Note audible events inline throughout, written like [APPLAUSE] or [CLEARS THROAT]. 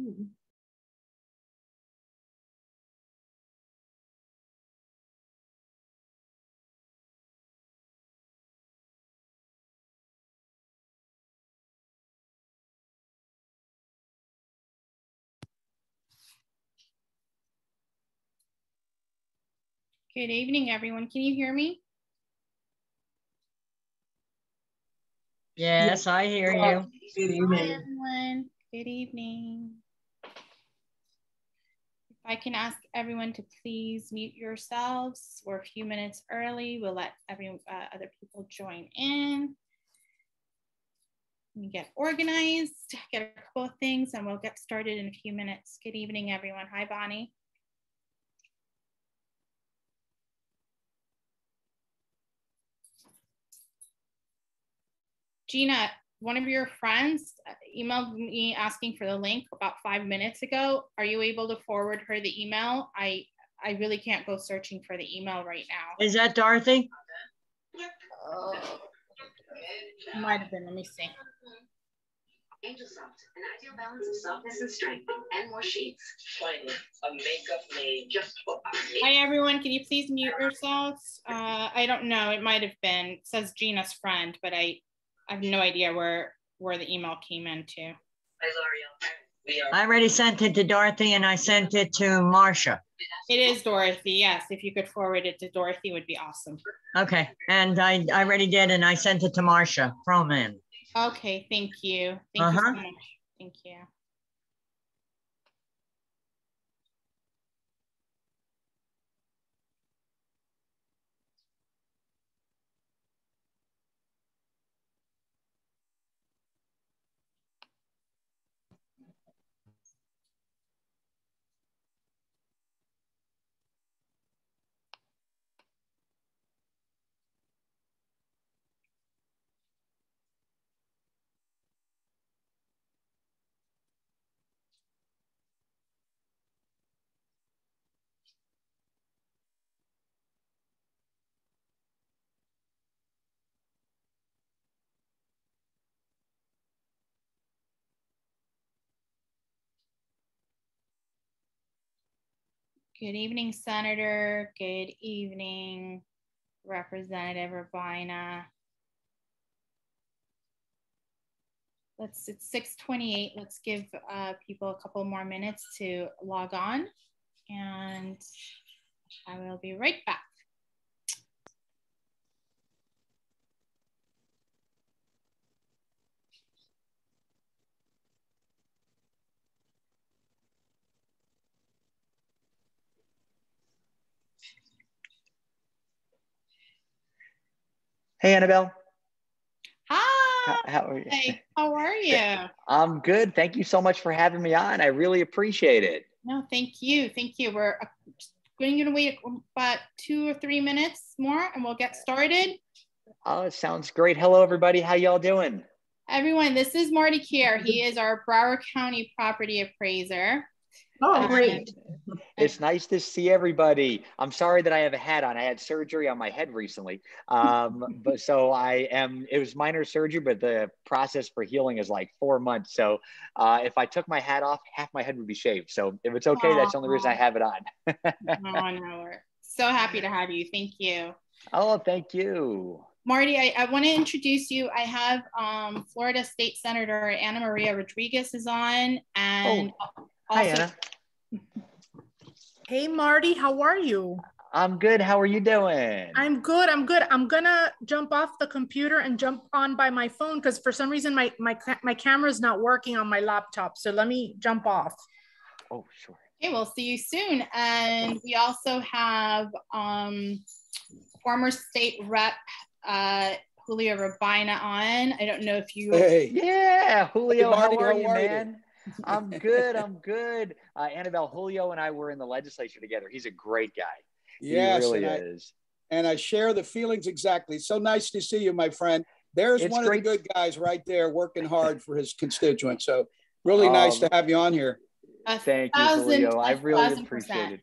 Hmm. Good evening, everyone. Can you hear me? Yes, I hear you. Good Hi, evening. everyone. Good evening. I can ask everyone to please mute yourselves. We're a few minutes early. We'll let every uh, other people join in. Let me get organized, get a couple of things, and we'll get started in a few minutes. Good evening, everyone. Hi, Bonnie. Gina, one of your friends uh, emailed me asking for the link about five minutes ago. Are you able to forward her the email? I, I really can't go searching for the email right now. Is that Dorothy? Might have been, let me see. Angel Soft, an ideal balance of softness and strength, and more sheets. Finally, a makeup made just for me. Hi, everyone. Can you please mute yourselves? Uh, I don't know. It might have been, it says Gina's friend, but I, I have no idea where, where the email came into. Hi, L'Oreal. We are I already sent it to Dorothy and I sent it to Marcia. It is Dorothy. Yes, if you could forward it to Dorothy would be awesome. Okay, and I, I already did and I sent it to Marcia Froman. Okay, thank you. Thank you so Uh-huh. much. Thank you. Good evening, Senator. Good evening, Representative Robaina. Let's, it's six twenty-eight. Let's give uh, people a couple more minutes to log on. And I will be right back. Hey, Anabelle. Hi, How, how are you? Hey, how are [LAUGHS] you? I'm good. Thank you so much for having me on. I really appreciate it. No, thank you. Thank you. We're going to wait about two or three minutes more and we'll get started. Oh, it sounds great. Hello, everybody. How y'all doing? Everyone, this is Marty Kiar. [LAUGHS] He is our Broward County property appraiser. Oh, great. It's nice to see everybody. I'm sorry that I have a hat on. I had surgery on my head recently. Um, [LAUGHS] but so I am, it was minor surgery, but the process for healing is like four months. So uh, if I took my hat off, half my head would be shaved. So if it's okay, that's the only reason I have it on. Oh, no, we're so happy to have you. Thank you. oh, thank you. Marty, I, I want to introduce you. I have um, Florida State Senator Ana Maria Rodriguez is on and Hi, also Ana. Hey, Marty, how are you? I'm good. How are you doing? I'm good. I'm good. I'm gonna jump off the computer and jump on by my phone because for some reason my my my camera is not working on my laptop. So let me jump off. Oh, sure. Okay, we'll see you soon. And we also have um, former state rep uh, Julio Robaina on. I don't know if you. Hey, Yeah, [LAUGHS] Julio, Marty, how are how you, are you? man? I'm good. I'm good. Uh, Anabelle, Julio and I were in the legislature together. He's a great guy. yes, he really and I, is. and I share the feelings exactly. So nice to see you, my friend. There's It's one great- of the good guys right there working hard for his constituents. So really nice to Um, have you on here. a Thank you, thousand- Julio. I a really appreciate it.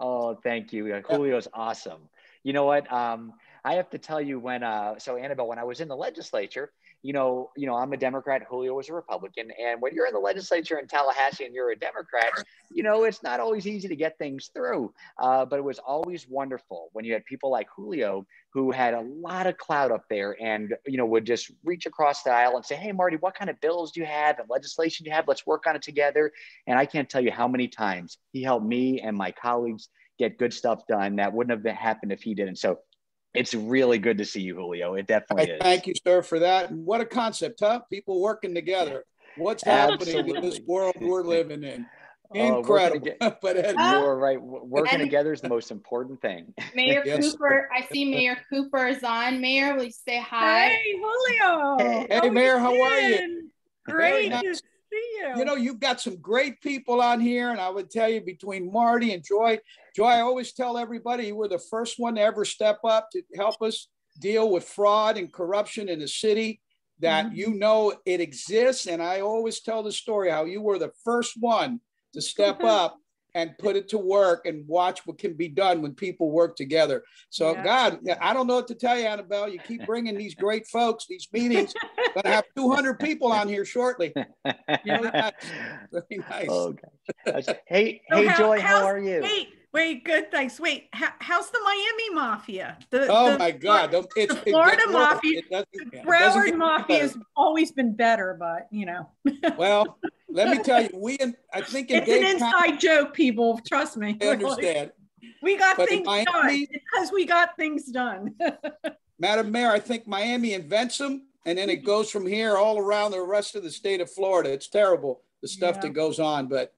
Oh, thank you. Julio's awesome. You know what? Um, I have to tell you when, uh, so Anabelle, when I was in the legislature, you know, you know, I'm a Democrat, Julio was a Republican. And when you're in the legislature in Tallahassee and you're a Democrat, you know, it's not always easy to get things through. Uh, but it was always wonderful when you had people like Julio who had a lot of clout up there and, you know, would just reach across the aisle and say, Hey, Marty, what kind of bills do you have and legislation do you have? Let's work on it together. And I can't tell you how many times he helped me and my colleagues get good stuff done that wouldn't have happened if he didn't. So it's really good to see you, Julio. It definitely I is. thank you, sir, for that. And what a concept, huh? People working together. What's happening in this world we're living in? [LAUGHS] Oh, Incredible. toge- [LAUGHS] but Ed. You're right. W- Working And- together is the most important thing. [LAUGHS] Mayor Yes. Cooper, I see Mayor Cooper is on. Mayor, will you say hi? Hey, Julio. Hey. Hey, Mayor, how are you? been? Very Great nice. You. you know, you've got some great people on here, and I would tell you between Marty and Joy, Joy, I always tell everybody you were the first one to ever step up to help us deal with fraud and corruption in the city. That mm-hmm. you know it exists, and I always tell the story how you were the first one to step [LAUGHS] up and put it to work and watch what can be done when people work together. So, Yeah. God, I don't know what to tell you, Anabelle. You keep bringing these great folks, these meetings. [LAUGHS] Gonna have 200 people on here shortly. [LAUGHS] Really nice. Very nice. oh, gosh. Hey, So hey, how- Joy, how how's- are you? Wait, wait, good, thanks. Wait, how, how's the Miami Mafia? The, Oh the- my God! Don't- It's, the it Florida worse. Mafia- It The it Broward Mafia has always been better, but you know, [LAUGHS] Well, let me tell you, we in, I think in it's an inside joke, people. Trust me. I understand. [LAUGHS] We got But in things done because we got things done. [LAUGHS] Madam Mayor, I think Miami invents them, and then it mm-hmm. goes from here all around the rest of the state of Florida. It's terrible the stuff Yeah. that goes on, but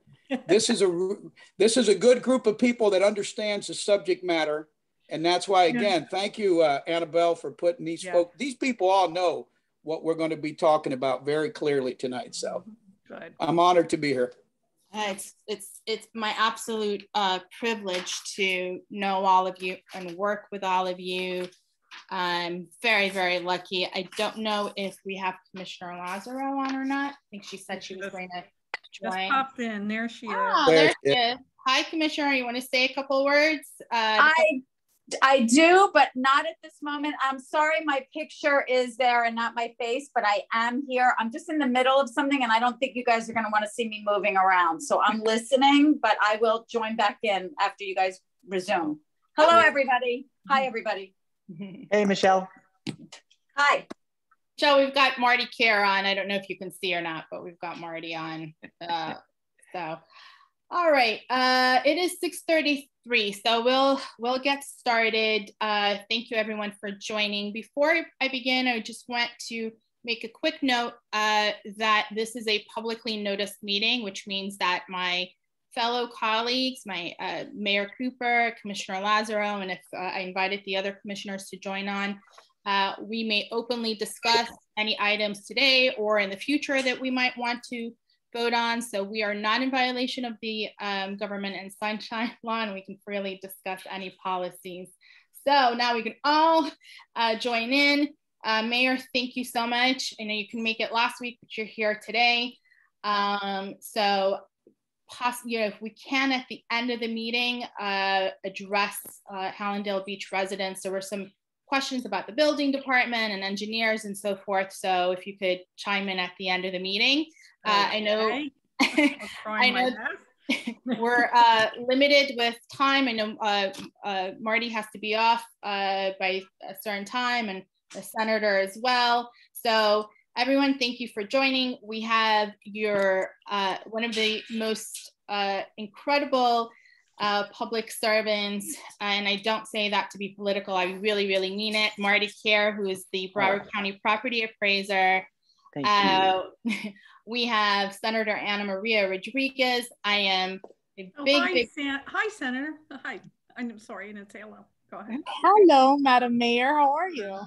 this is a this is a good group of people that understands the subject matter, and that's why Yeah. again, thank you, uh, Anabelle, for putting these Yeah. folks. These people all know what we're going to be talking about very clearly tonight. So Good. I'm honored to be here. Uh, it's it's it's my absolute uh, privilege to know all of you and work with all of you. I'm very very lucky. I don't know if we have Commissioner Lazarow on or not. I think she said she was going to Just join. popped in. There she is. Ah, There there she she is. Hi, Commissioner. You want to say a couple words? Uh, I I do, but not at this moment. I'm sorry my picture is there and not my face, but I am here. I'm just in the middle of something and I don't think you guys are going to want to see me moving around. So I'm listening, but I will join back in after you guys resume. Hello, everybody. Hi, everybody. Hey, Michelle. Hi. So we've got Marty Kiar on. I don't know if you can see or not, but we've got Marty on. Uh, [LAUGHS] so, all right. Uh, it is 6:33, so we'll we'll get started. Uh, thank you everyone for joining. Before I begin, I just want to make a quick note uh, that this is a publicly noticed meeting, which means that my fellow colleagues, my uh, Mayor Cooper, Commissioner Lazarow, and if uh, I invited the other commissioners to join on, uh, we may openly discuss any items today or in the future that we might want to vote on. So we are not in violation of the um, government and sunshine [LAUGHS] law and we can freely discuss any policies. So now we can all uh, join in. Uh, Mayor, thank you so much. I know you can make it last week, but you're here today. Um, so you know, if we can at the end of the meeting uh, address uh, Hallandale Beach residents, there were some questions about the building department and engineers and so forth. So if you could chime in at the end of the meeting. Uh, I know [LAUGHS] I know- [LAUGHS] we're uh, limited with time. I know uh, uh, Marty has to be off uh, by a certain time and the senator as well. So everyone, thank you for joining. We have your uh, one of the most uh, incredible uh, public servants, and I don't say that to be political. I really, really mean it. Marty Kiar, who is the Broward County property appraiser. Thank you. Uh, [LAUGHS] we have Senator Ana Maria Rodriguez. I am a Oh, big, hi, big Sen- hi, Senator. Hi. I'm sorry, I didn't say hello. Go ahead. Hello, Madam Mayor. How are you?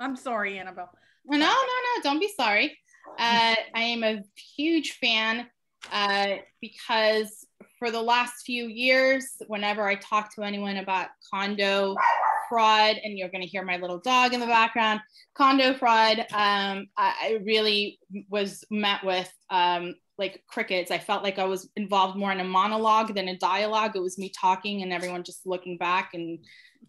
I'm sorry, Anabelle. No, no, no, don't be sorry. Uh, I am a huge fan uh, because for the last few years, whenever I talk to anyone about condo fraud, and you're going to hear my little dog in the background, condo fraud, um, I, I really was met with um, like crickets. I felt like I was involved more in a monologue than a dialogue. It was me talking and everyone just looking back and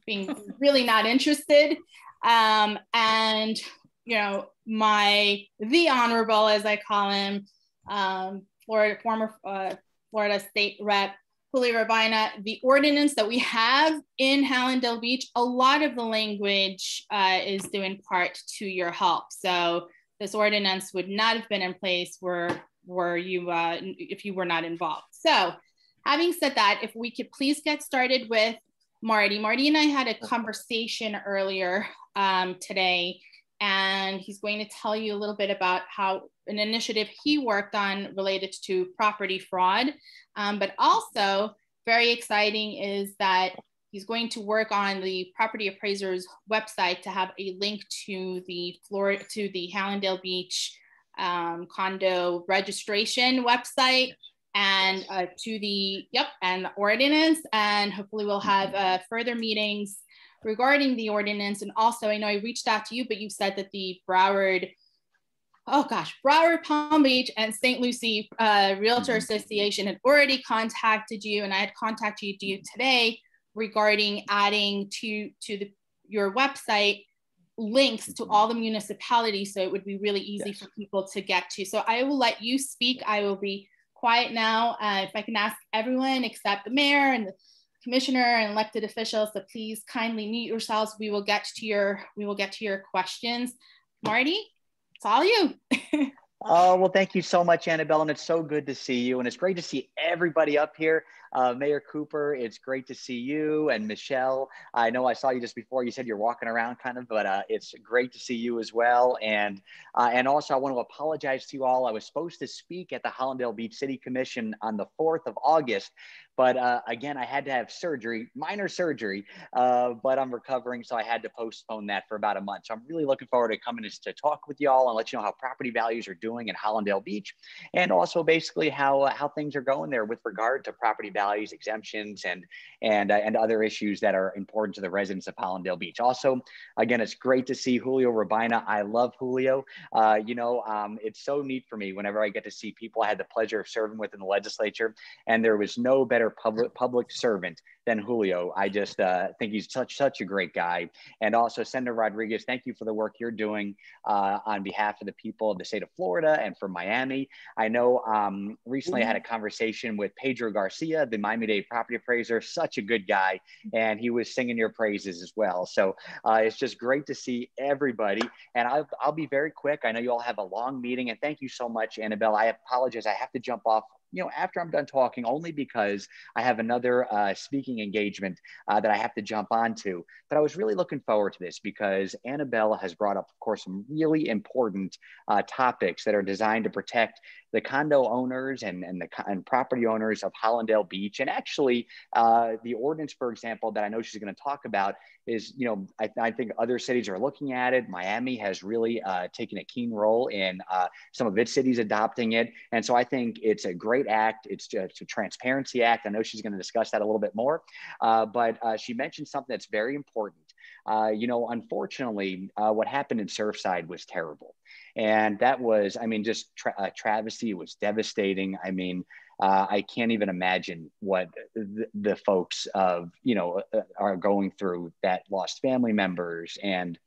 being [LAUGHS] really not interested. Um, and you know, my the honorable, as I call him, um, Florida former uh, Florida State Rep Julio Robaina, the ordinance that we have in Hallandale Beach, a lot of the language uh, is due in part to your help. So this ordinance would not have been in place were were you uh, if you were not involved. So having said that, if we could please get started with Marty. Marty and I had a conversation earlier um, today, and he's going to tell you a little bit about how an initiative he worked on related to property fraud. Um, but also, very exciting is that he's going to work on the property appraiser's website to have a link to the Florida to the Hallandale Beach um, condo registration website and uh, to the yep and the ordinance and hopefully we'll have uh, further meetings regarding the ordinance and also i know i reached out to you but you said that the broward oh gosh broward palm beach and st lucie uh, realtor mm-hmm. association had already contacted you and i had contacted you today regarding adding to to the your website links to mm-hmm. all the municipalities so it would be really easy yes. for people to get to so i will let you speak i will be quiet now. Uh, if I can ask everyone except the mayor and the commissioner and elected officials to please kindly mute yourselves. We will get to your we will get to your questions. Marty, it's all you. [LAUGHS] oh, well, thank you so much, Anabelle. And it's so good to see you. And it's great to see everybody up here. Uh, Mayor Cooper, it's great to see you and Michelle. I know I saw you just before. You said you're walking around kind of, but uh, it's great to see you as well. And uh, and also, I want to apologize to you all. I was supposed to speak at the Hallandale Beach City Commission on the 4th of August, but uh, again, I had to have surgery, minor surgery, uh, but I'm recovering, so I had to postpone that for about a month. So I'm really looking forward to coming to talk with y'all and let you know how property values are doing in Hallandale Beach, and also basically how uh, how things are going there with regard to property values, exemptions, and and uh, and other issues that are important to the residents of Hallandale Beach. Also, again, it's great to see Julio Robaina. I love Julio. Uh, you know, um, it's so neat for me whenever I get to see people I had the pleasure of serving with in the legislature, and there was no better better public public servant than Julio. I just uh, think he's such such a great guy. And also, Senator Rodriguez, thank you for the work you're doing uh, on behalf of the people of the state of Florida and for Miami. I know um, recently I had a conversation with Pedro Garcia, the Miami-Dade property appraiser, such a good guy, and he was singing your praises as well. So uh, it's just great to see everybody. And I'll, I'll be very quick. I know you all have a long meeting, and thank you so much, Anabelle. I apologize. I have to jump off you know, after I'm done talking, only because I have another uh, speaking engagement uh, that I have to jump onto. But I was really looking forward to this because Anabelle has brought up, of course, some really important uh, topics that are designed to protect the condo owners and, and the and property owners of Hallandale Beach. And actually, uh, the ordinance, for example, that I know she's going to talk about is, you know, I, I, think other cities are looking at it. Miami has really uh, taken a keen role in uh, some of its cities adopting it. And so I think it's a great act. It's just a transparency act. I know she's going to discuss that a little bit more. Uh, but uh, she mentioned something that's very important. Uh, you know, unfortunately, what happened in Surfside was terrible. And that was, I mean, just tra- uh, travesty. It was devastating. I mean, uh, I can't even imagine what the, the folks of, you know, uh, are going through that lost family members and,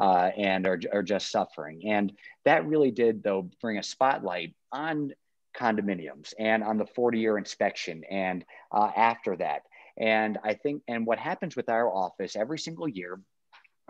uh, and are, are just suffering. And that really did, though, bring a spotlight on condominiums and on the 40 year inspection and uh, after that. And I think, and what happens with our office every single year,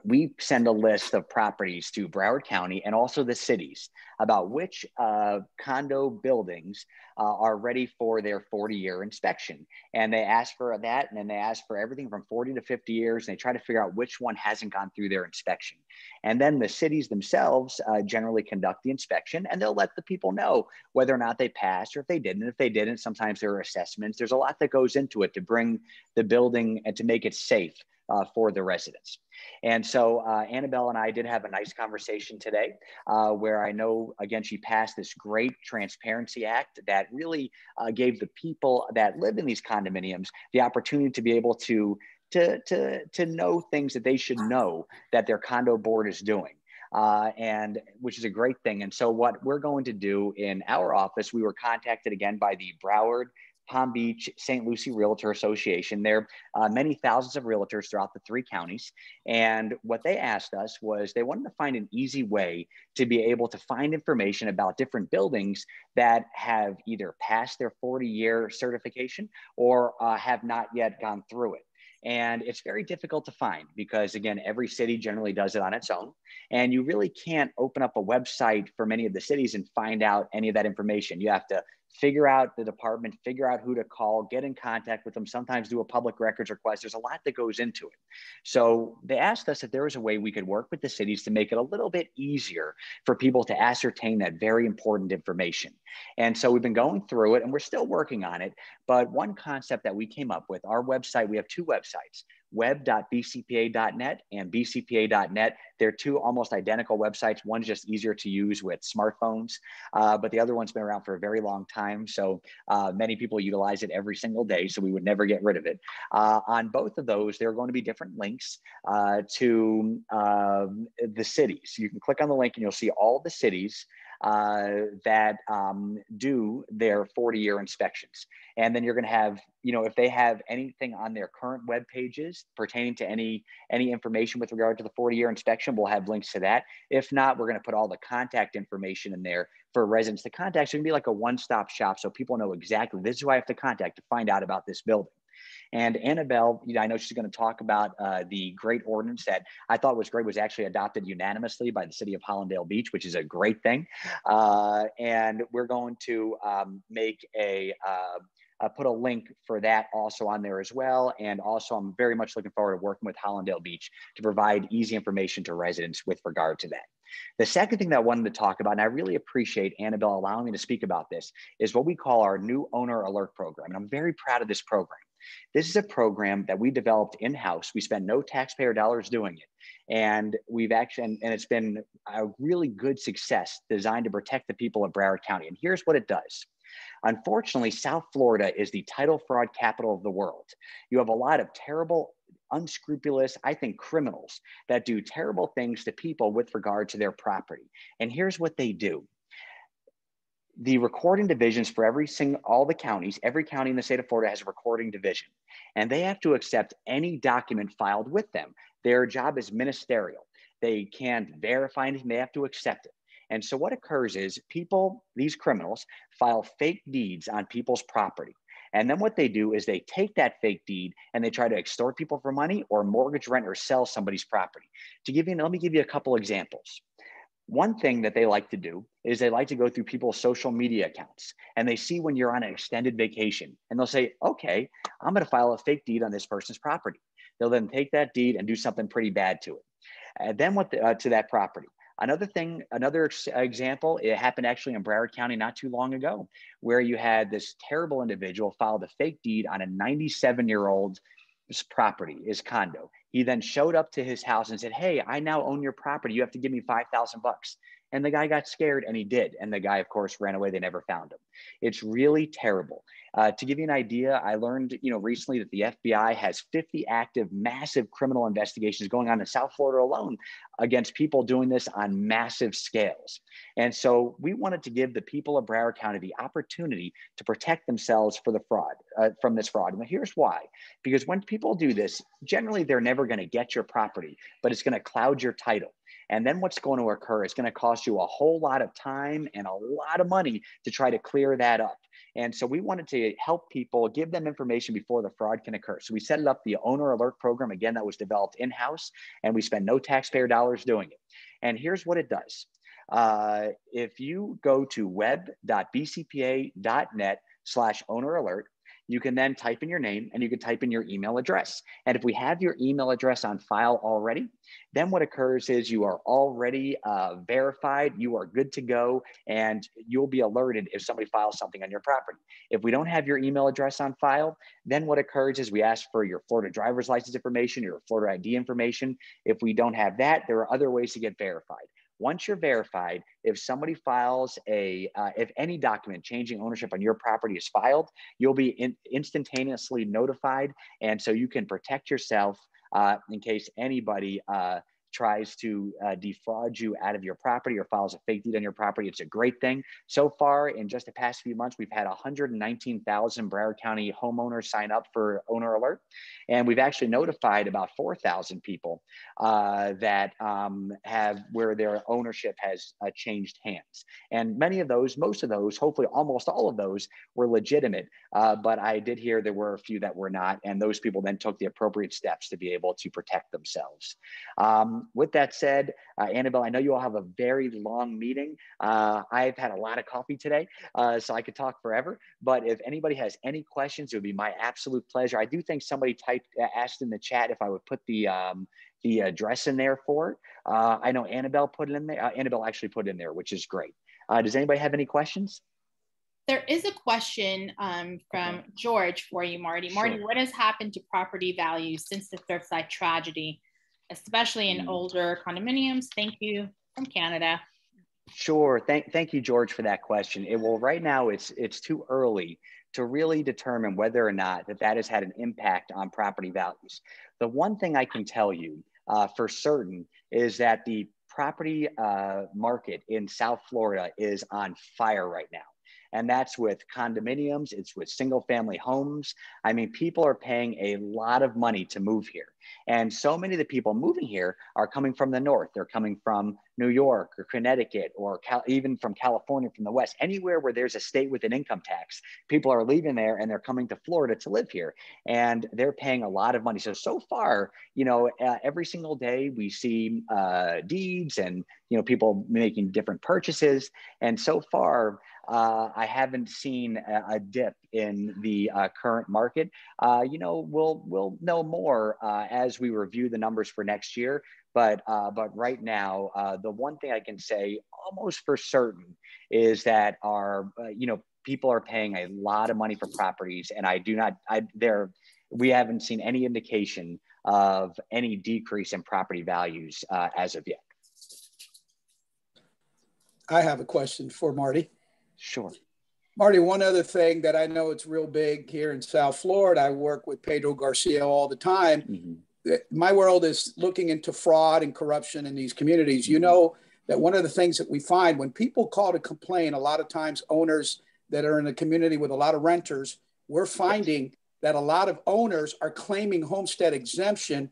we send a list of properties to Broward County and also the cities about which uh, condo buildings uh, are ready for their 40 year inspection. And they ask for that, and then they ask for everything from 40 to 50 years, and they try to figure out which one hasn't gone through their inspection. And then the cities themselves uh, generally conduct the inspection, and they'll let the people know whether or not they passed or if they didn't. If they didn't, sometimes there are assessments. There's a lot that goes into it to bring the building and to make it safe uh, for the residents. And so uh, Anabelle and I did have a nice conversation today uh, where I know, again, she passed this great Transparency Act that really uh, gave the people that live in these condominiums the opportunity to be able to, to, to, to know things that they should know that their condo board is doing. Uh, and which is a great thing. And so, what we're going to do in our office, we were contacted again by the Broward Palm Beach St. Lucie Realtor Association. There are uh, many thousands of realtors throughout the three counties. And what they asked us was they wanted to find an easy way to be able to find information about different buildings that have either passed their 40 year certification or uh, have not yet gone through it. And it's very difficult to find because, again, every city generally does it on its own. And you really can't open up a website for many of the cities and find out any of that information. You have to figure out the department, figure out who to call, get in contact with them, sometimes do a public records request. There's a lot that goes into it. So they asked us if there was a way we could work with the cities to make it a little bit easier for people to ascertain that very important information. And so we've been going through it and we're still working on it. But one concept that we came up with, our website, we have two websites web.bcpa.net and bcpa.net. They're two almost identical websites. One's just easier to use with smartphones, uh, but the other one's been around for a very long time. So uh, many people utilize it every single day. So we would never get rid of it. Uh, on both of those, there are going to be different links uh, to um, the cities. You can click on the link and you'll see all the cities that um, do their 40 year inspections. And then you're going to have, you know, if they have anything on their current web pages pertaining to any any information with regard to the 40 year inspection, we'll have links to that. If not, we're going to put all the contact information in there for residents to contact. So it can be like a one stop shop so people know exactly this is who I have to contact to find out about this building. And Anabelle, you know, I know she's going to talk about uh, the great ordinance that I thought was great was actually adopted unanimously by the city of Hallandale Beach, which is a great thing. Uh, and we're going to um, make a uh, uh, put a link for that also on there as well. And also, I'm very much looking forward to working with Hallandale Beach to provide easy information to residents with regard to that. The second thing that I wanted to talk about, and I really appreciate Anabelle allowing me to speak about this, is what we call our new owner alert program. And I'm very proud of this program. This is a program that we developed in house. We spend no taxpayer dollars doing it. And we've actually, and it's been a really good success designed to protect the people of Broward County. And here's what it does. Unfortunately, South Florida is the title fraud capital of the world. You have a lot of terrible, unscrupulous, I think, criminals that do terrible things to people with regard to their property. And here's what they do the recording divisions for every single all the counties every county in the state of florida has a recording division. And they have to accept any document filed with them. Their job is ministerial. They can't verify anything. They have to accept it. And so what occurs is people these criminals file fake deeds on people's property. And then what they do is they take that fake deed and they try to extort people for money or mortgage rent or sell somebody's property. To give you let me give you a couple examples one thing that they like to do is they like to go through people's social media accounts and they see when you're on an extended vacation and they'll say, okay, I'm going to file a fake deed on this person's property. They'll then take that deed and do something pretty bad to it. And then what the, uh, to that property. Another thing, another example, it happened actually in Broward County not too long ago, where you had this terrible individual filed a fake deed on a 97 year old property, his condo. He then showed up to his house and said, Hey, I now own your property. You have to give me 5,000 bucks. And the guy got scared and he did. And the guy, of course, ran away. They never found him. It's really terrible. Uh, to give you an idea, I learned, you know, recently that the FBI has 50 active, massive criminal investigations going on in South Florida alone against people doing this on massive scales. And so we wanted to give the people of Broward County the opportunity to protect themselves for the fraud, uh, from this fraud. And here's why: because when people do this, generally they're never going to get your property, but it's going to cloud your title. And then what's going to occur is going to cost you a whole lot of time and a lot of money to try to clear that up. And so we wanted to help people, give them information before the fraud can occur. So we set up the owner alert program, again, that was developed in house, and we spend no taxpayer dollars doing it. And here's what it does uh, if you go to web.bcpa.net slash owner alert, you can then type in your name and you can type in your email address. And if we have your email address on file already, then what occurs is you are already uh, verified, you are good to go, and you'll be alerted if somebody files something on your property. If we don't have your email address on file, then what occurs is we ask for your Florida driver's license information, your Florida ID information. If we don't have that, there are other ways to get verified. Once you're verified, if somebody files a, uh, if any document changing ownership on your property is filed, you'll be in, instantaneously notified. And so you can protect yourself uh, in case anybody uh, tries to uh, defraud you out of your property or files a fake deed on your property, it's a great thing. So far, in just the past few months, we've had 119,000 Broward County homeowners sign up for Owner Alert, and we've actually notified about 4,000 people uh, that um, have where their ownership has uh, changed hands. And many of those, most of those, hopefully almost all of those, were legitimate. Uh, but I did hear there were a few that were not, and those people then took the appropriate steps to be able to protect themselves. Um, with that said, uh, Anabelle, I know you all have a very long meeting. Uh, I've had a lot of coffee today, uh, so I could talk forever. But if anybody has any questions, it would be my absolute pleasure. I do think somebody typed uh, asked in the chat if I would put the um, the address in there for it. Uh, I know Anabelle put it in there. Uh, Anabelle actually put it in there, which is great. does anybody have any questions? There is a question um, from George for you, Marty. Marty, Sure. what has happened to property values since the Surfside tragedy, especially in Mm. older condominiums? Thank you from Canada. Sure. Thank, thank you, George, for that question. It, well, right now it's it's too early to really determine whether or not that that has had an impact on property values. The one thing I can tell you uh, for certain is that the property uh, market in South Florida is on fire right now. And that's with condominiums, it's with single family homes. I mean, people are paying a lot of money to move here. And so many of the people moving here are coming from the north. They're coming from New York or Connecticut or Cal- even from California from the west. Anywhere where there's a state with an income tax, people are leaving there and they're coming to Florida to live here. And they're paying a lot of money. So, so far, you know, uh, every single day we see uh, deeds and, you know, people making different purchases. And so far, uh, I haven't seen a, a dip in the uh, current market. Uh, you know, we'll we'll know more uh, as we review the numbers for next year. But uh, but right now, uh, the one thing I can say almost for certain is that our you know people are paying a lot of money for properties, and I do not I there we haven't seen any indication of any decrease in property values as of yet. I have a question for Marty. Sure. Marty, one other thing that I know it's real big here in South Florida, I work with Pedro Garcia all the time. Mm-hmm. My world is looking into fraud and corruption in these communities. Mm-hmm. You know that one of the things that we find when people call to complain, a lot of times owners that are in a community with a lot of renters, we're finding that a lot of owners are claiming homestead exemption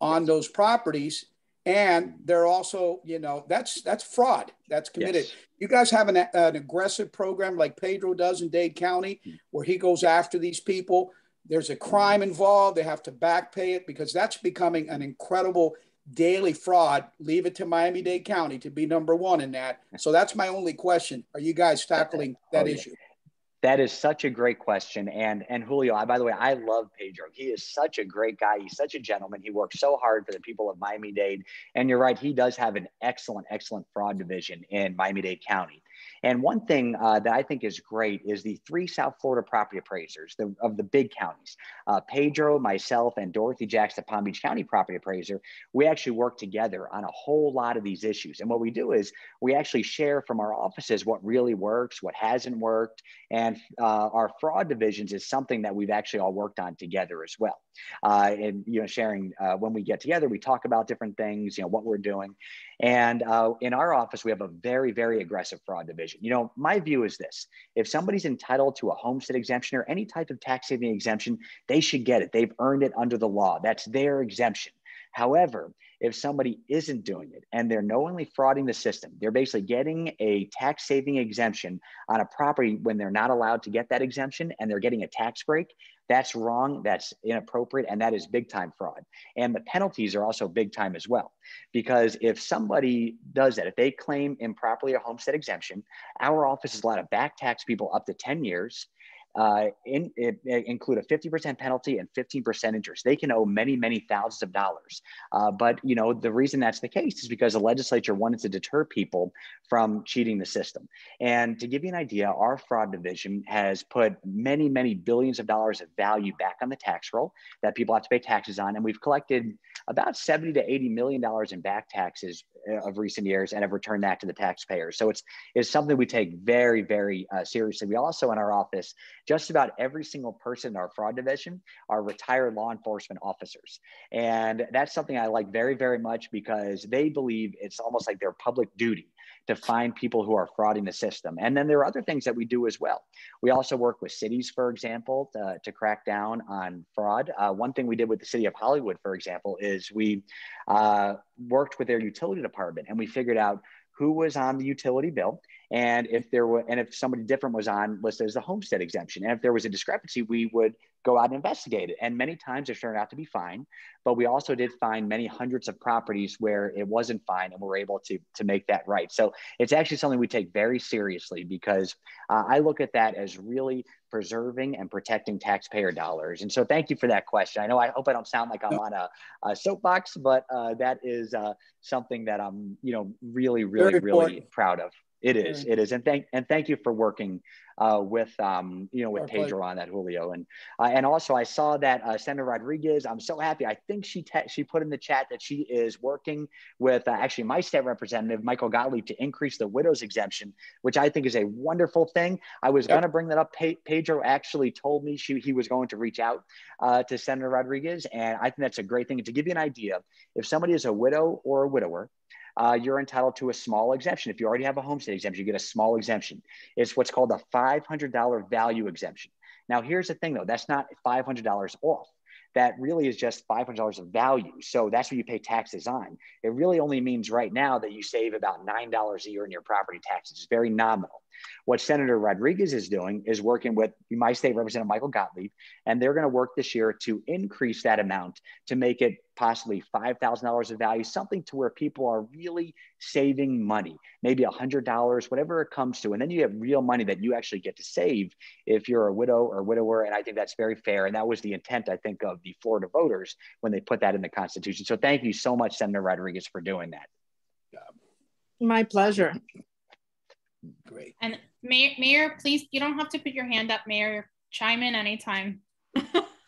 on those properties and they're also you know that's that's fraud. That's committed. Yes. you guys have an, an aggressive program like pedro does in dade county mm-hmm. where he goes after these people. There's a crime mm-hmm. involved. They have to back pay it because that's becoming an incredible daily fraud. Leave it to miami-dade county to be number one in that. So that's my only question. Are you guys tackling that Oh, yeah. issue That is such a great question. And and Julio, I, by the way, I love Pedro. He is such a great guy. He's such a gentleman. He works so hard for the people of Miami Dade. And you're right, he does have an excellent, excellent fraud division in Miami Dade County. And one thing uh, that I think is great is the three South Florida property appraisers the, of the big counties, uh, Pedro, myself, and Dorothy Jacks, the Palm Beach County property appraiser. We actually work together on a whole lot of these issues. And what we do is we actually share from our offices what really works, what hasn't worked, and uh, our fraud divisions is something that we've actually all worked on together as well. Uh, and you know, sharing uh, when we get together, we talk about different things, you know, what we're doing. And uh, in our office, we have a very, very aggressive fraud division. You know, my view is this: if somebody's entitled to a homestead exemption or any type of tax saving exemption, they should get it. They've earned it under the law. That's their exemption. However, if somebody isn't doing it and they're knowingly frauding the system, they're basically getting a tax saving exemption on a property when they're not allowed to get that exemption and they're getting a tax break. That's wrong, that's inappropriate, and that is big time fraud. And the penalties are also big time as well. Because if somebody does that, if they claim improperly a homestead exemption, our office is allowed to back tax people up to 10 years uh, in, it, it include a 50% penalty and 15% interest. They can owe many, many thousands of dollars. Uh, but you know the reason that's the case is because the legislature wanted to deter people from cheating the system. And to give you an idea, our fraud division has put many, many billions of dollars of value back on the tax roll that people have to pay taxes on, and we've collected about 70 to 80 million dollars in back taxes uh, of recent years and have returned that to the taxpayers. So it's it's something we take very, very uh, seriously. We also in our office just about every single person in our fraud division are retired law enforcement officers. And that's something I like very, very much because they believe it's almost like their public duty to find people who are frauding the system. And then there are other things that we do as well. We also work with cities, for example, to, to crack down on fraud. Uh, one thing we did with the city of Hollywood, for example, is we uh, worked with their utility department and we figured out who was on the utility bill and if there were and if somebody different was on listed as a homestead exemption and if there was a discrepancy we would go out and investigate it. And many times it turned out to be fine but we also did find many hundreds of properties where it wasn't fine and we're able to to make that right. So it's actually something we take very seriously because uh, i look at that as really preserving and protecting taxpayer dollars. And so thank you for that question. I know i hope i don't sound like i'm on a, a soapbox but uh, that is uh, something that i'm you know really really really proud of it is. It is. And thank and thank you for working uh, with um, you know with Our Pedro pleasure. on that Julio and uh, and also I saw that uh, Senator Rodriguez. I'm so happy. I think she te- she put in the chat that she is working with uh, actually my state representative Michael Gottlieb to increase the widow's exemption, which I think is a wonderful thing. I was yep. going to bring that up. Pe- Pedro actually told me she he was going to reach out uh, to Senator Rodriguez, and I think that's a great thing. And to give you an idea, if somebody is a widow or a widower uh, you're entitled to a small exemption. If you already have a homestead exemption, you get a small exemption. It's what's called a $500 value exemption. Now, here's the thing though, that's not $500 off. That really is just $500 of value. So that's what you pay taxes on. It really only means right now that you save about $9 a year in your property taxes. It's very nominal. What Senator Rodriguez is doing is working with my state representative, Michael Gottlieb, and they're going to work this year to increase that amount to make it possibly $5,000 of value, something to where people are really saving money, maybe $100, whatever it comes to. And then you have real money that you actually get to save if you're a widow or widower. And I think that's very fair. And that was the intent, I think, of the Florida voters when they put that in the Constitution. So thank you so much, Senator Rodriguez, for doing that. My pleasure. Great. And Mayor, Mayor, please, you don't have to put your hand up, Mayor. Chime in anytime. [LAUGHS]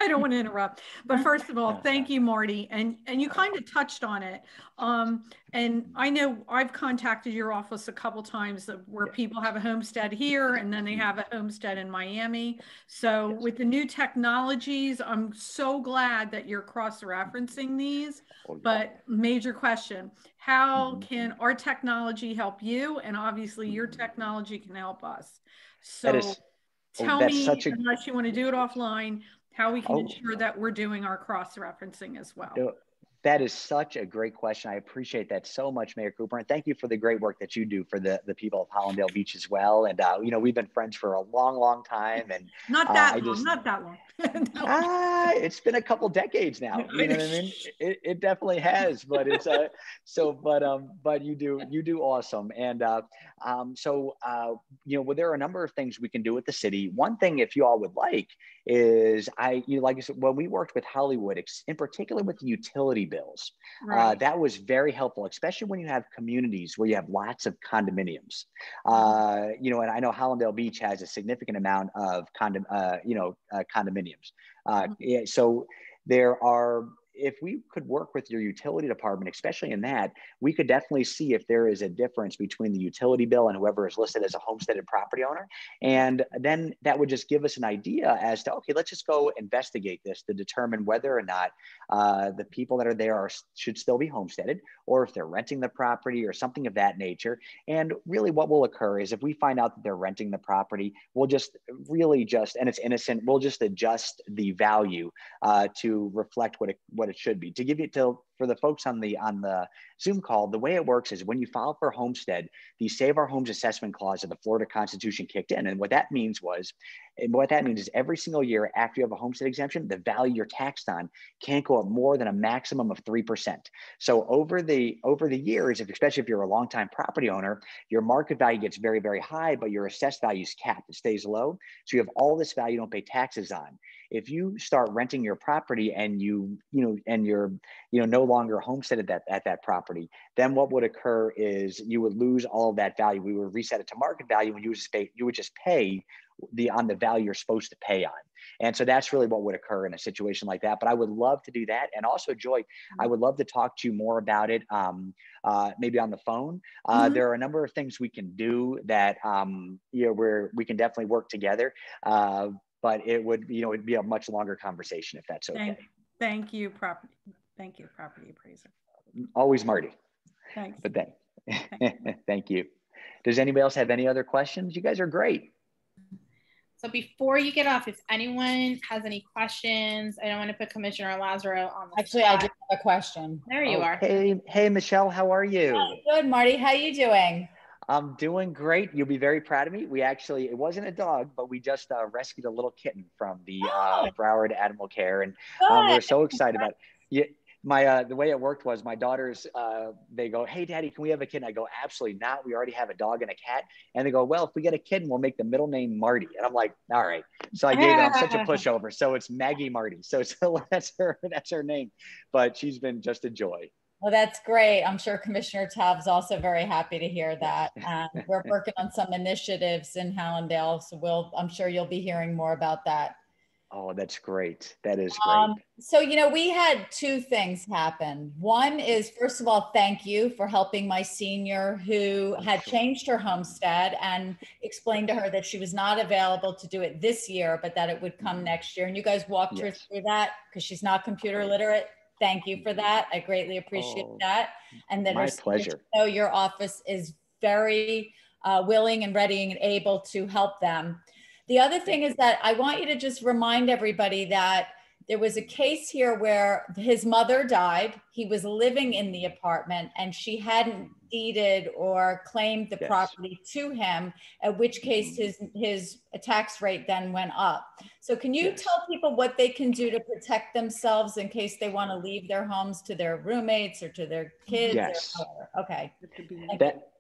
I don't want to interrupt, but first of all, thank you, Marty. And and you kind of touched on it. Um, and I know I've contacted your office a couple times where people have a homestead here and then they have a homestead in Miami. So with the new technologies, I'm so glad that you're cross-referencing these. Oh, but major question: How mm-hmm. can our technology help you? And obviously, your mm-hmm. technology can help us. So. Oh, tell me, a, unless you want to do it offline, how we can oh. ensure that we're doing our cross referencing as well. That is such a great question. I appreciate that so much, Mayor Cooper, and thank you for the great work that you do for the, the people of Hallandale Beach as well. And uh, you know, we've been friends for a long, long time, and [LAUGHS] not that uh, long, just, not that long. [LAUGHS] ah, it's been a couple decades now. [LAUGHS] You know what I mean? It, it definitely has, but it's uh, so, but um, but you do you do awesome, and uh, um, so uh, you know, well, there are a number of things we can do with the city. One thing, if you all would like, is I you know, like I said, when we worked with Hollywood, in particular with the utility bills, uh, right. uh, that was very helpful, especially when you have communities where you have lots of condominiums. Uh, you know, and I know Hallandale Beach has a significant amount of condom, uh, you know, uh, condominiums. Uh, mm-hmm. yeah, so there are if we could work with your utility department, especially in that, we could definitely see if there is a difference between the utility bill and whoever is listed as a homesteaded property owner. And then that would just give us an idea as to, okay, let's just go investigate this to determine whether or not uh, the people that are there are, should still be homesteaded or if they're renting the property or something of that nature. And really what will occur is if we find out that they're renting the property, we'll just really just, and it's innocent, we'll just adjust the value uh, to reflect what it, what what it should be. To give you to for the folks on the on the Zoom call, the way it works is when you file for homestead, the Save Our Homes Assessment Clause of the Florida Constitution kicked in, and what that means was, and what that means is every single year after you have a homestead exemption, the value you're taxed on can't go up more than a maximum of three percent. So over the over the years, if especially if you're a longtime property owner, your market value gets very very high, but your assessed value is capped; it stays low. So you have all this value you don't pay taxes on if you start renting your property and you you know and you're you know no longer homesteaded that at that property then what would occur is you would lose all of that value we would reset it to market value and you would just pay you would just pay the on the value you're supposed to pay on and so that's really what would occur in a situation like that but i would love to do that and also joy i would love to talk to you more about it um, uh, maybe on the phone uh, mm-hmm. there are a number of things we can do that um, you know where we can definitely work together uh, but it would, you know, it'd be a much longer conversation if that's okay. Thank, thank you, property. Thank you, property appraiser. Always Marty. Thanks. But thank, [LAUGHS] thank you. Does anybody else have any other questions? You guys are great. So before you get off, if anyone has any questions, I don't want to put Commissioner Lazarow on the Actually, I spot. do have a question. There you Oh, are. Hey, hey, Michelle, how are you? Good, Marty. How are you doing? I'm doing great. You'll be very proud of me. We actually, it wasn't a dog, but we just uh, rescued a little kitten from the uh, Broward Animal Care, and um, we're so excited about it. Yeah, my uh, the way it worked was my daughters uh, they go, "Hey, Daddy, can we have a kitten?" I go, "Absolutely not. We already have a dog and a cat." And they go, "Well, if we get a kitten, we'll make the middle name Marty." And I'm like, "All right." So I gave. I'm such a [LAUGHS] pushover. So it's Maggie Marty. So so [LAUGHS] that's her that's her name, but she's been just a joy. Well, that's great. I'm sure Commissioner Taub's also very happy to hear that. [LAUGHS] Um, we're working on some initiatives in Hallandale, so we'll. I'm sure you'll be hearing more about that. Oh, that's great. That is great. Um, so, you know, we had two things happen. One is, first of all, thank you for helping my senior who had changed her homestead and explained to her that she was not available to do it this year, but that it would come next year. And you guys walked her through that because she's not computer literate. Thank you for that. I greatly appreciate Oh, that. And that my pleasure. know your office is very uh, willing and ready and able to help them. The other thing is that I want you to just remind everybody that there was a case here where his mother died. He was living in the apartment and she hadn't deeded or claimed the Yes. property to him, at which case his, his tax rate then went up. So can you Yes. tell people what they can do to protect themselves in case they want to leave their homes to their roommates or to their kids? Yes. whatever? Okay. That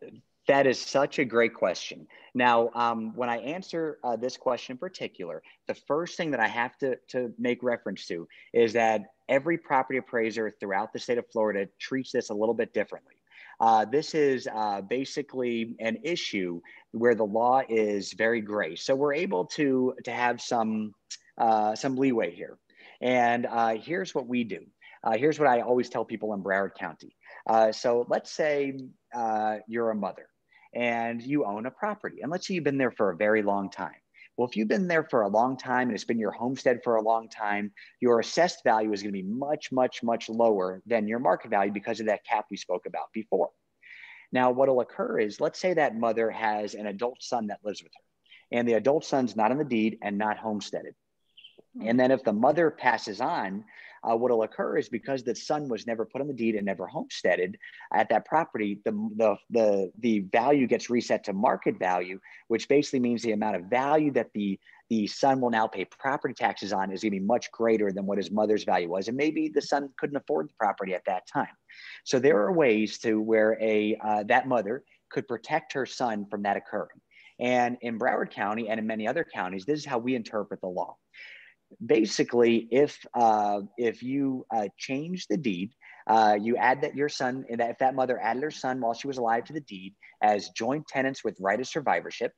that is such a great question. Now, um, when I answer uh, this question in particular, the first thing that I have to to make reference to is that every property appraiser throughout the state of Florida treats this a little bit differently. Uh, this is uh, basically an issue where the law is very gray, so we're able to to have some uh, some leeway here. And uh, here's what we do. Uh, here's what I always tell people in Broward County. So let's say you're a mother and you own a property, and let's say you've been there for a very long time. Well, if you've been there for a long time and it's been your homestead for a long time, your assessed value is going to be much, much, much lower than your market value because of that cap we spoke about before. Now, what will occur is let's say that mother has an adult son that lives with her, and the adult son's not on the deed and not homesteaded. And mm. then if the mother passes on, uh, what will occur is because the son was never put on the deed and never homesteaded at that property, the, the, the, the value gets reset to market value, which basically means the amount of value that the, the son will now pay property taxes on is going to be much greater than what his mother's value was. And maybe the son couldn't afford the property at that time. So there are ways to where a, uh, that mother could protect her son from that occurring. And in Broward County and in many other counties, this is how we interpret the law basically if uh, if you uh, change the deed uh, you add that your son that if that mother added her son while she was alive to the deed as joint tenants with right of survivorship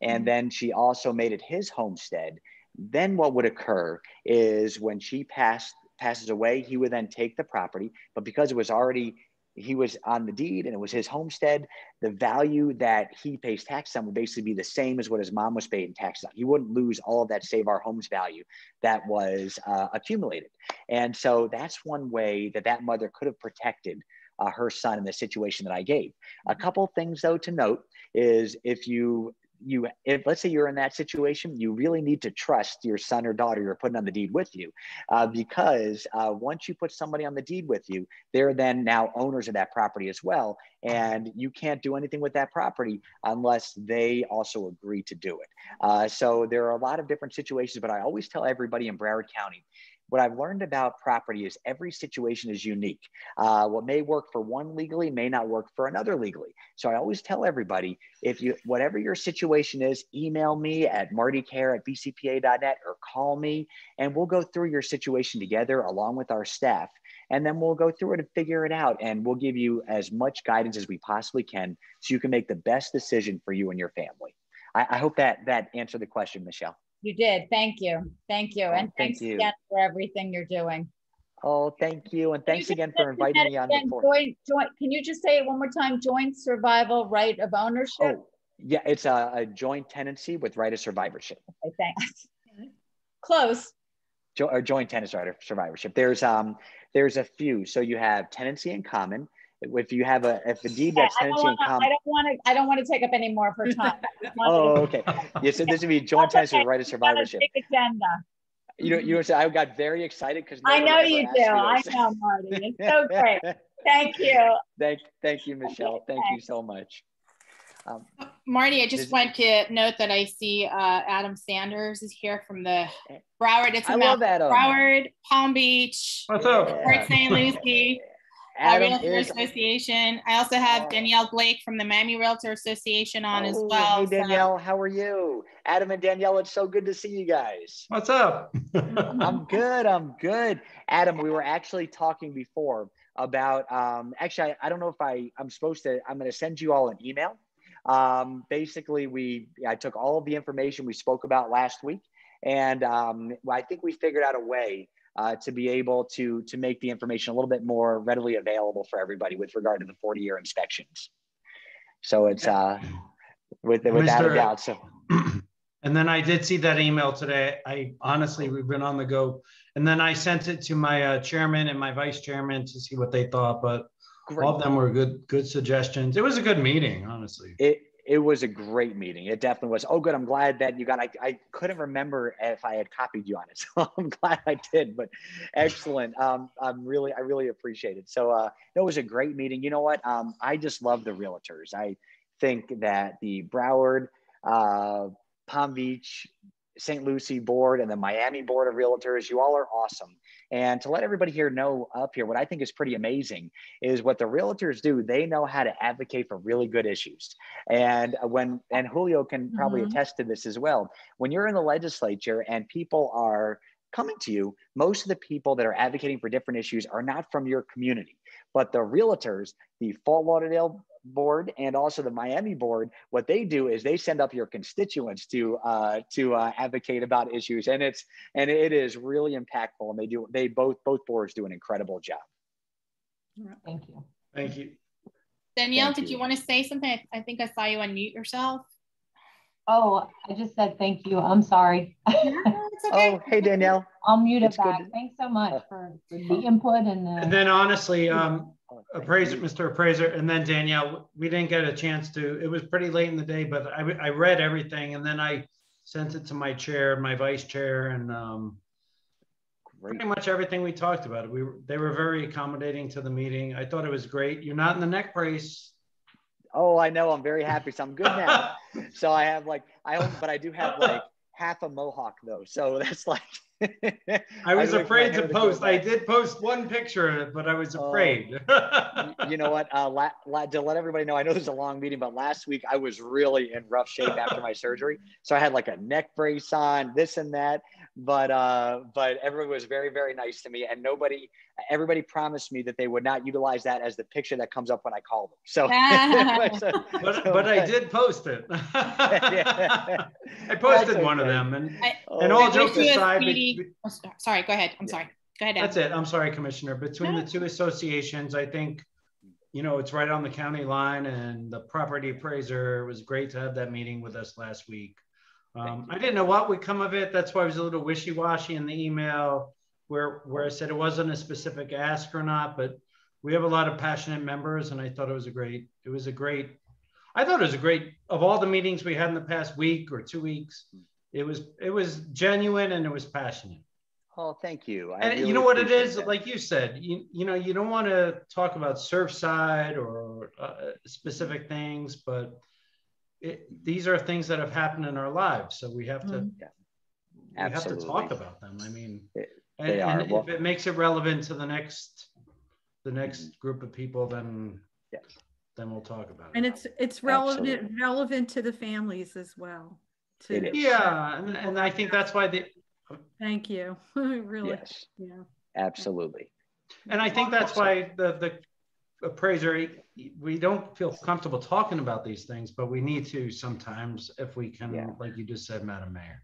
and then she also made it his homestead then what would occur is when she passed passes away he would then take the property but because it was already he was on the deed and it was his homestead the value that he pays tax on would basically be the same as what his mom was paying taxes on. He wouldn't lose all of that save our homes value that was uh, accumulated. And so that's one way that that mother could have protected uh, her son in the situation that I gave. A couple things though to note is if you you if let's say you're in that situation you really need to trust your son or daughter you're putting on the deed with you uh, because uh, once you put somebody on the deed with you they're then now owners of that property as well and you can't do anything with that property unless they also agree to do it. Uh, so there are a lot of different situations but i always tell everybody in broward county what I've learned about property is every situation is unique. Uh, what may work for one legally may not work for another legally. So I always tell everybody if you, whatever your situation is, email me at martykiar at bcpa.net or call me and we'll go through your situation together along with our staff. And then we'll go through it and figure it out. And we'll give you as much guidance as we possibly can so you can make the best decision for you and your family. I, I hope that that answered the question, Michelle. You did. Thank you. Thank you. Oh, and thank thanks you. again for everything you're doing. Oh, thank you. And thanks you again for inviting me on the forum. Joint, joint, can you just say it one more time? Joint survival right of ownership? Oh, yeah, it's a, a joint tenancy with right of survivorship. Okay, thanks. close. Jo- or joint tenant survivor- survivorship. There's um there's a few. So you have tenancy in common. If you have a if a deed that's I don't want to. I don't want to. I don't want to take up any more of her time. [LAUGHS] I just wanted Oh, to- okay. Yeah, so this would be [LAUGHS] joint tenancy Okay, right of on a survivorship. big agenda. You know, you know, so I got very excited because I know you do. I know, Marty. It's so [LAUGHS] great. Thank you. Thank, thank you, Michelle. Thank you so much. Um, Marty, I just Is- want to note that I see uh, Adam Sanders is here from the Broward. It's I about love Adam. Broward, Palm Beach, What's up? Port St. Lucie, Adam Realtor is. Association. I also have. Danielle Blake from the Miami Realtor Association on as Oh, well. Hey so- Danielle, how are you? Adam and Danielle, it's so good to see you guys. What's up? [LAUGHS] I'm good. I'm good. Adam, we were actually talking before about um actually I, I don't know if I I'm supposed to I'm going to send you all an email. Um basically we I took all of the information we spoke about last week and um I think we figured out a way uh, to be able to to make the information a little bit more readily available for everybody with regard to the 40 year inspections. So it's uh with without a doubt. So [CLEARS THROAT] And then I did see that email today. I honestly, we've been on the go. And then I sent it to my uh, chairman and my vice chairman to see what they thought, but great. all of them were good, good suggestions. It was a good meeting, honestly. It it was a great meeting. It definitely was. Oh, good. I'm glad that you got. I, I couldn't remember if I had copied you on it, [LAUGHS] so I'm glad I did. But excellent. Um, I'm really, I really appreciate it. So, uh, it was a great meeting. You know what? Um, I just love the realtors. I think that the Broward, uh, Palm Beach, St. Lucie board, and the Miami board of realtors, you all are awesome. And to let everybody here know up here, what I think is pretty amazing is what the realtors do. They know how to advocate for really good issues. And when, and Julio can probably Mhm. attest to this as well. When you're in the legislature and people are coming to you, most of the people that are advocating for different issues are not from your community. But the realtors, the Fort Lauderdale board and also the Miami board, what they do is they send up your constituents to uh, to uh, advocate about issues, and it's and it is really impactful. And they do they both both boards do an incredible job. Thank you. Thank you. Danielle, Thank did you you. want to say something? I, I think I saw you unmute yourself. Oh, I just said thank you. I'm sorry. No, it's okay. Oh, hey Danielle. I'll mute it It's good back. to- Thanks so much for for the input and the And then honestly, um, Oh, thank appraiser, you. Mr. Appraiser, and then Danielle, we didn't get a chance to, it was pretty late in the day, but I, I read everything and then I sent it to my chair, my vice chair, and, um, pretty much everything we talked about. We, they were very accommodating to the meeting. I thought it was great. You're not in the neck brace. Oh, I know. I'm very happy. So I'm good now. [LAUGHS] so I have like I but I do have like half a mohawk though. So [LAUGHS] that's like. I was do like my afraid to post. I did post one picture but I was Oh. afraid. [LAUGHS] you know what? Uh, la- la- to let everybody know, I know this is a long meeting, but last week I was really in rough shape after my surgery. [LAUGHS] So I had like a neck brace on, this and that. But uh, but everyone was very very nice to me, and nobody, everybody promised me that they would not utilize that as the picture that comes up when I call them. So, [LAUGHS] so- but, so- but I did post it. Yeah. I posted That's one of them, and I- and all jokes aside, speedy- oh, Sorry, go ahead. I'm Yeah. sorry. Go ahead. That's it. I'm sorry, Commissioner. Between the two associations, I think, you know, it's right on the county line and the property appraiser it was great to have that meeting with us last week. Um, I didn't know what would come of it. That's why I was a little wishy-washy in the email where, where I said it wasn't a specific ask or not, but we have a lot of passionate members and I thought it was a great, it was a great, I thought it was a great, of all the meetings we had in the past week or two weeks, it was, it was genuine and it was passionate. Oh, thank you. I And you know what it is, that. like you said, you, you know, you don't want to talk about Surfside or uh, specific things, but it, these are things that have happened in our lives. So we have to, Mhm. Yeah. we have to talk about them. I mean, They- and, are. and Well- if it makes it relevant to the next, the next group of people, then, Yes. then we'll talk about it. And it's, it's relevant, Absolutely. relevant to the families as well. Too. It is. yeah. And, and I think that's why the, Thank you. [LAUGHS] Really, Yes, yeah. absolutely. And I think that's why the, the appraiser, we don't feel comfortable talking about these things, but we need to sometimes if we can, Yeah. like you just said, Madam Mayor.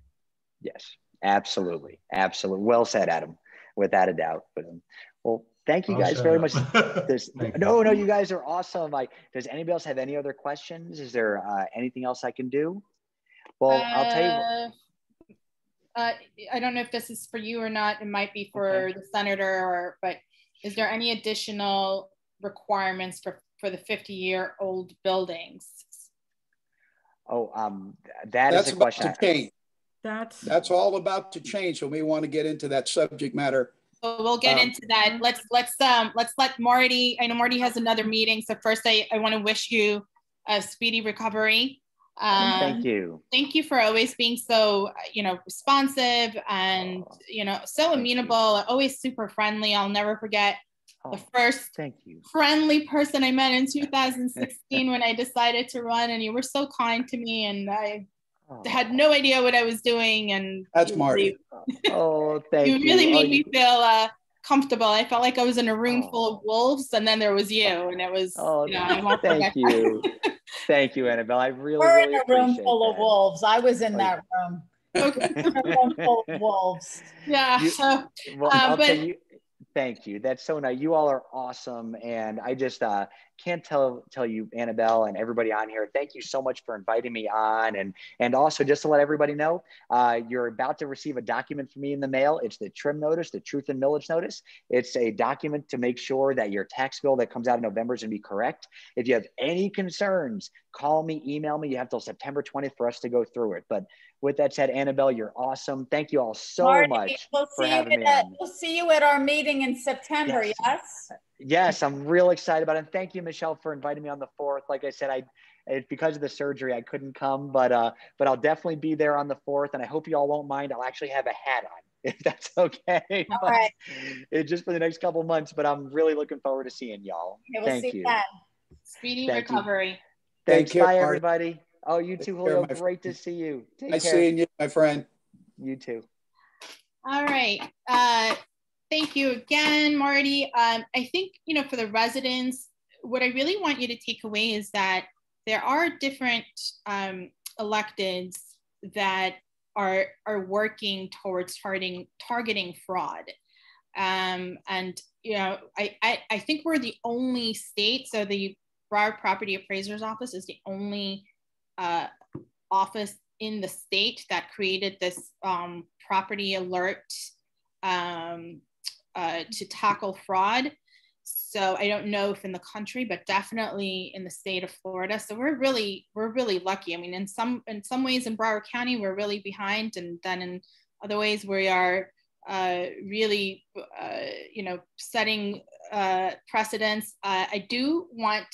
Yes, absolutely. Absolutely. Well said, Adam, without a doubt. But, um, well, thank you I'll guys shut very much. [LAUGHS] There's, no, no, you guys are awesome. Like, does anybody else have any other questions? Is there uh, anything else I can do? Well, I'll tell you. Uh, uh, I don't know if this is for you or not. It might be for the senator, or but is there any additional requirements for for the 50 year old buildings? Oh, um, that That's is a about question. to change. That's That's all about to change. So we want to get into that subject matter. So we'll get Um, into that. Let's let's um let's let Marty. I know Marty has another meeting. So first, I I want to wish you a speedy recovery. Um, Thank you. thank you for always being so you know responsive and you know so amenable always super friendly i'll never forget the Oh, first thank you. friendly person i met in [LAUGHS] 2016 when i decided to run and you were so kind to me and i Oh, had no idea what i was doing and That's you Marty. really- oh, thank you [LAUGHS] you. really Oh, made me feel uh comfortable i felt like i was in a room Oh. full of wolves and then there was you and it was Oh, you know I won't forget thank you. [LAUGHS] Thank you, Anabelle. I really, We're in really a room appreciate full of wolves. I was in Oh, that room. Okay. Room full of [LAUGHS] wolves. yeah You- so Well, Uh, but- you, thank you. That's so nice. You all are awesome, and I just uh, can't tell tell you, Anabelle, and everybody on here. Thank you so much for inviting me on, and and also just to let everybody know, uh, you're about to receive a document from me in the mail. It's the trim notice, the truth and millage notice. It's a document to make sure that your tax bill that comes out in November is going to be correct. If you have any concerns, call me, email me. You have till September 20th for us to go through it. But with that said, Anabelle, you're awesome. Thank you all so Marty, much we'll for you having me at, on. we'll see you at our meeting in September, Yes. yes? Yes, I'm real excited about it. And thank you, Michelle, for inviting me on the fourth. Like I said, I it's because of the surgery I couldn't come, but uh, but I'll definitely be there on the fourth, and I hope you all won't mind. I'll actually have a hat on [LAUGHS] if that's okay. All But right. It's just for the next couple months, but I'm really looking forward to seeing y'all. Okay, we'll Thank see you. you then. speedy Thank you. recovery Thanks. care, Bye, Marty. everybody. Oh, you Take too, Julio. my Great to see you. Take Nice care. seeing you, my friend. You too. All right. Uh, thank you again, Marty. Um, I think, you know, for the residents, what I really want you to take away is that there are different um, electeds that are, are working towards targeting, targeting fraud. Um, and, you know, I, I, I think we're the only state, so the Broward Property Appraiser's Office is the only uh, office in the state that created this um, property alert um, uh, to tackle fraud. So I don't know if in the country, but definitely in the state of Florida. So we're really we're really lucky. I mean, in some in some ways in Broward County we're really behind, and then in other ways we are uh, really uh, you know setting uh, precedents. Uh, I do want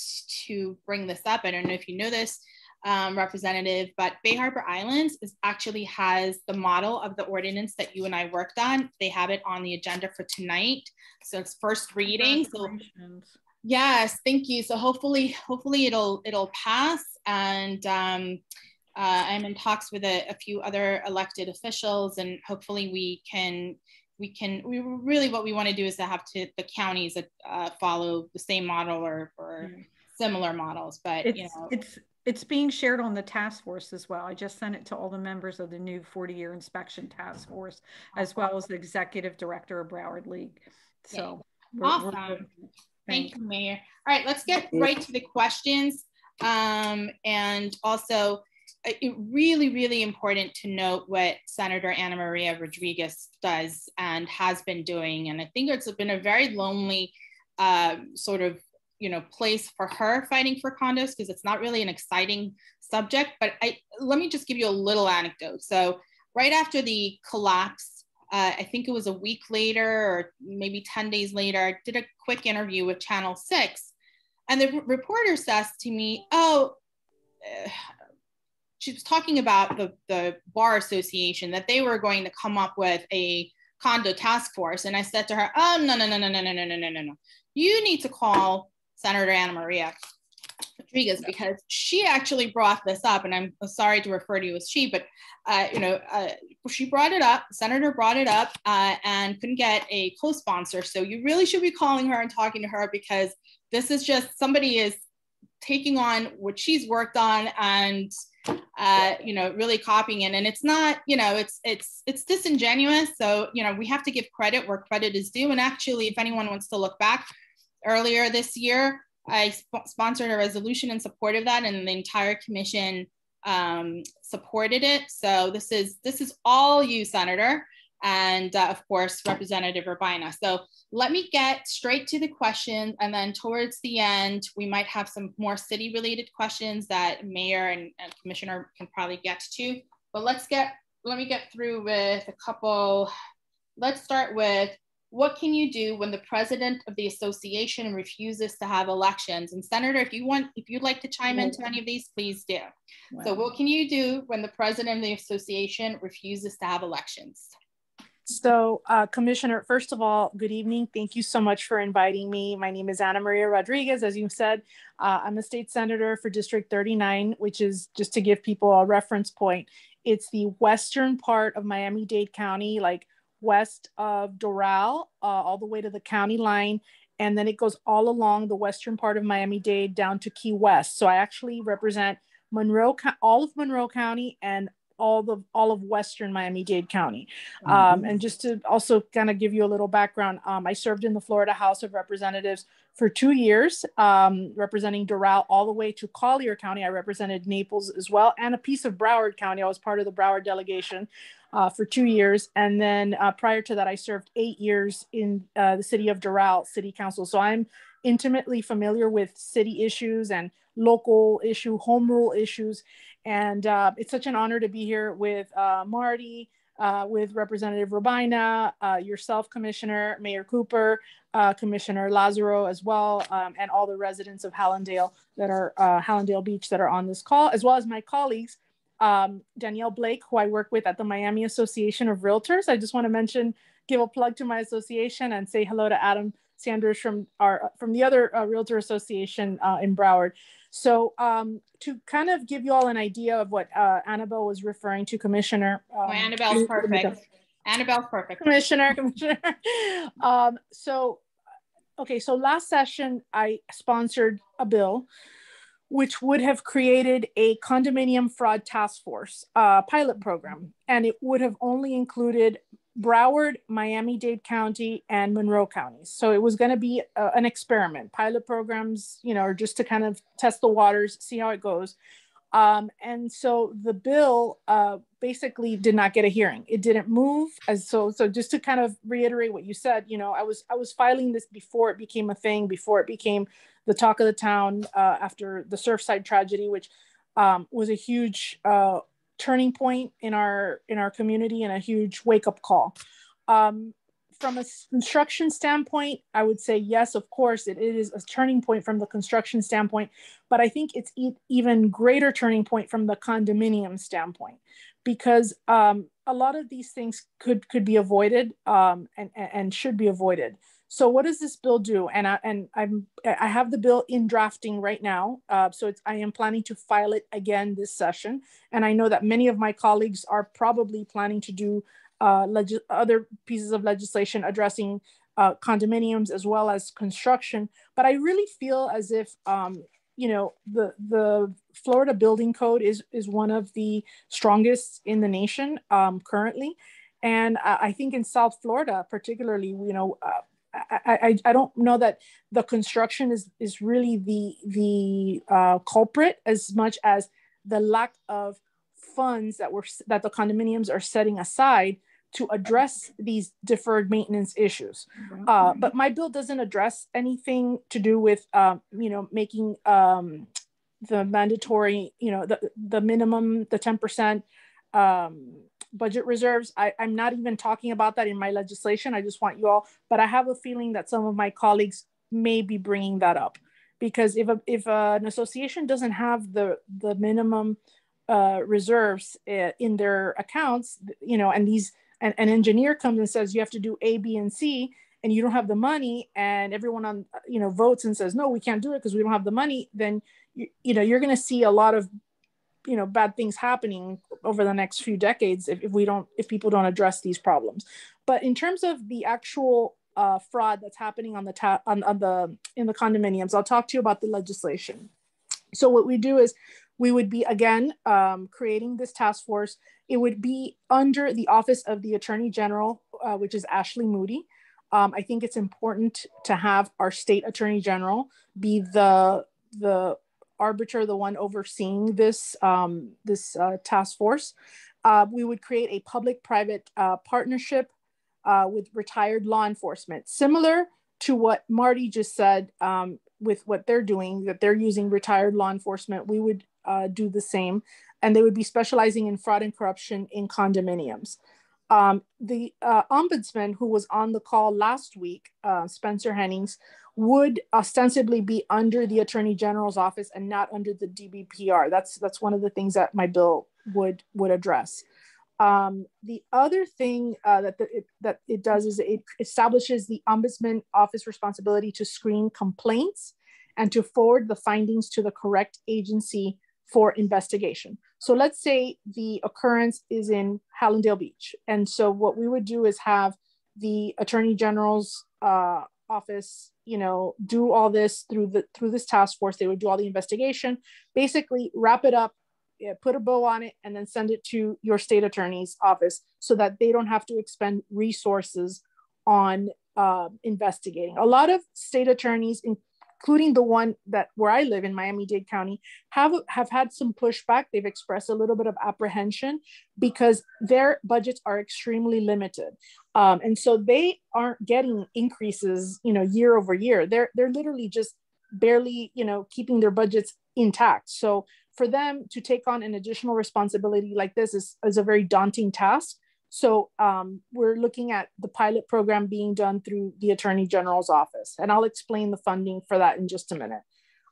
to bring this up. I don't know if you know this um, representative, but Bay Harbor Islands is actually has the model of the ordinance that you and I worked on. They have it on the agenda for tonight. So it's first reading. So yes, thank you. So hopefully, hopefully it'll it'll pass. And um, uh, I'm in talks with a, a few other elected officials, and hopefully we can we can we really what we want to do is to have to the counties that uh, follow the same model or or similar models. But It's, you know, it's, it's being shared on the task force as well. I just sent it to all the members of the new 40-year inspection task force, as well as the executive director of Broward League. So. we're- we're- Awesome. Thank Thank you, Mayor. All right, let's get right to the questions. Um, and also, uh, it really, really important to note what Senator Ana Maria Rodriguez does and has been doing. And I think it's been a very lonely uh, sort of, you know, place for her fighting for condos because it's not really an exciting subject. But I let me just give you a little anecdote. So right after the collapse uh, I think it was a week later or maybe 10 days later, I did a quick interview with Channel 6. And the reporter says to me, Oh, uh, she was talking about the, the Bar Association, that they were going to come up with a condo task force. And I said to her, Oh, no, no, no, no, no, no, no, no, no, no. You need to call Senator Ana Maria Rodriguez because she actually brought this up, and I'm sorry to refer to you as she, but uh, you know, uh, she brought it up. Senator brought it up uh, and couldn't get a co-sponsor. So you really should be calling her and talking to her because this is just somebody is taking on what she's worked on and uh, you know really copying it and it's not you know it's it's it's disingenuous so you know we have to give credit where credit is due and actually if anyone wants to look back earlier this year I sp- sponsored a resolution in support of that, and the entire commission um, supported it. So this is this is all you, Senator, and uh, of course Representative Robaina. So let me get straight to the questions, and then towards the end we might have some more city-related questions that Mayor and, and Commissioner can probably get to. But let's get let me get through with a couple. Let's start with what can you do when the president of the association refuses to have elections? And Senator, if you want, if you'd like to chime into any of these, please do. So what can you do when the president of the association refuses to have elections? So, uh, Commissioner, first of all, good evening. Thank you so much for inviting me. My name is Ana Maria Rodriguez. As you said, uh, I'm a state senator for District 39, which is just to give people a reference point. It's the western part of Miami Dade County, like west of Doral, uh, all the way to the county line. And then it goes all along the western part of Miami Dade down to Key West. So I actually represent Monroe, all of Monroe County and all the all of western miami-dade county um, mm-hmm. and just to also kind of give you a little background um, i served in the florida house of representatives for two years um, representing doral all the way to collier county i represented naples as well and a piece of broward county i was part of the broward delegation uh, for two years. And then uh, prior to that i served eight years in uh, the city of doral city council. So i'm intimately familiar with city issues and local issue home rule issues. And uh, it's such an honor to be here with uh, Marty, uh, with Representative Robaina, uh, yourself, Commissioner, Mayor Cooper, Commissioner Lazarow as well, um, and all the residents of Hallandale that are Hallandale Beach that are on this call, as well as my colleagues, um, Danielle Blake, who I work with at the Miami Association of Realtors. I just want to mention, give a plug to my association and say hello to Adam Sanders from our from the other Realtor Association in Broward. So um, to kind of give you all an idea of what uh, Anabelle was referring to, Commissioner. Um, oh, Anabelle's perfect. Anabelle's perfect. Commissioner, Commissioner. [LAUGHS] um, so, okay, so last session I sponsored a bill which would have created a condominium fraud task force uh, pilot program, and it would have only included Broward, Miami Dade County, and Monroe counties. So it was going to be uh, an experiment, pilot programs, you know, just to kind of test the waters, see how it goes. Um, and so the bill uh, basically did not get a hearing. It didn't move. As so, so just to kind of reiterate what you said, you know, I was I was filing this before it became a thing, before it became the talk of the town uh, after the Surfside tragedy, which um, was a huge uh, turning point in our in our community and a huge wake up call. Um, from a construction standpoint, I would say yes, of course, it, is a turning point from the construction standpoint, but I think it's e- even greater turning point from the condominium standpoint, because um, a lot of these things could could be avoided um, and and should be avoided. So what does this bill do? And I and I'm I have the bill in drafting right now. Uh, so it's, I am planning to file it again this session. And I know that many of my colleagues are probably planning to do uh, leg- other pieces of legislation addressing uh, condominiums as well as construction. But I really feel as if um, you know the the Florida Building Code is is one of the strongest in the nation um, currently. And I think in South Florida, particularly, you know, uh, I, I, I don't know that the construction is, is really the, the uh, culprit as much as the lack of funds that were that the condominiums are setting aside to address these deferred maintenance issues. Mm-hmm. Uh, but my bill doesn't address anything to do with, um, you know, making um, the mandatory, you know, the, the minimum, the 10% um, budget reserves. I, I'm not even talking about that in my legislation. I just want you all, but I have a feeling that some of my colleagues may be bringing that up because if, a, if a, an association doesn't have the, the minimum uh, reserves uh, in their accounts, you know, and these, and an engineer comes and says you have to do A, B, and C, and you don't have the money, and everyone on, you know, votes and says no, we can't do it because we don't have the money, then you, you know you're going to see a lot of you know bad things happening over the next few decades if, if we don't if people don't address these problems. But in terms of the actual uh, fraud that's happening on the ta- on, on the in the condominiums i'll talk to you about the legislation. So what we do is we would be again um, creating this task force. It would be under the office of the attorney general uh, which is ashley moody. Um, i think it's important to have our state attorney general be the the arbiter, the one overseeing this um, this uh, task force. Uh, we would create a public-private uh, partnership uh, with retired law enforcement, similar to what Marty just said um, with what they're doing, that they're using retired law enforcement. We would uh, do the same, and they would be specializing in fraud and corruption in condominiums. Um, the uh, ombudsman who was on the call last week, uh, Spencer Hennings, would ostensibly be under the attorney general's office and not under the DBPR. That's that's one of the things that my bill would would address. Um, the other thing uh, that the, it, that it does is it establishes the ombudsman office responsibility to screen complaints and to forward the findings to the correct agency for investigation. So let's say the occurrence is in Hallandale Beach, and so what we would do is have the attorney general's uh, office you know do all this through the through this task force they would do all the investigation basically wrap it up put a bow on it and then send it to your state attorney's office so that they don't have to expend resources on uh, investigating a lot of state attorneys including the one that where I live in Miami-Dade County, have have had some pushback. They've expressed a little bit of apprehension because their budgets are extremely limited, um, and so they aren't getting increases, you know, year over year. They're they're literally just barely, you know, keeping their budgets intact. So for them to take on an additional responsibility like this is, is a very daunting task. So um, we're looking at the pilot program being done through the Attorney General's office, and I'll explain the funding for that in just a minute.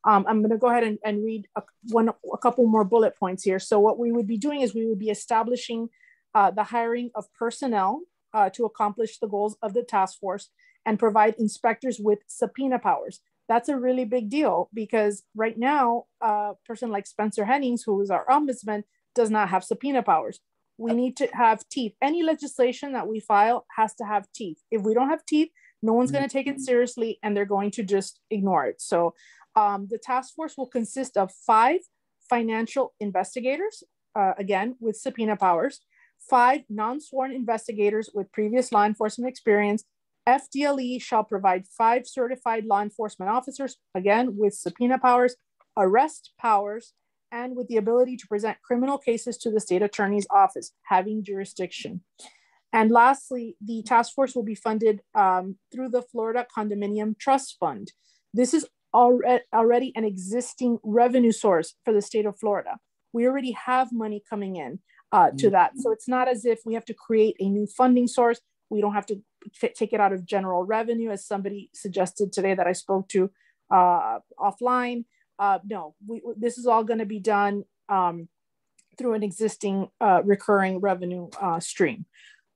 Um, I'm going to go ahead and, and read a, one, a couple more bullet points here. So what we would be doing is we would be establishing uh, the hiring of personnel uh, to accomplish the goals of the task force and provide inspectors with subpoena powers. That's a really big deal because right now, a person like Spencer Hennings, who is our ombudsman, does not have subpoena powers we need to have teeth. Any legislation that we file has to have teeth. If we don't have teeth, no one's going to take it mm-hmm. seriously and they're going to just ignore it. So um, the task force will consist of five financial investigators, uh, again, with subpoena powers, five non-sworn investigators with previous law enforcement experience. FDLE shall provide five certified law enforcement officers, again, with subpoena powers, arrest powers, and with the ability to present criminal cases to the state attorney's office, having jurisdiction. And lastly, the task force will be funded um, through the Florida Condominium Trust Fund. This is already an existing revenue source for the state of Florida. We already have money coming in uh, to mm. that. So it's not as if we have to create a new funding source. We don't have to take it out of general revenue, as somebody suggested today that I spoke to uh, offline uh, no, we, this is all going to be done um, through an existing uh, recurring revenue uh, stream.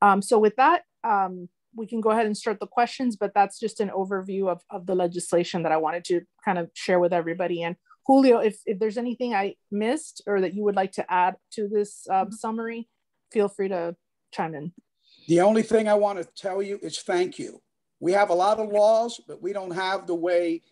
Um, so with that, um, we can go ahead and start the questions, but that's just an overview of, of the legislation that I wanted to kind of share with everybody. And Julio, if, if there's anything I missed or that you would like to add to this um, summary, feel free to chime in. The only thing I want to tell you is thank you. We have a lot of laws, but we don't have the way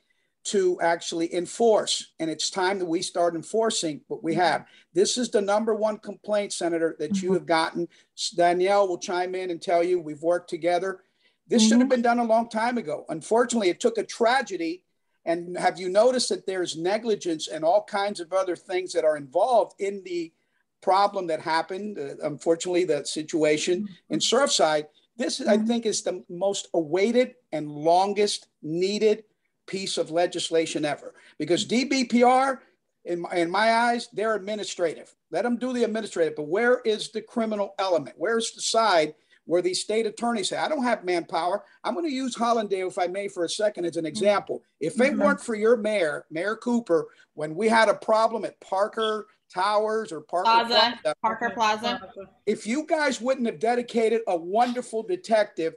to actually enforce. And it's time that we start enforcing what we have. This is the number one complaint, Senator, that you mm-hmm. have gotten. Danielle will chime in and tell you we've worked together. This mm-hmm. should have been done a long time ago. Unfortunately, it took a tragedy. And have you noticed that there's negligence and all kinds of other things that are involved in the problem that happened? Uh, unfortunately, the situation in mm-hmm. Surfside. This, I mm-hmm. think, is the most awaited and longest needed piece of legislation ever because DBPR, in my, in my eyes, they're administrative. Let them do the administrative, but where is the criminal element? Where's the side where these state attorneys say, I don't have manpower. I'm going to use Hallandale, if I may, for a second as an example. If it mm-hmm. weren't for your mayor, Mayor Cooper, when we had a problem at Parker Towers or Parker Plaza, Plaza, Parker Plaza, if you guys wouldn't have dedicated a wonderful detective,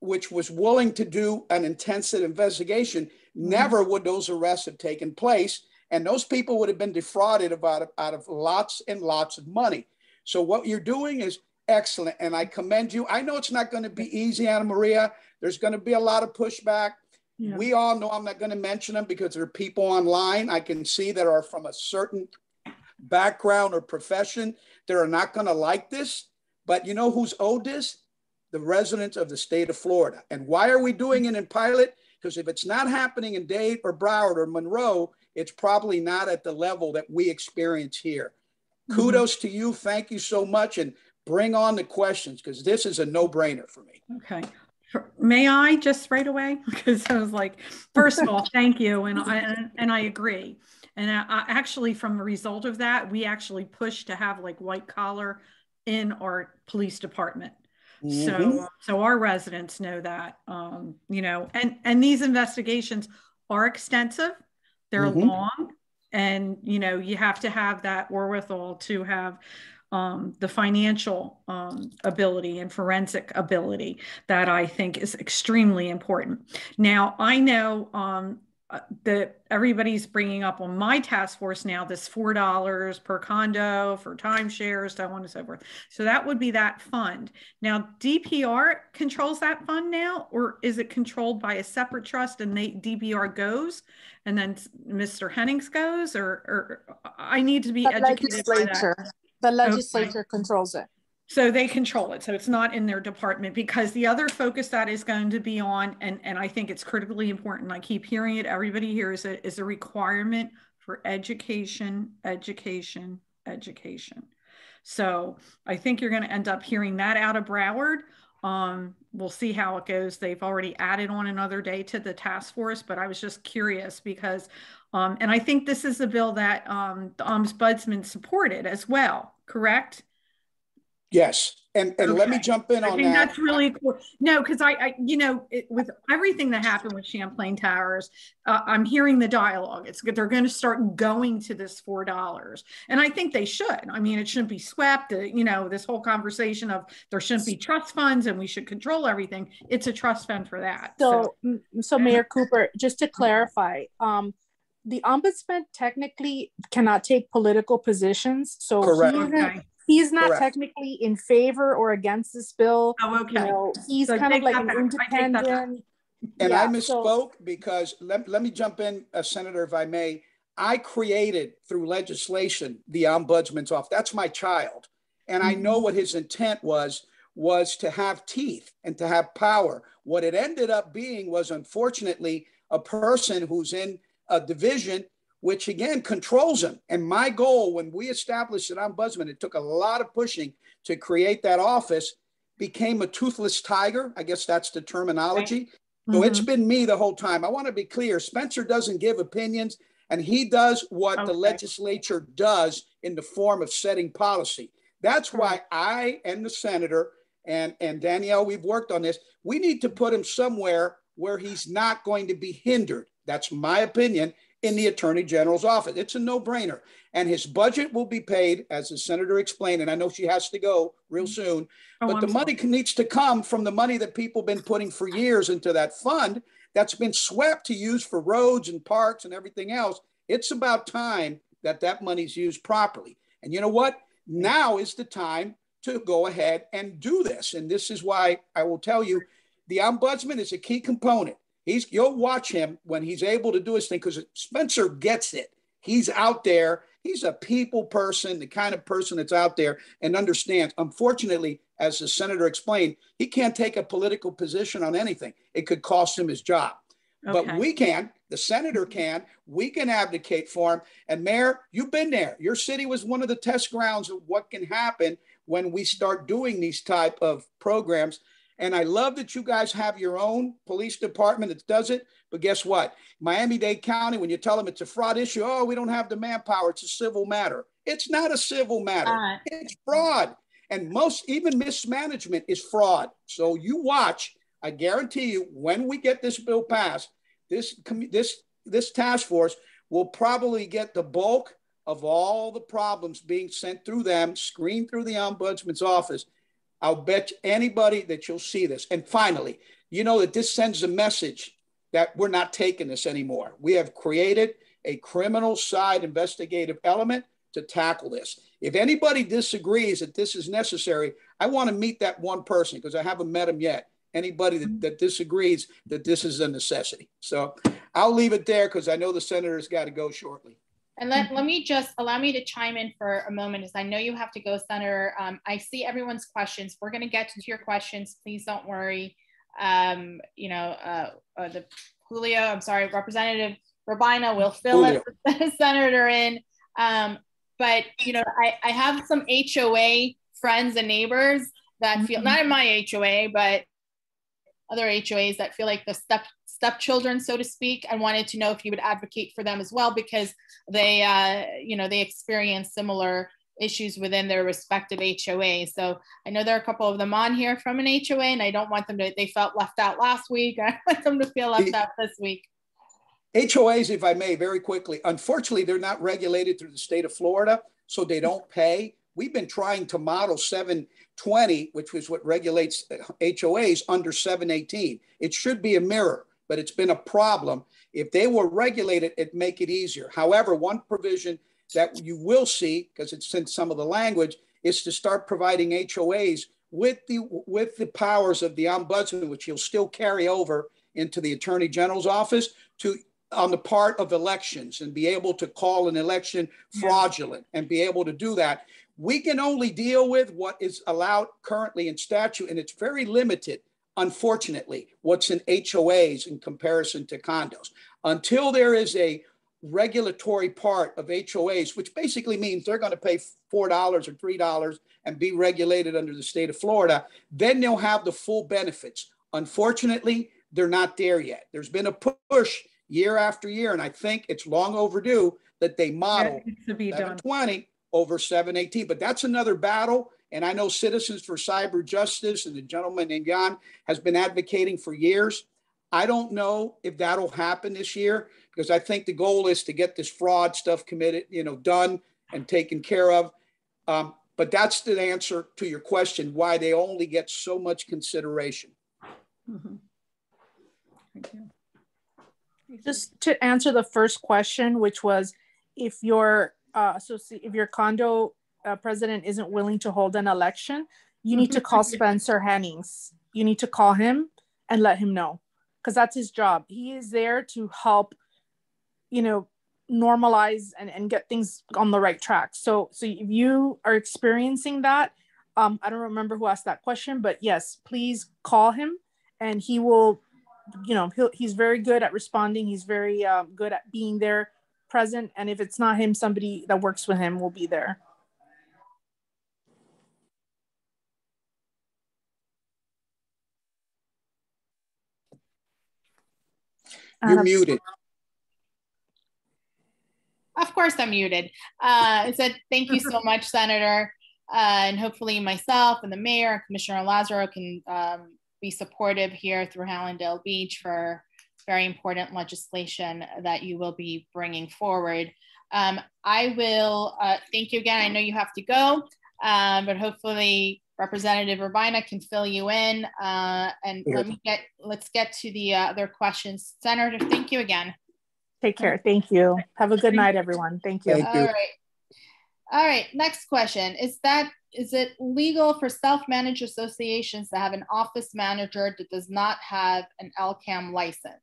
which was willing to do an intensive investigation, Mm-hmm. Never would those arrests have taken place. And those people would have been defrauded about out of lots and lots of money. So what you're doing is excellent. And I commend you. I know it's not going to be easy, Ana Maria. There's going to be a lot of pushback. Yeah. We all know I'm not going to mention them because there are people online I can see that are from a certain background or profession that are not going to like this. But you know who's owed this? The residents of the state of Florida. And why are we doing it in pilot? Because if it's not happening in Dade or Broward or Monroe, it's probably not at the level that we experience here. Mm-hmm. Kudos to you. Thank you so much. And bring on the questions because this is a no brainer for me. Okay. May I just right away? [LAUGHS] Because I was like, first of all, thank you. And I, and I agree. And I, I actually, from the result of that, we actually pushed to have like white collar in our police department. Mhm. So, so our residents know that, um, you know, and, and these investigations are extensive. They're Mhm. long and, you know, you have to have that wherewithal to have, um, the financial, um, ability and forensic ability that I think is extremely important. Now, I know, um, uh, that everybody's bringing up on my task force now this four dollars per condo for timeshares so on and so forth. So that would be that fund. Now dpr controls that fund now or is it controlled by a separate trust and they dpr goes and then mr hennings goes or, or i need to be The educated legislature, the legislature controls it. So they control it. So it's not in their department because the other focus that is going to be on, and, and I think it's critically important. I keep hearing it. Everybody hears it is a requirement for education, education, education. So I think you're going to end up hearing that out of Broward. Um, we'll see how it goes. They've already added on another day to the task force, but I was just curious because, um, and I think this is a bill that um, the ombudsman supported as well, correct? Yes. And, and let me jump in I on think that. that's really cool. No, because I, I, you know, it, with everything that happened with Champlain Towers, uh, I'm hearing the dialogue. It's good. They're going to start going to this four dollars, and I think they should. I mean, it shouldn't be swept. Uh, you know, this whole conversation of there shouldn't be trust funds and we should control everything. It's a trust fund for that. So, mm, so Mayor Cooper, just to clarify, um, the ombudsman technically cannot take political positions. So Correct. he isn't- Okay. he's not Correct. technically in favor or against this bill. Oh, You know, he's So kind of like an back. I take that back. independent. And I Yeah, so- misspoke because let, let me jump in, uh, Senator, if I may. I created through legislation the ombudsman's office. That's my child. And I know what his intent was, was to have teeth and to have power. What it ended up being was unfortunately a person who's in a division which again controls him. And my goal when we established an ombudsman, it took a lot of pushing to create that office, became a toothless tiger. I guess that's the terminology. So it's mm-hmm. been me the whole time. I want to be clear. Spencer doesn't give opinions, and he does what the legislature does in the form of setting policy. That's why I and the senator and, and Danielle, we've worked on this. We need to put him somewhere where he's not going to be hindered. That's my opinion in the attorney general's office. It's a no brainer. And his budget will be paid, as the senator explained, and I know she has to go real mm-hmm. soon. Oh, But I'm the sorry. money needs to come from the money that people have been putting for years into that fund that's been swept to use for roads and parks and everything else. It's about time that that money's used properly. And you know what? Now is the time to go ahead and do this. And this is why I will tell you the ombudsman is a key component. He's you'll watch him when he's able to do his thing because Spencer gets it. He's out there. He's a people person, the kind of person that's out there and understands. Unfortunately, as the senator explained, he can't take a political position on anything. It could cost him his job. But we can, the senator can, we can advocate for him. And Mayor, you've been there. Your city was one of the test grounds of what can happen when we start doing these type of programs. And I love that you guys have your own police department that does it. But guess what? Miami-Dade County, when you tell them it's a fraud issue, oh, we don't have the manpower. It's a civil matter. It's not a civil matter. Uh, It's fraud. And most, even mismanagement is fraud. So you watch. I guarantee you, when we get this bill passed, this this this task force will probably get the bulk of all the problems being sent through them, screened through the ombudsman's office. I'll bet anybody that you'll see this. And finally, you know that this sends a message that we're not taking this anymore. We have created a criminal side investigative element to tackle this. If anybody disagrees that this is necessary, I want to meet that one person because I haven't met him yet. Anybody that, that disagrees that this is a necessity. So I'll leave it there because I know the senator's got to go shortly. And let, let me just allow me to chime in for a moment as I know you have to go, Senator. Um, I see everyone's questions. We're going to get to your questions. Please don't worry. Um, you know, uh, uh, the Julio, I'm sorry, Representative Robaina will fill it [LAUGHS] the senator in. Um, but you know, I, I have some HOA friends and neighbors that feel mm-hmm. not in my HOA, but other HOAs that feel like the step stepchildren, so to speak, and wanted to know if you would advocate for them as well because they, uh, you know, they experience similar issues within their respective HOA. So I know there are a couple of them on here from an HOA, and I don't want them to. They felt left out last week. [LAUGHS] I want them to feel left out this week. HOAs, if I may, very quickly. Unfortunately, they're not regulated through the state of Florida, so they don't pay. We've been trying to model 720, which was what regulates uh, HOAs under 718. It should be a mirror, but it's been a problem. If they were regulated, it'd make it easier. However, one provision that you will see, because it's in some of the language, is to start providing HOAs with the with the powers of the ombudsman, which he'll still carry over into the attorney general's office to on the part of elections and be able to call an election fraudulent and be able to do that. We can only deal with what is allowed currently in statute, and it's very limited, unfortunately, what's in HOAs in comparison to condos. Until there is a regulatory part of HOAs, which basically means they're going to pay $4 or $3 and be regulated under the state of Florida, then they'll have the full benefits. Unfortunately, they're not there yet. There's been a push year after year, and I think it's long overdue that they model 720 over 718. But that's another battle. And I know Citizens for Cyber Justice and the gentleman named Jan has been advocating for years. I don't know if that'll happen this year because I think the goal is to get this fraud stuff committed, you know, done and taken care of. Um, but that's the answer to your question why they only get so much consideration. Mm-hmm. Thank you. Just to answer the first question, which was if your uh, so if your condo uh, president isn't willing to hold an election, you need to call Spencer Hennings. You need to call him and let him know because that's his job. He is there to help you know normalize and, and get things on the right track so so if you are experiencing that um i don't remember who asked that question but yes please call him and he will you know he'll, he's very good at responding he's very um, good at being there present and if it's not him somebody that works with him will be there You're muted. Of course, I'm muted. Uh, I said, thank you so much, Senator. Uh, and hopefully, myself and the mayor and Commissioner Lazarow can um, be supportive here through Hallandale Beach for very important legislation that you will be bringing forward. Um, I will uh, thank you again. I know you have to go, um, but hopefully Representative Robaina can fill you in. Uh, and let me get let's get to the uh, other questions. Senator, thank you again. Take care. Thank you. Have a good night, everyone. Thank you. Thank you. All right. All right. Next question. Is that is it legal for self-managed associations to have an office manager that does not have an LCAM license?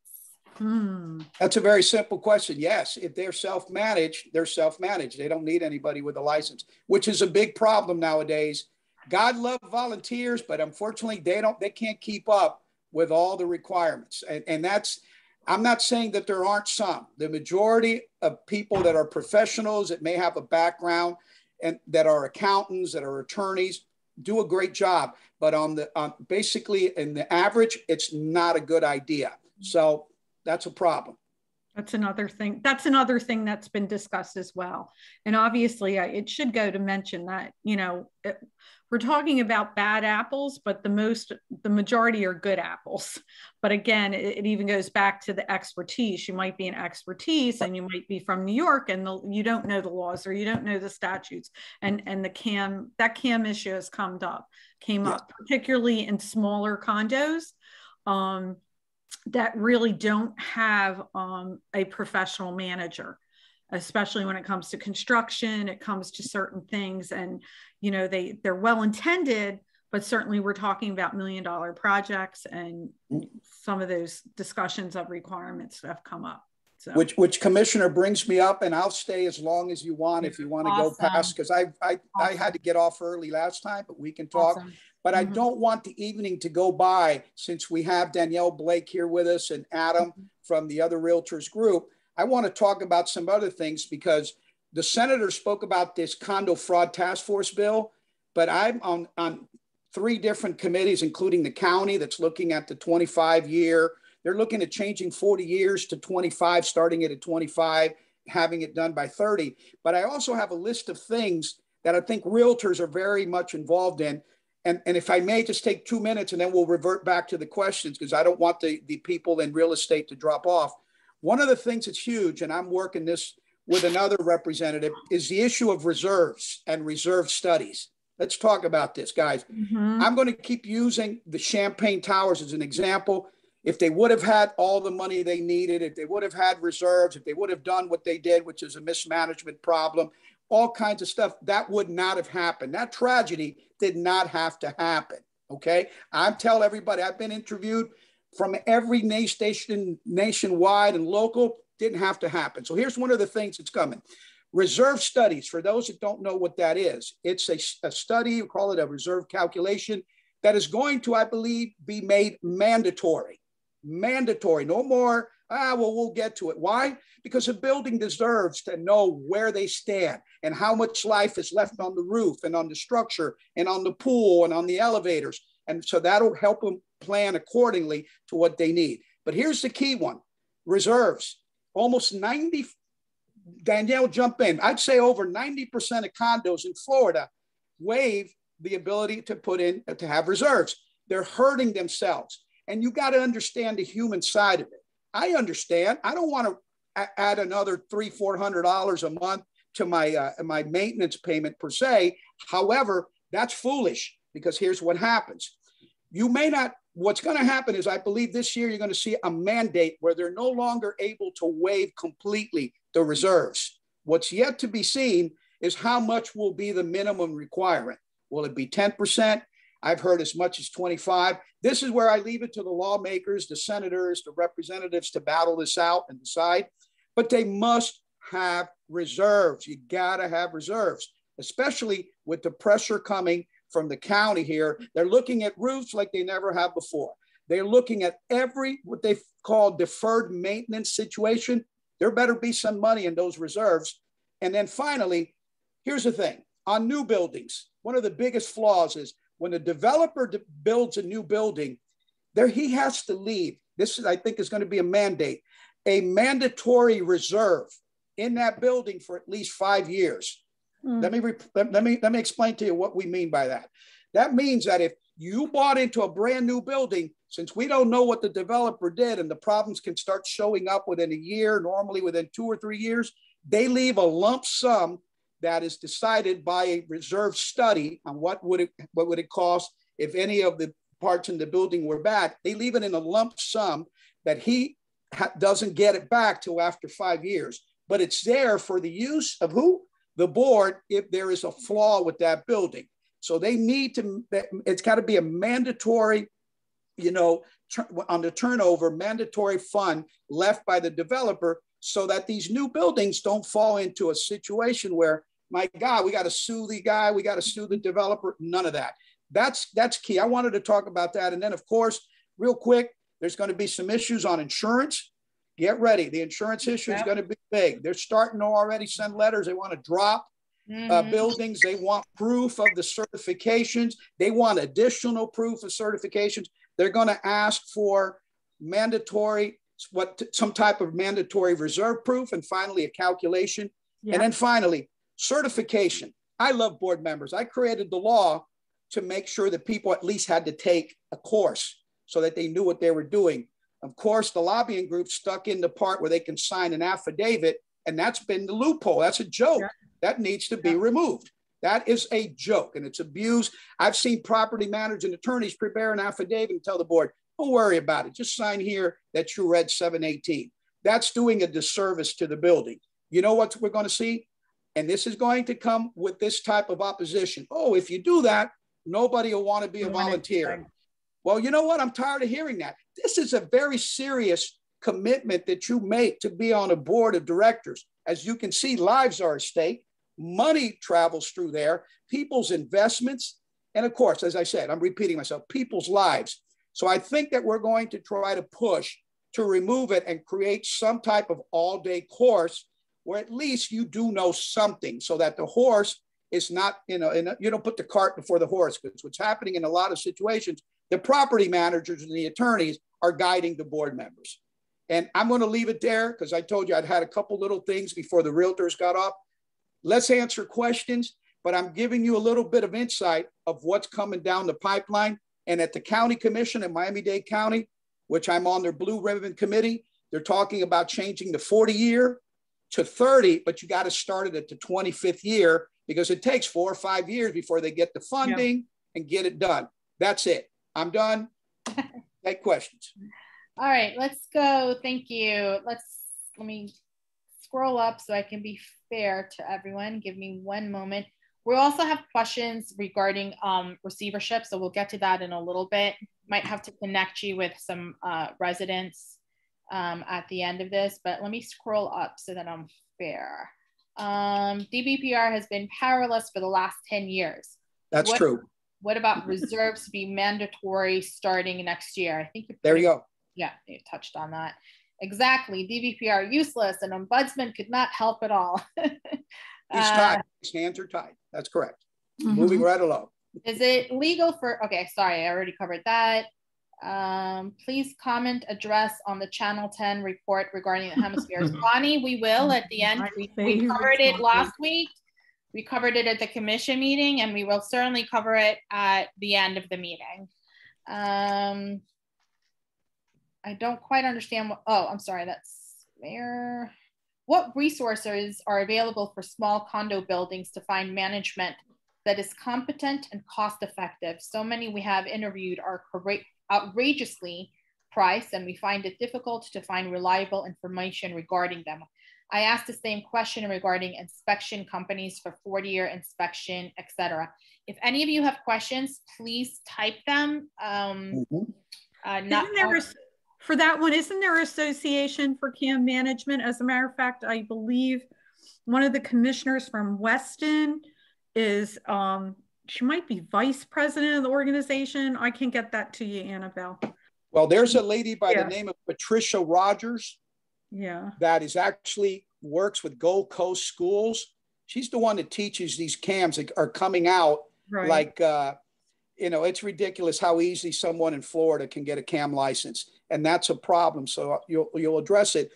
Hmm. That's a very simple question. Yes, if they're self-managed, they're self-managed. They don't need anybody with a license, which is a big problem nowadays. God love volunteers, but unfortunately, they don't. They can't keep up with all the requirements, and, and that's I'm not saying that there aren't some. The majority of people that are professionals that may have a background and that are accountants, that are attorneys, do a great job. But on the on basically in the average, it's not a good idea. So that's a problem. That's another thing. That's another thing that's been discussed as well. And obviously, it should go to mention that you know it, we're talking about bad apples, but the most, the majority are good apples. [LAUGHS] But again, it, it, even goes back to the expertise. You might be an expertise and you might be from New York and the, you don't know the laws or you don't know the statutes. And, and the CAM, that CAM issue has come up, came yeah. up, particularly in smaller condos. Um, that really don't have um, a professional manager especially when it comes to construction it comes to certain things and you know they they're well intended but certainly we're talking about million dollar projects and some of those discussions of requirements have come up so. which which commissioner brings me up and i'll stay as long as you want if you want to awesome. go past because I, I awesome. i had to get off early last time but we can talk awesome. But mm-hmm. i don't want the evening to go by since we have danielle blake here with us and adam mm-hmm. from the other realtors group I want to talk about some other things because the senator spoke about this condo fraud task force bill, but I'm on, on three different committees, including the county that's looking at the 25 year. They're looking at changing 40 years to 25, starting it at 25, having it done by 30. But I also have a list of things that I think realtors are very much involved in. And, and if I may just take two minutes and then we'll revert back to the questions because I don't want the, the people in real estate to drop off. One of the things that's huge, and I'm working this with another representative, is the issue of reserves and reserve studies. Let's talk about this, guys. Mm-hmm. I'm going to keep using the Champlain Towers as an example. If they would have had all the money they needed, if they would have had reserves, if they would have done what they did, which is a mismanagement problem, all kinds of stuff, that would not have happened. That tragedy did not have to happen. Okay. I tell everybody I've been interviewed from every nation nationwide and local, didn't have to happen. So here's one of the things that's coming. Reserve studies, for those that don't know what that is, it's a, a study, we call it a reserve calculation, that is going to, I believe, be made mandatory. Mandatory, no more, ah, well, we'll get to it. Why? Because a building deserves to know where they stand and how much life is left on the roof and on the structure and on the pool and on the elevators. And so that'll help them plan accordingly to what they need. But here's the key one reserves. Almost 90, Danielle, jump in. I'd say over 90% of condos in Florida waive the ability to put in, to have reserves. They're hurting themselves. And you got to understand the human side of it. I understand. I don't want to add another three, four hundred dollars a month to my uh, my maintenance payment per se. However, that's foolish because here's what happens: you may not. What's going to happen is, I believe this year you're going to see a mandate where they're no longer able to waive completely the reserves. What's yet to be seen is how much will be the minimum requirement. Will it be 10%? I've heard as much as 25. This is where I leave it to the lawmakers, the senators, the representatives to battle this out and decide. But they must have reserves. You got to have reserves, especially with the pressure coming from the county here. They're looking at roofs like they never have before. They're looking at every what they call deferred maintenance situation there better be some money in those reserves. And then finally, here's the thing on new buildings, one of the biggest flaws is when a developer de- builds a new building, there he has to leave. This is, I think, is going to be a mandate, a mandatory reserve in that building for at least five years. Mm. Let me let me let me explain to you what we mean by that. That means that if you bought into a brand new building, since we don't know what the developer did and the problems can start showing up within a year, normally within two or three years, they leave a lump sum that is decided by a reserve study on what would it what would it cost if any of the parts in the building were bad. They leave it in a lump sum that he doesn't get it back till after five years, but it's there for the use of who the board if there is a flaw with that building. So they need to, it's got to be a mandatory, you know, on the turnover, mandatory fund left by the developer so that these new buildings don't fall into a situation where, my God, we got to sue the guy, we got to sue the developer. None of that. That's that's key. I wanted to talk about that. And then, of course, real quick, there's going to be some issues on insurance. Get ready. The insurance issue is going to be big. They're starting to already send letters. They want to drop mm-hmm. uh, buildings. They want proof of the certifications. They want additional proof of certifications. They're going to ask for mandatory, what some type of mandatory reserve proof, and finally a calculation. Yeah. And then finally, certification. I love board members. I created the law to make sure that people at least had to take a course so that they knew what they were doing. Of course, the lobbying group stuck in the part where they can sign an affidavit, and that's been the loophole. That's a joke. Yeah. That needs to be removed. That is a joke and it's abuse. I've seen property managers and attorneys prepare an affidavit and tell the board, don't worry about it. Just sign here that you read 718. That's doing a disservice to the building. You know what we're going to see? And this is going to come with this type of opposition. Oh, if you do that, nobody will want to be a volunteer. Well, you know what? I'm tired of hearing that. This is a very serious commitment that you make to be on a board of directors. As you can see, lives are at stake money travels through there, people's investments, and of course, as I said, I'm repeating myself, people's lives. So I think that we're going to try to push to remove it and create some type of all day course where at least you do know something so that the horse is not, you know, a, you don't put the cart before the horse because what's happening in a lot of situations, the property managers and the attorneys are guiding the board members. And I'm going to leave it there because I told you I'd had a couple little things before the realtors got up. Let's answer questions, but I'm giving you a little bit of insight of what's coming down the pipeline. And at the county commission in Miami-Dade County, which I'm on their blue ribbon committee, they're talking about changing the 40 year to 30, but you got to start it at the 25th year because it takes four or five years before they get the funding and get it done. That's it. I'm done. [LAUGHS] Take questions. All right, let's go. Thank you. Let's let me scroll up so I can be fair to everyone. Give me one moment. We also have questions regarding um, receivership, so we'll get to that in a little bit. Might have to connect you with some uh, residents um, at the end of this, but let me scroll up so that I'm fair. Um, DBPR has been powerless for the last 10 years. That's what, true. What about reserves to be mandatory starting next year? I think there you go. Yeah, you touched on that. Exactly. DBPR useless and ombudsman could not help at all. [LAUGHS] He's tied. Uh, His hands are tied. That's correct. Mm-hmm. Moving right along. Is it legal for, okay, sorry, I already covered that. Um, please comment, address on the Channel 10 report regarding the hemispheres. [LAUGHS] Bonnie, we will at the end. We, we covered it last week. We covered it at the commission meeting and we will certainly cover it at the end of the meeting. Um, I don't quite understand what, oh, I'm sorry, that's there. What resources are available for small condo buildings to find management that is competent and cost effective? So many we have interviewed are outrageously priced and we find it difficult to find reliable information regarding them. I asked the same question regarding inspection companies for 40 year inspection, etc. If any of you have questions, please type them. Um, mm -hmm. uh, not Isn't there a, for that one, isn't there association for CAM management? As a matter of fact, I believe one of the commissioners from Weston is um, she might be vice president of the organization. I can get that to you, Anabelle. Well, there's a lady by yeah. the name of Patricia Rogers. Yeah. That is actually works with Gold Coast schools. She's the one that teaches these cams that are coming out. Right. Like, uh, you know, it's ridiculous how easy someone in Florida can get a cam license, and that's a problem. So you'll you'll address it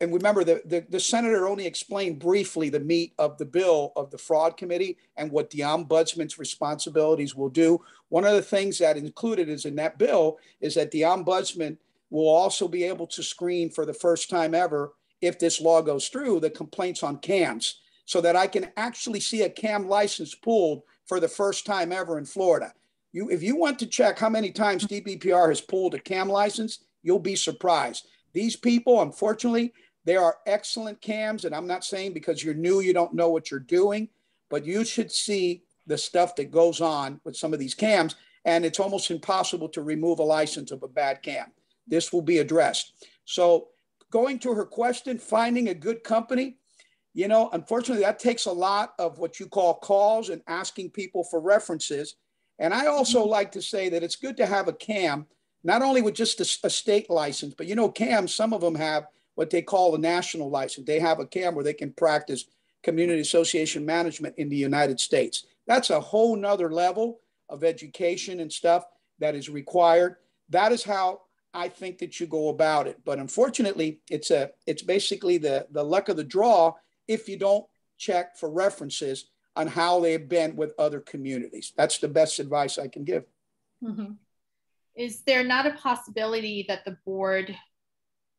and remember the, the, the, senator only explained briefly the meat of the bill of the fraud committee and what the ombudsman's responsibilities will do. One of the things that included is in that bill is that the ombudsman will also be able to screen for the first time ever, if this law goes through, the complaints on cams so that I can actually see a cam license pulled for the first time ever in Florida. You, if you want to check how many times DBPR has pulled a cam license, you'll be surprised. These people, unfortunately, they are excellent cams, and I'm not saying because you're new, you don't know what you're doing, but you should see the stuff that goes on with some of these cams, and it's almost impossible to remove a license of a bad cam. This will be addressed. So, going to her question, finding a good company, you know, unfortunately, that takes a lot of what you call calls and asking people for references. And I also mm-hmm. like to say that it's good to have a cam, not only with just a, a state license, but you know, cams, some of them have what they call a national license. They have a CAM where they can practice community association management in the United States. That's a whole nother level of education and stuff that is required. That is how I think that you go about it. But unfortunately, it's a it's basically the, the luck of the draw if you don't check for references on how they've been with other communities. That's the best advice I can give. Mm-hmm. Is there not a possibility that the board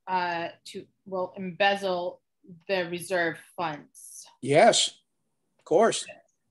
uh, to will embezzle the reserve funds. Yes, of course.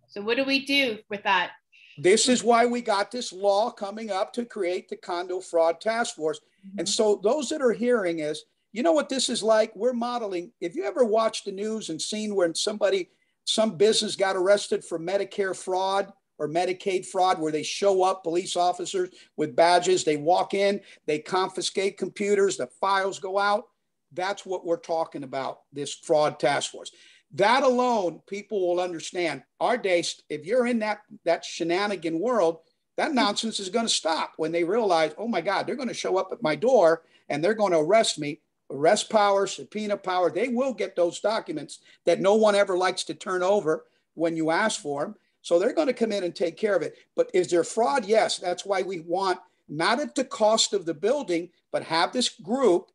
So what do we do with that? This is why we got this law coming up to create the condo fraud task force. Mm-hmm. And so those that are hearing is, you know what this is like? We're modeling. If you ever watched the news and seen when somebody, some business got arrested for Medicare fraud, or Medicaid fraud where they show up, police officers with badges, they walk in, they confiscate computers, the files go out. That's what we're talking about, this fraud task force. That alone, people will understand. Our days, if you're in that, that shenanigan world, that nonsense is going to stop when they realize, oh my God, they're going to show up at my door and they're going to arrest me. Arrest power, subpoena power, they will get those documents that no one ever likes to turn over when you ask for them. So they're going to come in and take care of it. But is there fraud? Yes. That's why we want not at the cost of the building, but have this group,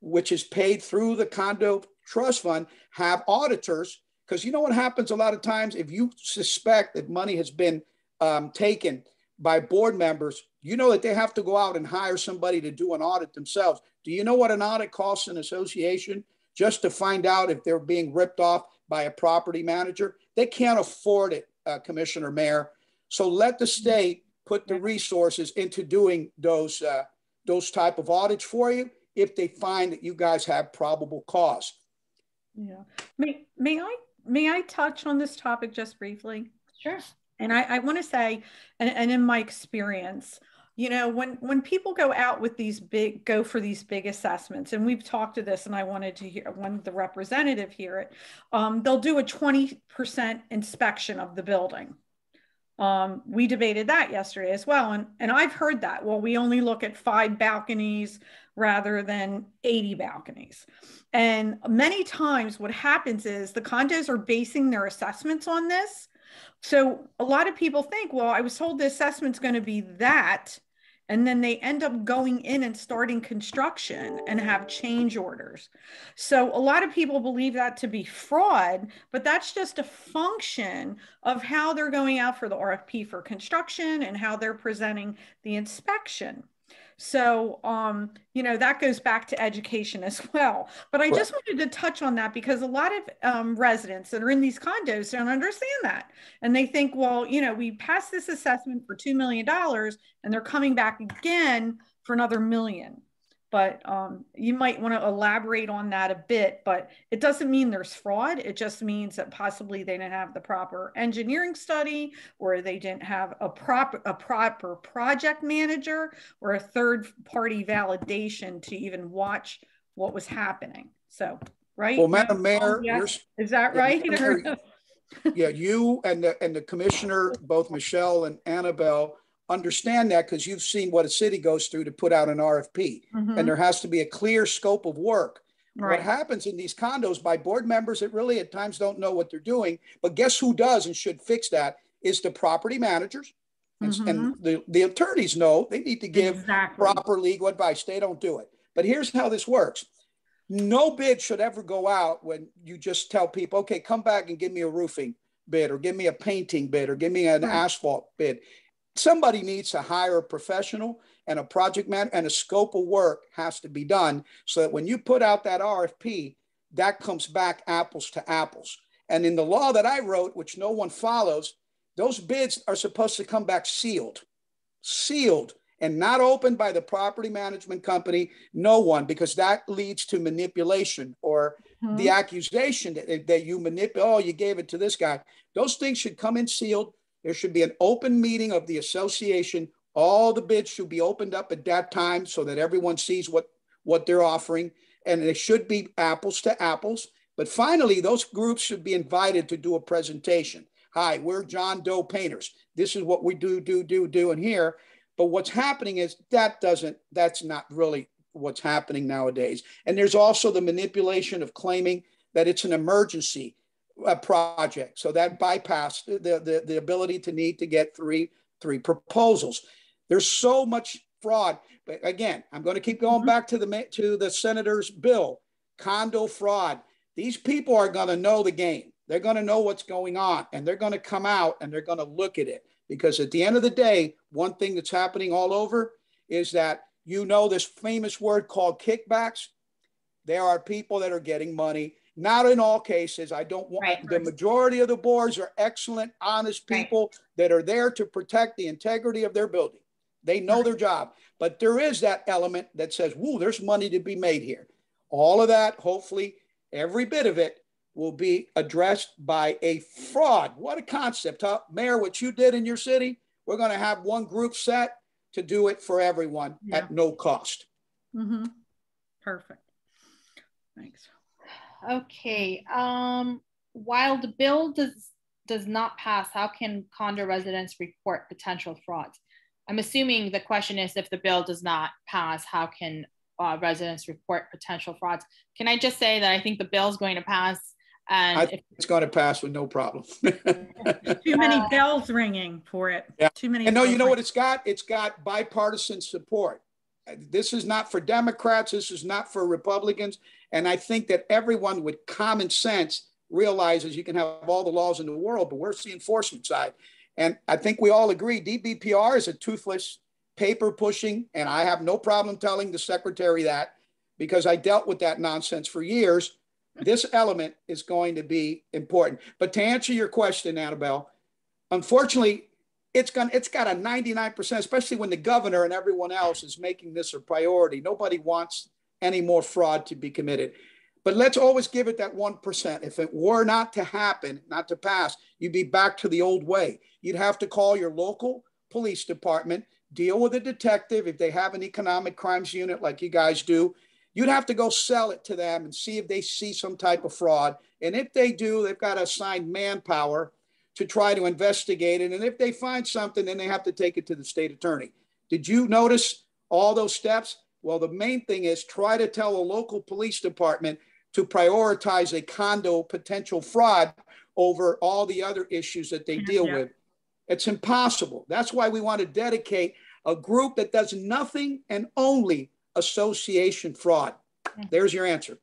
which is paid through the condo trust fund, have auditors. Because you know what happens a lot of times if you suspect that money has been um, taken by board members, you know that they have to go out and hire somebody to do an audit themselves. Do you know what an audit costs an association just to find out if they're being ripped off by a property manager? They can't afford it uh, Commissioner Mayor. So let the state put the resources into doing those uh, those type of audits for you if they find that you guys have probable cause. Yeah. May may I may I touch on this topic just briefly? Sure. And I, I want to say, and, and in my experience, you know when when people go out with these big go for these big assessments and we've talked to this and i wanted to hear when the representative hear it um, they'll do a 20% inspection of the building. Um, we debated that yesterday as well and and i've heard that. Well we only look at five balconies rather than 80 balconies. And many times what happens is the condos are basing their assessments on this so a lot of people think, well, I was told the assessment's going to be that. And then they end up going in and starting construction and have change orders. So a lot of people believe that to be fraud, but that's just a function of how they're going out for the RFP for construction and how they're presenting the inspection. So, um, you know, that goes back to education as [LAUGHS] well. But I just wanted to touch on that because a lot of um, residents that are in these condos don't understand that. And they think, well, you know, we passed this assessment for $2 million and they're coming back again for another million but um, you might want to elaborate on that a bit. But it doesn't mean there's fraud. It just means that possibly they didn't have the proper engineering study, or they didn't have a proper a proper project manager, or a third party validation to even watch what was happening. So, right? Well, Madam Mayor, yes. is that right? [LAUGHS] yeah, you and the and the commissioner, both Michele and Anabelle understand that because you've seen what a city goes through to put out an RFP, mm-hmm. and there has to be a clear scope of work. Right. What happens in these condos by board members that really at times don't know what they're doing, but guess who does and should fix that is the property managers. And, mm-hmm. and the, the attorneys know they need to give exactly. proper legal advice. They don't do it. But here's how this works no bid should ever go out when you just tell people, okay, come back and give me a roofing bid or give me a painting bid or give me an right. asphalt bid somebody needs to hire a professional and a project man and a scope of work has to be done so that when you put out that RFP, that comes back apples to apples. And in the law that I wrote, which no one follows, those bids are supposed to come back sealed, sealed, and not opened by the property management company, no one, because that leads to manipulation or mm-hmm. the accusation that, that you manipulate, oh, you gave it to this guy. Those things should come in sealed there should be an open meeting of the association. All the bids should be opened up at that time so that everyone sees what, what they're offering. And it should be apples to apples. But finally, those groups should be invited to do a presentation. Hi, we're John Doe Painters. This is what we do, do, do, do in here. But what's happening is that doesn't, that's not really what's happening nowadays. And there's also the manipulation of claiming that it's an emergency a project. So that bypassed the, the, the ability to need to get three, three proposals. There's so much fraud. But again, I'm going to keep going mm-hmm. back to the to the senator's bill, condo fraud. These people are going to know the game. They're going to know what's going on, and they're going to come out and they're going to look at it. Because at the end of the day, one thing that's happening all over is that you know this famous word called kickbacks. There are people that are getting money not in all cases. I don't want right. the majority of the boards are excellent, honest people right. that are there to protect the integrity of their building. They know right. their job. But there is that element that says, whoa, there's money to be made here. All of that, hopefully, every bit of it will be addressed by a fraud. What a concept, huh? Mayor, what you did in your city, we're going to have one group set to do it for everyone yeah. at no cost. Mm-hmm. Perfect. Thanks. Okay. Um, while the bill does does not pass, how can condo residents report potential frauds? I'm assuming the question is if the bill does not pass, how can uh, residents report potential frauds? Can I just say that I think the bill is going to pass and I if, think it's going to pass with no problem. [LAUGHS] Too many bells ringing for it. Yeah. Too many. And no, you bells know what it's got? It's got bipartisan support. This is not for Democrats. This is not for Republicans. And I think that everyone with common sense realizes you can have all the laws in the world, but where's the enforcement side? And I think we all agree DBPR is a toothless, paper pushing, and I have no problem telling the secretary that because I dealt with that nonsense for years. This element is going to be important. But to answer your question, Anabelle, unfortunately, it's gonna it's got a 99%, especially when the governor and everyone else is making this a priority. Nobody wants any more fraud to be committed. But let's always give it that 1%. If it were not to happen, not to pass, you'd be back to the old way. You'd have to call your local police department, deal with a detective if they have an economic crimes unit like you guys do. You'd have to go sell it to them and see if they see some type of fraud. And if they do, they've got to assign manpower to try to investigate it. And if they find something, then they have to take it to the state attorney. Did you notice all those steps? Well, the main thing is try to tell a local police department to prioritize a condo potential fraud over all the other issues that they deal Yeah. with. It's impossible. That's why we want to dedicate a group that does nothing and only association fraud. There's your answer.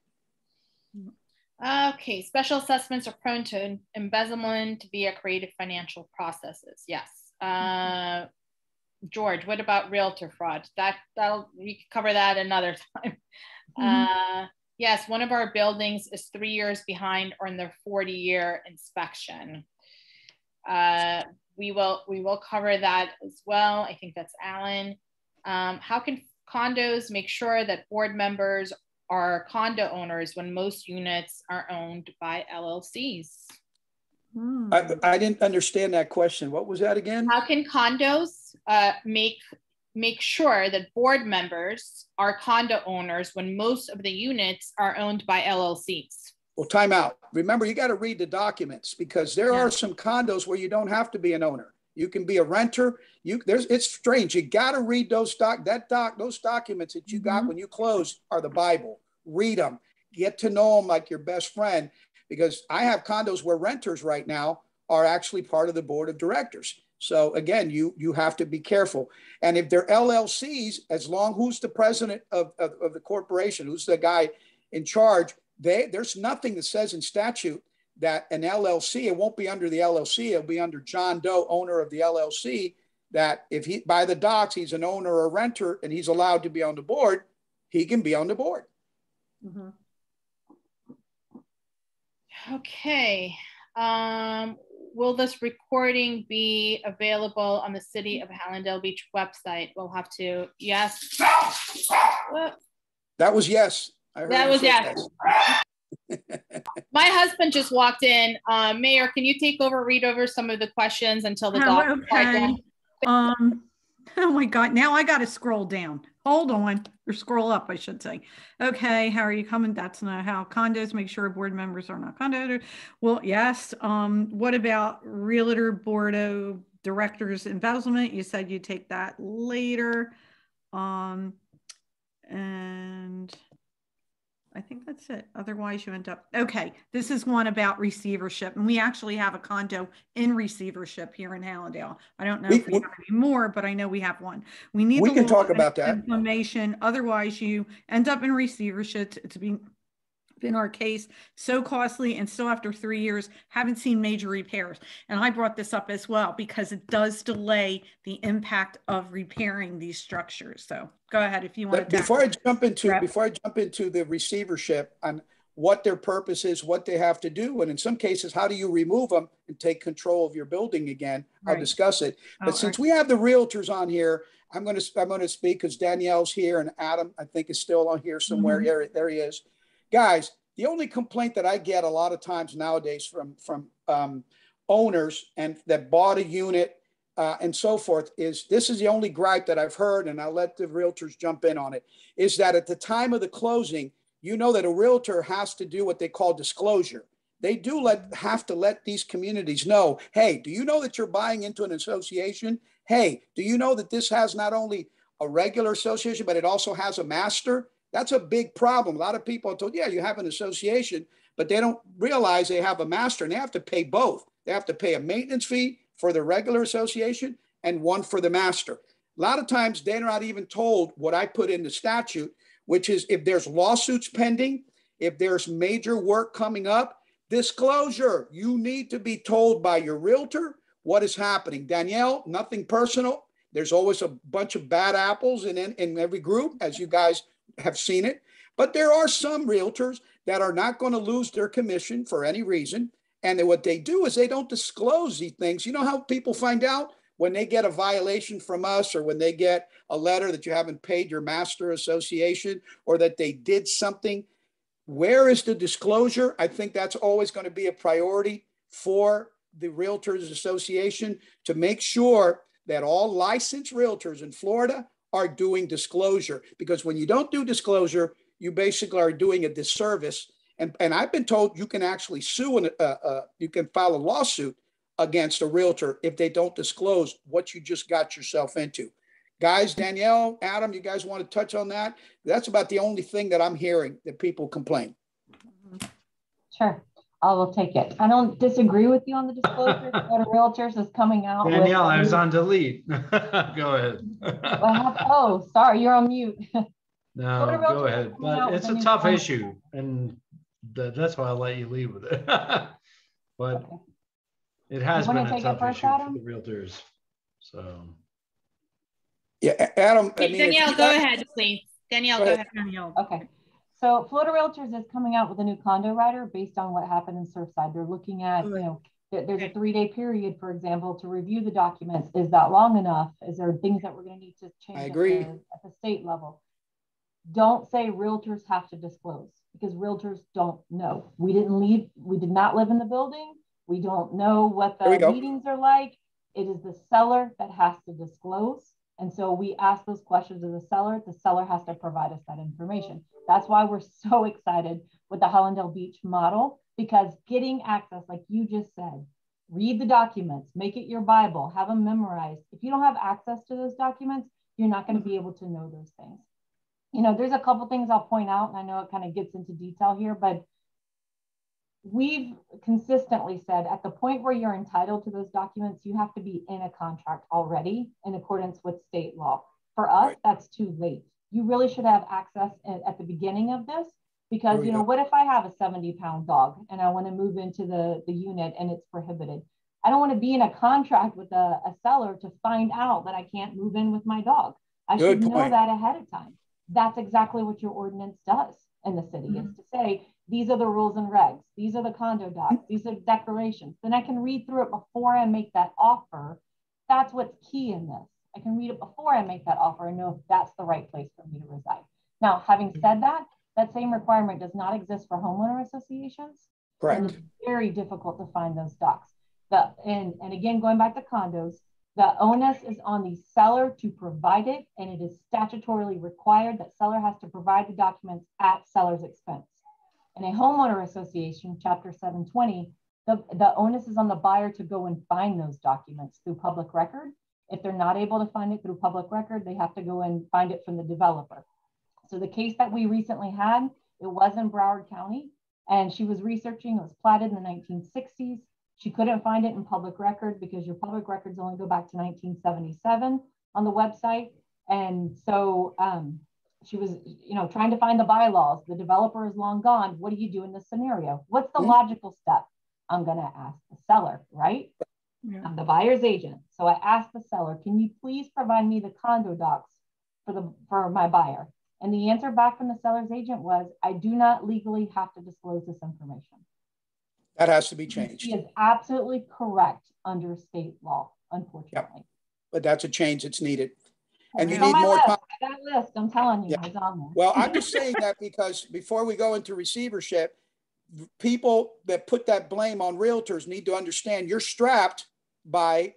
okay, special assessments are prone to embezzlement via creative financial processes. Yes. Uh, George, what about realtor fraud? That that'll we can cover that another [LAUGHS] time. Uh, yes, one of our buildings is three years behind on their 40 year inspection. Uh, we will we will cover that as well. I think that's Alan. Um, how can condos make sure that board members are condo owners when most units are owned by LLCs? Hmm. I, I didn't understand that question. What was that again? How can condos uh, make make sure that board members are condo owners when most of the units are owned by LLCs? Well, time out. Remember, you got to read the documents because there Yeah. are some condos where you don't have to be an owner. You can be a renter. You there's it's strange. You got to read those doc that doc those documents that you got Mhm. when you close are the Bible. Read them. Get to know them like your best friend. Because I have condos where renters right now are actually part of the board of directors. So again, you you have to be careful. And if they're LLCs, as long who's the president of, of, of the corporation, who's the guy in charge, they there's nothing that says in statute that an LLC, it won't be under the LLC, it'll be under John Doe, owner of the LLC, that if he by the docs, he's an owner or renter and he's allowed to be on the board, he can be on the board. Mhm. Okay. Um, will this recording be available on the City of Hallandale Beach website? We'll have to, yes. That was yes. I heard That was say yes. [LAUGHS] My husband just walked in. Uh, Mayor, can you take over, read over some of the questions until the Oh, dog? okay. Um, [LAUGHS] oh my God, now I gotta scroll down. Hold on, or scroll up, I should say. Okay, how are you coming? That's not how condos make sure board members are not condo. Well, yes. Um, what about realtor board of directors embezzlement? You said you'd take that later. Um, and I think that's it. Otherwise, you end up, okay, this is one about receivership. And we actually have a condo in receivership here in Hallandale. I don't know We- if we we- have any more, but I know we have one. We need We can talk about that. Information, otherwise you end up in receivership. It's been been our case so costly and still after three years haven't seen major repairs and i brought this up as well because it does delay the impact of repairing these structures so go ahead if you want But to before I jump into before I jump into the receivership on what their purpose is, what they have to do, and in some cases, how do you remove them and take control of your building again? I'll discuss it. But Oh, since we have the realtors on here, I'm going to I'm going to speak because Danielle's here and Adam I think is still on here somewhere. Mhm. There there he is, guys. The only complaint that I get a lot of times nowadays from from um, owners and that bought a unit uh, and so forth is this is the only gripe that I've heard, and I'll let the realtors jump in on it. Is that at the time of the closing, you know that a realtor has to do what they call disclosure. They do let have to let these communities know, hey, do you know that you're buying into an association? hey, do you know that this has not only a regular association, but it also has a master? That's a big problem. A lot of people are told, yeah, you have an association, but they don't realize they have a master and they have to pay both. They have to pay a maintenance fee for the regular association and one for the master. A lot of times they're not even told what I put in the statute, which is if there's lawsuits pending, if there's major work coming up, disclosure. You need to be told by your realtor what is happening. Danielle, nothing personal. There's always a bunch of bad apples in, in, in every group, as you guys have seen it. But there are some realtors that are not going to lose their commission for any reason. And what they do is they don't disclose these things. You know how people find out when they get a violation from us or when they get a letter that you haven't paid your master association or that they did something? Where is the disclosure? I think that's always going to be a priority for the Realtors Association to make sure that all licensed realtors in Florida are doing disclosure because when you don't do disclosure, you basically are doing a disservice. And, and I've been told you can actually sue and uh, uh, you can file a lawsuit against a realtor if they don't disclose what you just got yourself into. Guys, Danielle, Adam, you guys want to touch on that? That's about the only thing that I'm hearing that people complain. Sure. I will take it. I don't disagree with you on the disclosure. Florida [LAUGHS] Realtors is coming out. Danielle, with, I was on delete. [LAUGHS] go ahead. oh, sorry, you're on mute. no, go ahead. But it's a tough issue, and that's why I'll let you leave with it. [LAUGHS] but okay. it has been a tough issue Adam? for the realtors. So. Yeah, Adam. I mean, Danielle, go ahead, please. Danielle, go, go ahead. ahead. Danielle. Okay. So Florida Realtors is coming out with a new condo rider based on what happened in Surfside. They're looking at, you know, there's a three day period, for example, to review the documents. Is that long enough? Is there things that we're going to need to change I agree. At, the, at the state level? Don't say realtors have to disclose because realtors don't know. We didn't leave, we did not live in the building. We don't know what the meetings are like. It is the seller that has to disclose. And so we ask those questions of the seller. The seller has to provide us that information. That's why we're [LAUGHS] so excited with the Hallandale Beach model because getting access, like you just said, read the documents, make it your Bible, have them memorized. If you don't have access to those documents, you're not going to be able to know those things. You know, there's a couple things I'll point out, and I know it kind of gets into detail here, but we've consistently said at the point where you're entitled to those documents, you have to be in a contract already in accordance with state law. For us, right. that's too late you really should have access at, the beginning of this because you know what if i have a 70 pound dog and i want to move into the the unit and it's prohibited i don't want to be in a contract with a, a seller to find out that i can't move in with my dog i Good should point. know that ahead of time that's exactly what your ordinance does in the city mm-hmm. is to say these are the rules and regs these are the condo docs these are declarations then i can read through it before i make that offer that's what's key in this I can read it before I make that offer and know if that's the right place for me to reside. Now, having said that, that same requirement does not exist for homeowner associations. Correct. And it's very difficult to find those docs. The, and, and again, going back to condos, the onus is on the seller to provide it, and it is statutorily required that seller has to provide the documents at seller's expense. In a homeowner association, Chapter 720, the, the onus is on the buyer to go and find those documents through public record if they're not able to find it through public record, they have to go and find it from the developer. So the case that we recently had, it was in Broward County and she was researching, it was platted in the 1960s. She couldn't find it in public record because your public records only go back to 1977 on the website. And so um, she was, you know, trying to find the bylaws. The developer is long gone. What do you do in this scenario? What's the mm-hmm. logical step? I'm going to ask the seller, right? Yeah. I'm the buyer's agent. So I asked the seller, can you please provide me the condo docs for the for my buyer? And the answer back from the seller's agent was, I do not legally have to disclose this information. That has to be changed. He is absolutely correct under state law, unfortunately. Yep. But that's a change that's needed. And you need more time. A list. I'm telling you, yeah. it's on there. Well, I'm just [LAUGHS] saying that because before we go into receivership, people that put that blame on realtors need to understand you're strapped by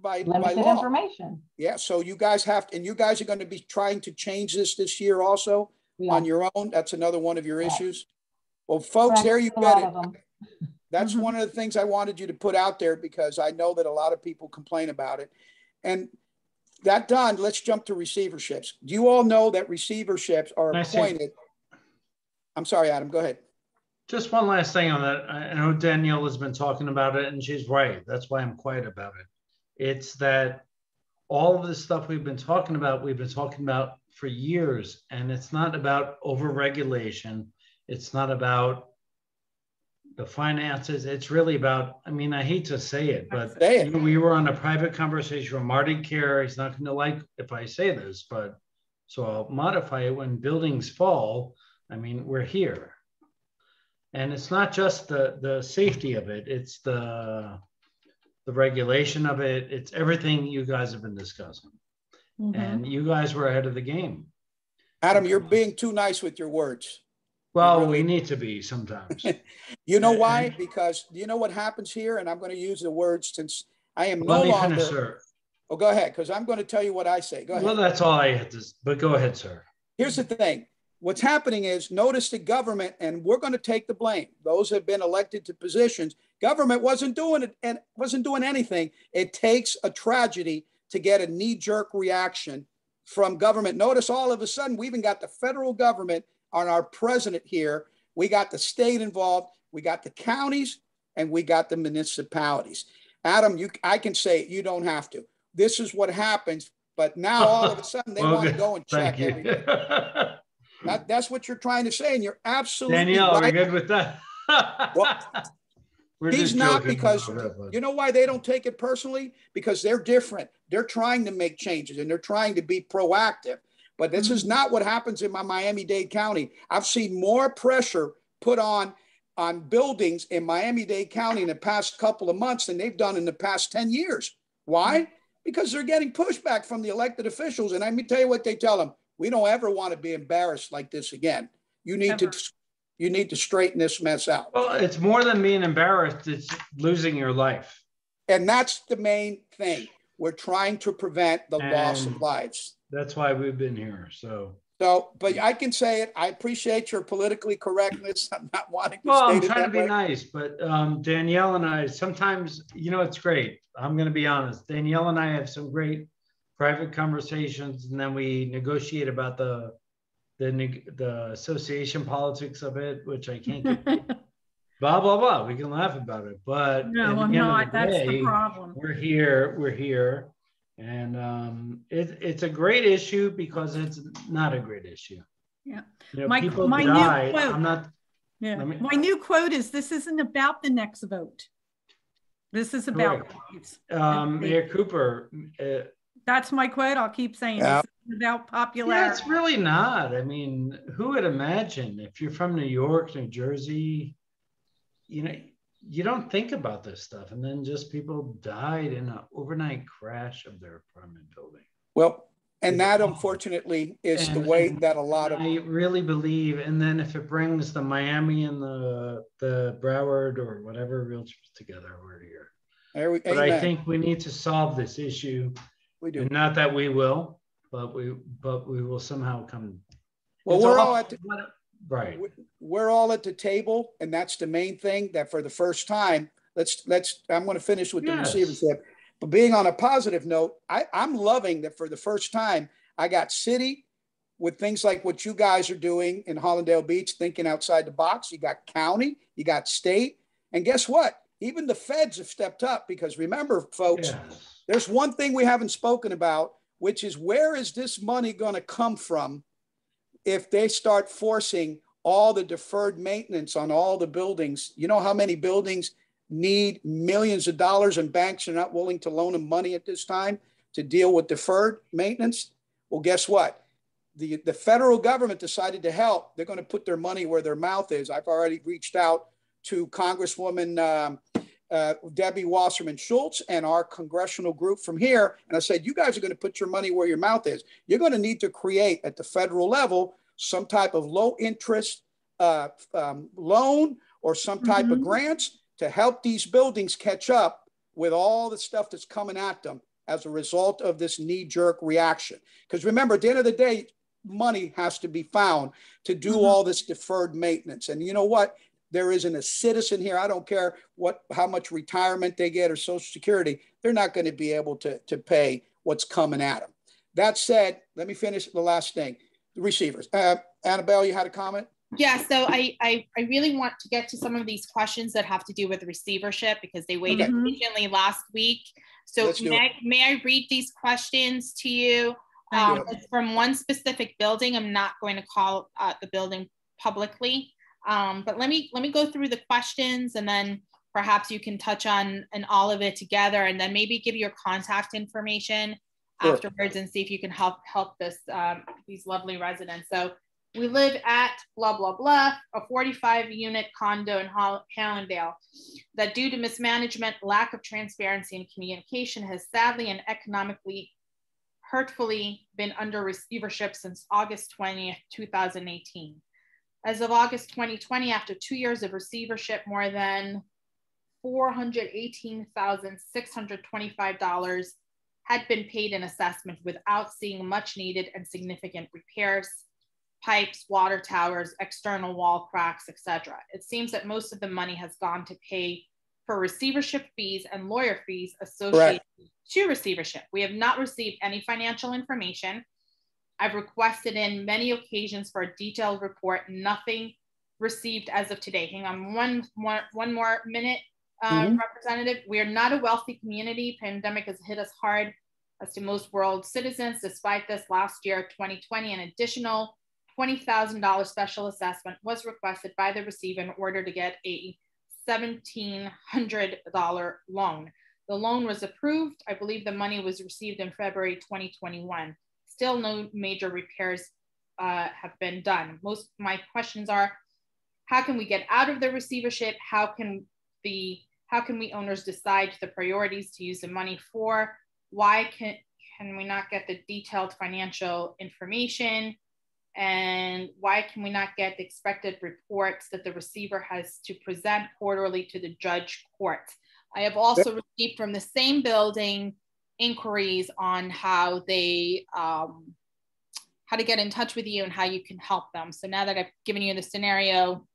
by limited by law. information. Yeah, so you guys have to, and you guys are going to be trying to change this this year also yeah. on your own. That's another one of your yeah. issues. Well, folks, there you go. That's mm-hmm. [LAUGHS] [LAUGHS] one of the things I wanted you to put out there because I know that a lot of people complain about it. And that done, let's jump to receiverships. Do you all know that receiverships are appointed? I'm sorry, Adam, go ahead. Just one last thing on that. I know Danielle has been talking about it and she's right. That's why I'm quiet about it. It's that all of the stuff we've been talking about, we've been talking about for years, and it's not about overregulation. It's not about the finances. It's really about, I mean, I hate to say it, but say it. we were on a private conversation with Marty Kiar. He's not going to like if I say this, but so I'll modify it. When buildings fall, I mean, we're here. And it's not just the, the safety of it, it's the, the regulation of it. It's everything you guys have been discussing. Mm-hmm. And you guys were ahead of the game. Adam, you're being too nice with your words. Well, really, we need to be sometimes. [LAUGHS] you know why? Because you know what happens here, and I'm going to use the words since I am no longer. Finish, sir. Oh, go ahead, because I'm going to tell you what I say. Go ahead. Well, that's all I had to. But go ahead, sir. Here's the thing. What's happening is notice the government, and we're going to take the blame. Those have been elected to positions. Government wasn't doing it and wasn't doing anything. It takes a tragedy to get a knee-jerk reaction from government. Notice all of a sudden we even got the federal government on our president here. We got the state involved, we got the counties, and we got the municipalities. Adam, you I can say it, you don't have to. This is what happens, but now all of a sudden they [LAUGHS] well, want to go and check everything. [LAUGHS] that, that's what you're trying to say, and you're absolutely Danielle, right. are we good with that? [LAUGHS] well, We're He's not because you know why they don't take it personally? Because they're different. They're trying to make changes and they're trying to be proactive. But this is mm-hmm. not what happens in my Miami-Dade County. I've seen more pressure put on on buildings in Miami-Dade County in the past couple of months than they've done in the past 10 years. Why? Mm-hmm. Because they're getting pushback from the elected officials. And let me tell you what they tell them. We don't ever want to be embarrassed like this again. You need to you need to straighten this mess out. Well, it's more than being embarrassed, it's losing your life. And that's the main thing. We're trying to prevent the and loss of lives. That's why we've been here. So so, but I can say it. I appreciate your politically correctness. I'm not wanting to. Well, I'm trying to be way. nice, but um, Danielle and I sometimes, you know, it's great. I'm going to be honest. Danielle and I have some great private conversations, and then we negotiate about the the the association politics of it, which I can't get. [LAUGHS] blah blah blah. We can laugh about it, but no, I'm not. The That's day, the problem. We're here. We're here, and um, it, it's a great issue because it's not a great issue. Yeah, you know, my my die. new quote. I'm not. Yeah, me, my new quote is: "This isn't about the next vote. This is about." Um, Mayor Cooper. Uh, That's my quote. I'll keep saying. Yeah about popularity. Yeah, it's really not. I mean, who would imagine if you're from New York, New Jersey, you know, you don't think about this stuff. And then just people died in an overnight crash of their apartment building. Well, and that unfortunately is and, the way that a lot of I really believe. And then if it brings the Miami and the the Broward or whatever realtors together, we're here. There We, but amen. I think we need to solve this issue. We do. And not that we will, but we but we will somehow come. Well, we're all, all at the, right. We're all at the table, and that's the main thing. That for the first time, let's let's. I'm going to finish with yes. the receivership. But being on a positive note, I, I'm loving that for the first time, I got city with things like what you guys are doing in Hallandale Beach, thinking outside the box. You got county, you got state, and guess what? Even the feds have stepped up because remember, folks, yes. there's one thing we haven't spoken about which is where is this money going to come from if they start forcing all the deferred maintenance on all the buildings? You know how many buildings need millions of dollars and banks are not willing to loan them money at this time to deal with deferred maintenance? Well, guess what? The, the federal government decided to help. They're going to put their money where their mouth is. I've already reached out to Congresswoman um, uh, Debbie Wasserman Schultz and our congressional group from here. And I said, you guys are going to put your money where your mouth is. You're going to need to create at the federal level some type of low interest uh, um, loan or some type mm-hmm. of grants to help these buildings catch up with all the stuff that's coming at them as a result of this knee jerk reaction. Because remember, at the end of the day, money has to be found to do mm-hmm. all this deferred maintenance. And you know what? There isn't a citizen here. I don't care what how much retirement they get or Social Security. They're not going to be able to, to pay what's coming at them. That said, let me finish the last thing. The receivers. Uh, Anabelle, you had a comment? Yeah, so I, I, I really want to get to some of these questions that have to do with receivership because they waited okay. patiently last week. So may I, may I read these questions to you? Um, it's from one specific building. I'm not going to call uh, the building publicly, um, but let me let me go through the questions and then perhaps you can touch on and all of it together and then maybe give your contact information sure. afterwards and see if you can help help this um, these lovely residents. So we live at blah blah blah, a 45 unit condo in Hallandale that due to mismanagement, lack of transparency and communication has sadly and economically hurtfully been under receivership since August 20th, 2018. As of August 2020, after two years of receivership, more than $418,625 had been paid in assessment without seeing much needed and significant repairs, pipes, water towers, external wall cracks, etc. It seems that most of the money has gone to pay for receivership fees and lawyer fees associated Correct. to receivership. We have not received any financial information. I've requested in many occasions for a detailed report, nothing received as of today. Hang on one more, one more minute, uh, mm-hmm. Representative. We are not a wealthy community. Pandemic has hit us hard as to most world citizens. Despite this, last year, 2020, an additional $20,000 special assessment was requested by the receiver in order to get a $1,700 loan. The loan was approved. I believe the money was received in February 2021. Still no major repairs uh, have been done. Most my questions are, how can we get out of the receivership? How can the how can we owners decide the priorities to use the money for? Why can, can we not get the detailed financial information? And why can we not get the expected reports that the receiver has to present quarterly to the judge court? I have also received from the same building inquiries on how they um, how to get in touch with you and how you can help them. So now that I've given you the scenario,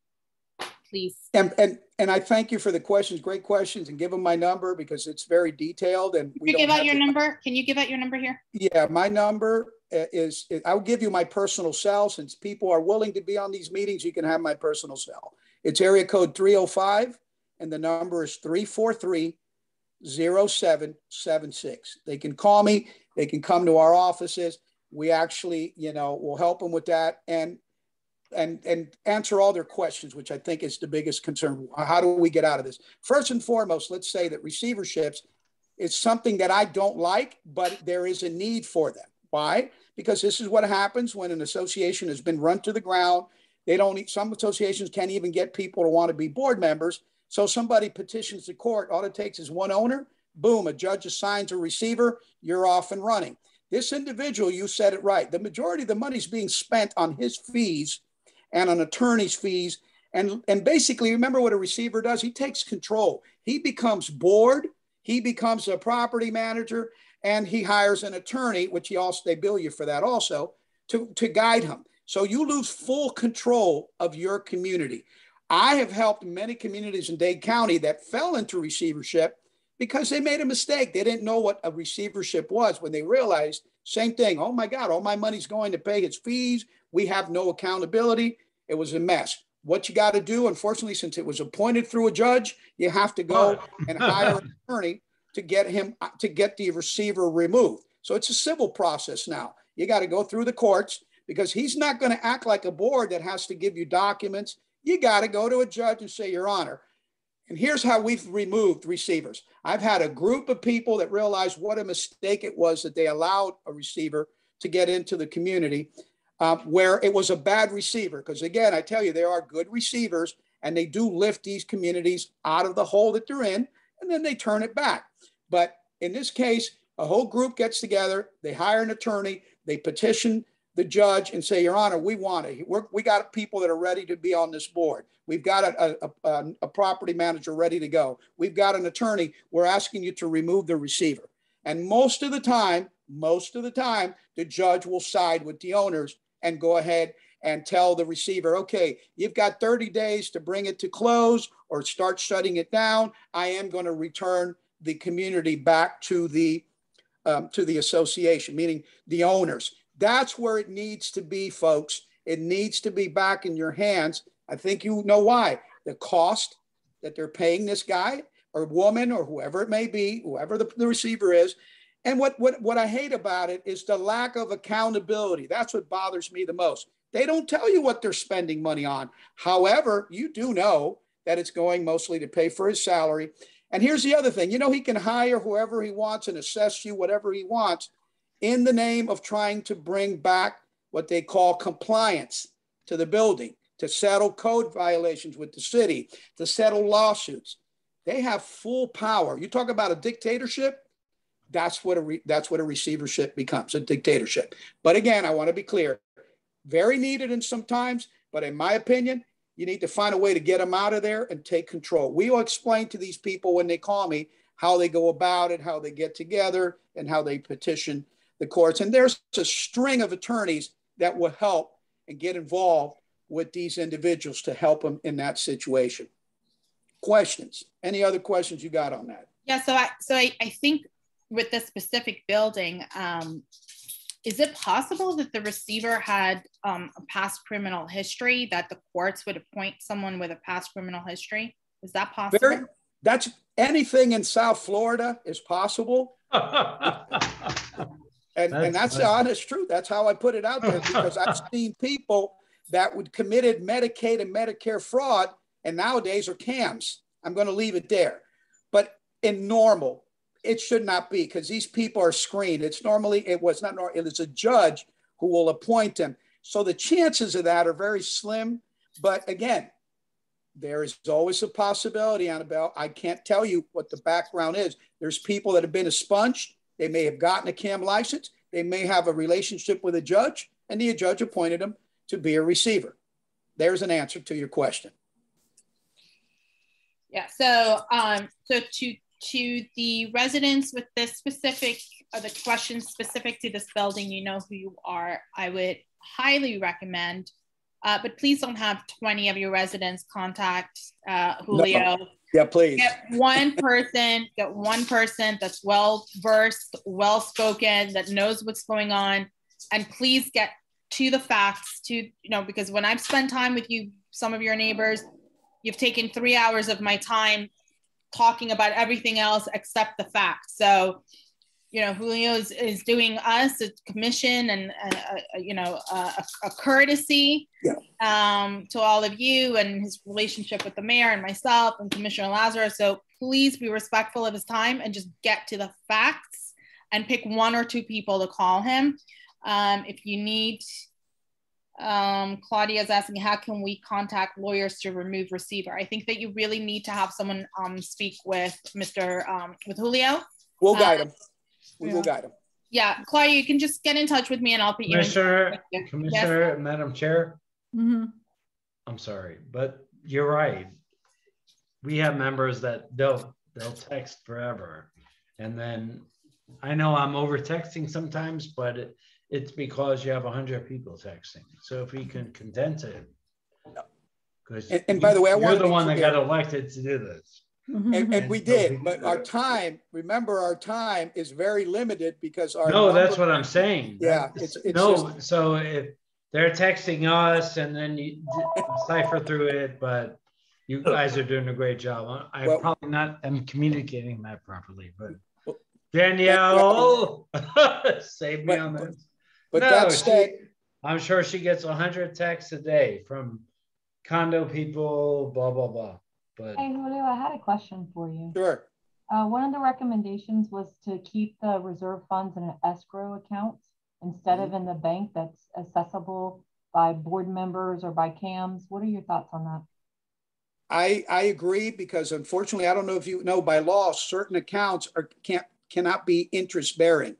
please. And, and, and I thank you for the questions, great questions, and give them my number because it's very detailed. And we you give out your to, number. Can you give out your number here? Yeah, my number uh, is, I'll give you my personal cell since people are willing to be on these meetings. You can have my personal cell. It's area code 305 and the number is 343 0776. They can call me, they can come to our offices. We actually, you know, will help them with that. And and and answer all their questions, which I think is the biggest concern. How do we get out of this? First and foremost, let's say that receiverships is something that I don't like, but there is a need for them. Why? Because this is what happens when an association has been run to the ground. They don't. Need some associations can't even get people to want to be board members. So somebody petitions the court. All it takes is one owner. Boom! A judge assigns a receiver. You're off and running. This individual, you said it right. The majority of the money is being spent on his fees and on attorney's fees. And, and basically, remember what a receiver does? He takes control. He becomes board, he becomes a property manager, and he hires an attorney, which he also they bill you for that also, to, to guide him. So you lose full control of your community. I have helped many communities in Dade County that fell into receivership because they made a mistake. They didn't know what a receivership was when they realized, same thing, oh my God, all my money's going to pay his fees. We have no accountability. It was a mess. What you got to do, unfortunately, since it was appointed through a judge, you have to go and [LAUGHS] hire an attorney to get him uh, to get the receiver removed. So it's a civil process now. You got to go through the courts because he's not going to act like a board that has to give you documents. You got to go to a judge and say, Your Honor. And here's how we've removed receivers. I've had a group of people that realized what a mistake it was that they allowed a receiver to get into the community um, where it was a bad receiver. Because again, I tell you, there are good receivers and they do lift these communities out of the hole that they're in and then they turn it back. But in this case, a whole group gets together, they hire an attorney, they petition the judge and say, Your Honor, we want it. We're, we got people that are ready to be on this board. We've got a, a, a, property manager ready to go. We've got an attorney. We're asking you to remove the receiver. And most of the time, most of the time, the judge will side with the owners and go ahead and tell the receiver, okay, you've got 30 days to bring it to close or start shutting it down. I am going to return the community back to the um, to the association, meaning the owners. That's where it needs to be, folks. It needs to be back in your hands. I think you know why. The cost that they're paying this guy or woman or whoever it may be, whoever the, the receiver is. And what, what, what I hate about it is the lack of accountability. That's what bothers me the most. They don't tell you what they're spending money on. However, you do know that it's going mostly to pay for his salary. And here's the other thing you know, he can hire whoever he wants and assess you whatever he wants in the name of trying to bring back what they call compliance to the building, to settle code violations with the city, to settle lawsuits. They have full power. You talk about a dictatorship, that's what a that's what a receivership becomes, a dictatorship. But again, I want to be clear, very needed in some times, but in my opinion, you need to find a way to get them out of there and take control. We will explain to these people when they call me how they go about it, how they get together, and how they petition the courts. And there's a string of attorneys that will help and get involved with these individuals to help them in that situation. Questions? Any other questions you got on that? Yeah, so I so I, I think with this specific building, um, is it possible that the receiver had um, a past criminal history that the courts would appoint someone with a past criminal history? Is that possible? Very, that's anything in South Florida is possible. [LAUGHS] And that's, and that's the honest truth. That's how I put it out there because I've [LAUGHS] seen people that would committed Medicaid and Medicare fraud and nowadays are CAMs. I'm going to leave it there. But in normal, it should not be because these people are screened. It's normally, it was not normal, it is a judge who will appoint them. So the chances of that are very slim. But again, there is always a possibility, Anabelle. I can't tell you what the background is. There's people that have been expunged they may have gotten a CAM license. They may have a relationship with a judge, and the judge appointed them to be a receiver. There's an answer to your question. Yeah. So, um, so to to the residents with this specific, or the questions specific to this building, you know who you are. I would highly recommend, uh, but please don't have 20 of your residents contact uh, Julio. No. Yeah, please. Get one person, get one person that's well versed, well spoken, that knows what's going on, and please get to the facts. To you know, because when I've spent time with you, some of your neighbors, you've taken three hours of my time talking about everything else except the facts. So you know, Julio is, is doing us a commission and, uh, uh, you know, uh, a, a, courtesy yeah. um, to all of you and his relationship with the mayor and myself and Commissioner Lazarow. So please be respectful of his time and just get to the facts and pick one or two people to call him. Um, if you need, um, Claudia is asking, how can we contact lawyers to remove receiver? I think that you really need to have someone um, speak with Mr. Um, with Julio. We'll guide him we yeah. will guide them. Yeah, Claudia, you can just get in touch with me and I'll put you Commissioner, in. Commissioner, yes. Madam Chair. Mm-hmm. I'm sorry, but you're right. We have members that they'll they'll text forever, and then I know I'm over texting sometimes, but it, it's because you have hundred people texting. So if we can condense it, because and, and, by the way, I you're the one that got elected to do this. Mm-hmm. And, and, we did, but our time, remember, our time is very limited because our. No, number, that's what I'm saying. Yeah. It's, it's no, just, so if they're texting us and then you cipher through it, but you guys are doing a great job. I well, probably not am communicating that properly, but Danielle, [LAUGHS] save me on this. But no, that said, she, I'm sure she gets 100 texts a day from condo people, blah, blah, blah. But hey, Julio, I had a question for you. Sure. Uh, one of the recommendations was to keep the reserve funds in an escrow account instead mm-hmm. of in the bank that's accessible by board members or by CAMs. What are your thoughts on that? I, I agree because unfortunately, I don't know if you know by law, certain accounts are can't cannot be interest bearing.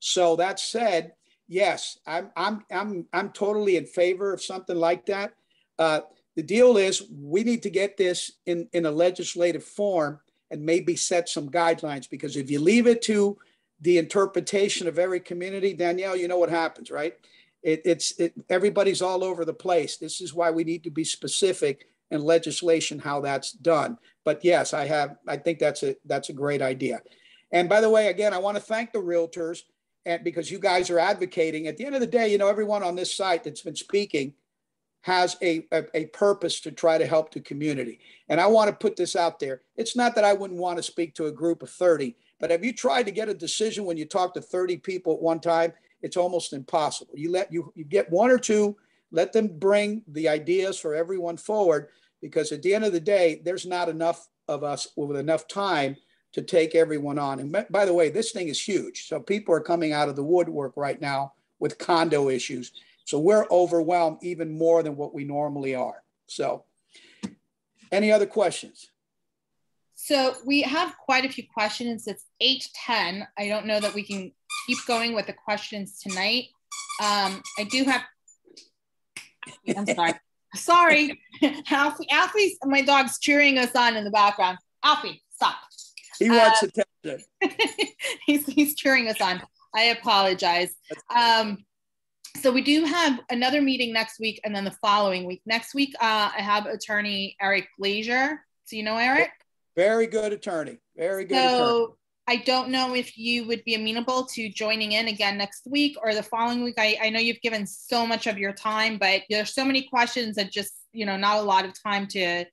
So that said, yes, I'm I'm I'm I'm totally in favor of something like that. Uh, the deal is we need to get this in, in a legislative form and maybe set some guidelines because if you leave it to the interpretation of every community, Danielle, you know what happens, right? It, it's it, everybody's all over the place. This is why we need to be specific in legislation how that's done. But yes, I have. I think that's a that's a great idea. And by the way, again, I want to thank the realtors and because you guys are advocating. At the end of the day, you know, everyone on this site that's been speaking has a, a, a, purpose to try to help the community. And I want to put this out there. It's not that I wouldn't want to speak to a group of 30, but have you tried to get a decision when you talk to 30 people at one time? It's almost impossible. You let you you get one or two, let them bring the ideas for everyone forward, because at the end of the day, there's not enough of us with enough time to take everyone on. And by the way, this thing is huge. So people are coming out of the woodwork right now with condo issues. So we're overwhelmed even more than what we normally are. So any other questions? So we have quite a few questions. It's 810. I don't know that we can keep going with the questions tonight. Um, I do have, I'm sorry. [LAUGHS] sorry. Alfie, Alfie's, my dog's cheering us on in the background. Alfie, stop. He wants uh, attention. [LAUGHS] he's, he's cheering us on. I apologize. Um, so we do have another meeting next week and then the following week. Next week, uh, I have attorney Eric Glazer. So you know Eric? Very good attorney. Very good so, attorney. I don't know if you would be amenable to joining in again next week or the following week. I, I know you've given so much of your time, but there's so many questions that just, you know, not a lot of time to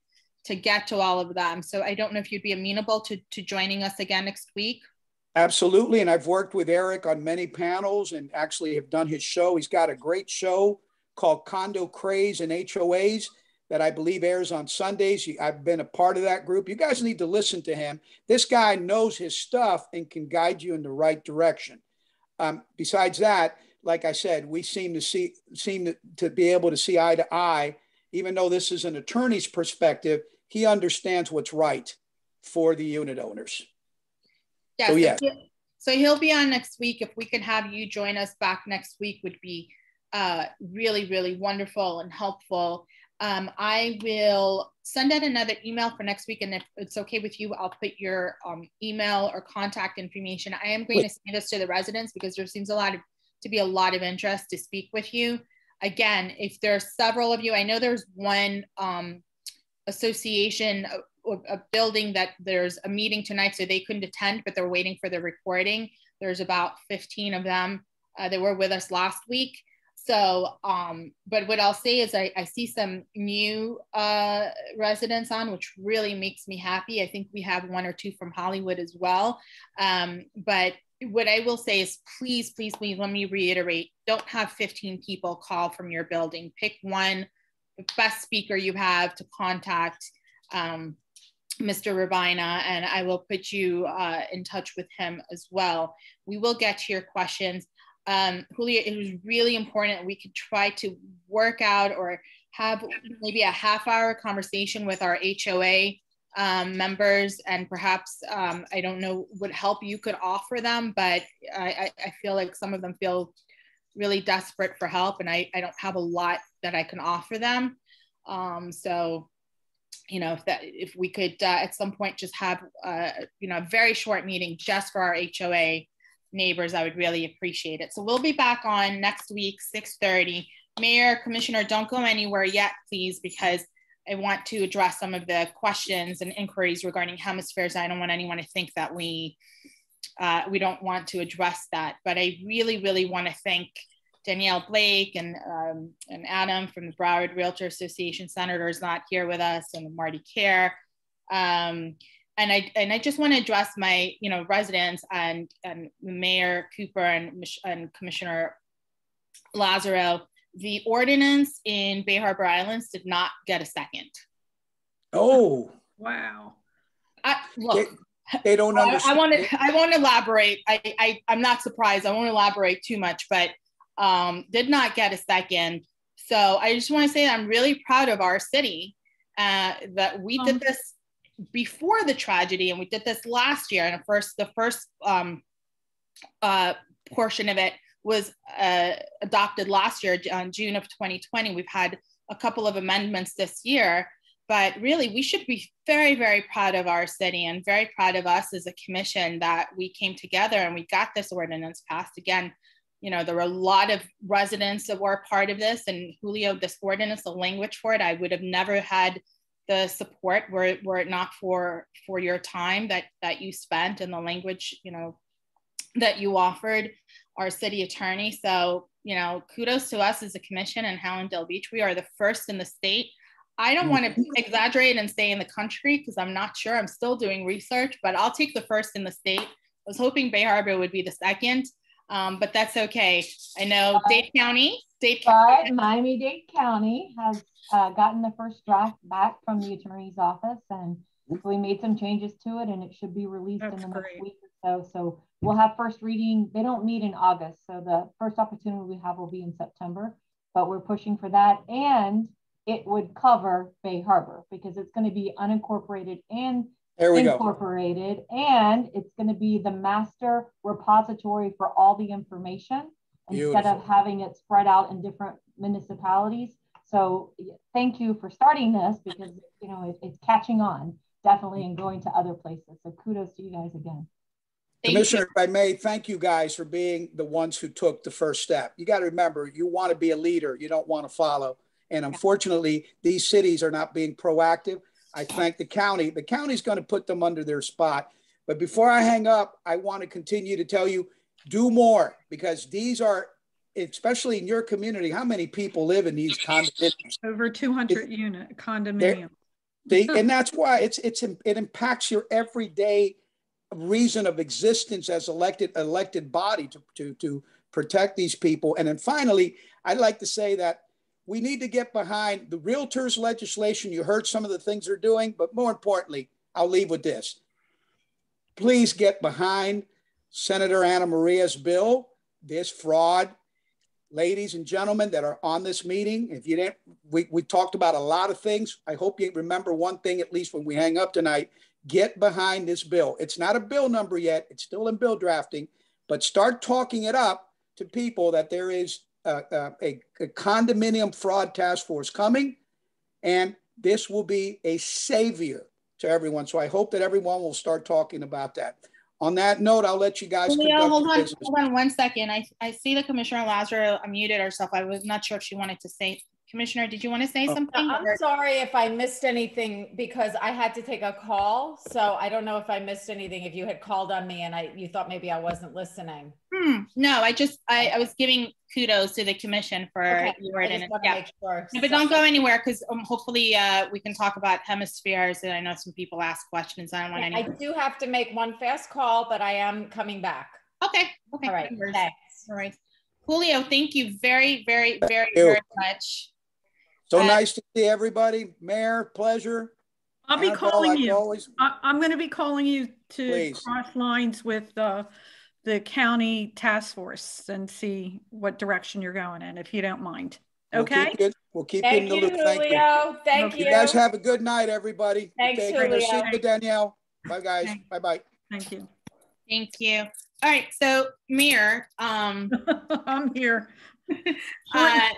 to get to all of them. So I don't know if you'd be amenable to, to joining us again next week. Absolutely. And I've worked with Eric on many panels and actually have done his show. He's got a great show called Condo Craze and HOAs that I believe airs on Sundays. I've been a part of that group. You guys need to listen to him. This guy knows his stuff and can guide you in the right direction. Um, besides that, like I said, we seem to see seem to, to be able to see eye to eye. Even though this is an attorney's perspective, he understands what's right for the unit owners. Yeah, so, yeah. He'll, so he'll be on next week. If we could have you join us back next week, would be uh, really, really wonderful and helpful. Um, I will send out another email for next week, and if it's okay with you, I'll put your um, email or contact information. I am going to send this to the residents because there seems a lot of to be a lot of interest to speak with you. Again, if there are several of you, I know there's one um, association a building that there's a meeting tonight, so they couldn't attend, but they're waiting for the recording. There's about 15 of them uh, that were with us last week. So, um, but what I'll say is I, I see some new uh, residents on, which really makes me happy. I think we have one or two from Hollywood as well. Um, but what I will say is please, please, please, let me reiterate, don't have 15 people call from your building. Pick one, the best speaker you have to contact. Um, Mr. Robaina, and I will put you uh, in touch with him as well. We will get to your questions. Um, Julia, it was really important we could try to work out or have maybe a half hour conversation with our HOA um, members and perhaps, um, I don't know what help you could offer them, but I, I, feel like some of them feel really desperate for help and I, I don't have a lot that I can offer them. Um, so you know, if that if we could uh, at some point just have uh, you know a very short meeting just for our HOA neighbors, I would really appreciate it. So we'll be back on next week, 6:30. Mayor, Commissioner, don't go anywhere yet, please, because I want to address some of the questions and inquiries regarding hemispheres. I don't want anyone to think that we uh, we don't want to address that, but I really, really want to thank Danielle Blake and, um, and Adam from the Broward Realtor Association Senator is not here with us and Marty Kiar. Um, and I, and I just want to address my, you know, residents and, and Mayor Cooper and, and Commissioner Lazarow. The ordinance in Bay Harbor Islands did not get a second. Oh. Wow. I, look, they, they don't understand. I, I want to. I won't elaborate. I, I I'm not surprised. I won't elaborate too much, but um, did not get a second. So I just want to say I'm really proud of our city uh, that we did this before the tragedy, and we did this last year. And the first, the first um, uh, portion of it was uh, adopted last year on June of 2020. We've had a couple of amendments this year, but really we should be very, very proud of our city and very proud of us as a commission that we came together and we got this ordinance passed. Again, you know, there were a lot of residents that were part of this and Julio, this ordinance, the language for it, I would have never had the support were it, were it not for for your time that that you spent and the language you know that you offered our city attorney so you know kudos to us as a commission in Hallandale Beach we are the first in the state I don't want to mm-hmm. exaggerate and say in the country because I'm not sure. I'm still doing research, but I'll take the first in the state. I was hoping Bay Harbor would be the second, um, but that's okay. I know Dade County, Dade County. Miami-Dade County has uh, gotten the first draft back from the attorney's office, and we made some changes to it, and it should be released that's in the great. next week or so. So we'll have first reading. They don't meet in August, so the first opportunity we have will be in September. But we're pushing for that, and it would cover Bay Harbor because it's going to be unincorporated and incorporated, go. and it's going to be the master repository for all the information Beautiful. instead of having it spread out in different municipalities. So thank you for starting this because you know it, it's catching on definitely and going to other places. So kudos to you guys again. Thank Commissioner, you. if I may, thank you guys for being the ones who took the first step. You got to remember, you want to be a leader, you don't want to follow. And unfortunately, these cities are not being proactive. I thank the county. The county's going to put them under their spot. But before I hang up, I want to continue to tell you do more because these are, especially in your community, how many people live in these condominiums? Over 200 it, unit condominiums. They, and that's why it's it's it impacts your everyday reason of existence as elected elected body to, to, to protect these people. And then finally, I'd like to say that we need to get behind the realtors legislation. You heard some of the things they're doing, but more importantly, I'll leave with this. Please get behind Senator Ana Maria's bill, this fraud. Ladies and gentlemen that are on this meeting, if you didn't, we, we talked about a lot of things. I hope you remember one thing, at least when we hang up tonight, get behind this bill. It's not a bill number yet. It's still in bill drafting, but start talking it up to people that there is uh, uh, a, a condominium fraud task force coming, and this will be a savior to everyone. So I hope that everyone will start talking about that. On that note, I'll let you guys. Leo, hold on, hold on one second. I, I see the Commissioner Lazarow muted herself. I was not sure if she wanted to say Commissioner, did you want to say oh. something? I'm or? sorry if I missed anything because I had to take a call. So I don't know if I missed anything. If you had called on me and I you thought maybe I wasn't listening. Hmm. No, I just I, I was giving kudos to the commission for okay. you were in yeah. Sure. but don't go anywhere because um, hopefully uh, we can talk about hemispheres and I know some people ask questions. I don't want any. I do have to make one fast call, but I am coming back. Okay. Okay. All right. Thanks. All right. Julio, thank you very, very, very, very much. So uh, nice to see everybody. Mayor, pleasure. I'll be Anabelle, calling you. Always. I, am going to be calling you to Please. cross lines with uh, the county task force and see what direction you're going in, if you don't mind. Okay. We'll keep you, we'll keep Thank you in the loop. Thank you. Thank you. You guys have a good night, everybody. Thanks, okay, Julio. See you, Danielle. Bye, guys. Bye, bye. Thank you. Thank you. All right. So, Mir, um, [LAUGHS] I'm here. [LAUGHS] uh,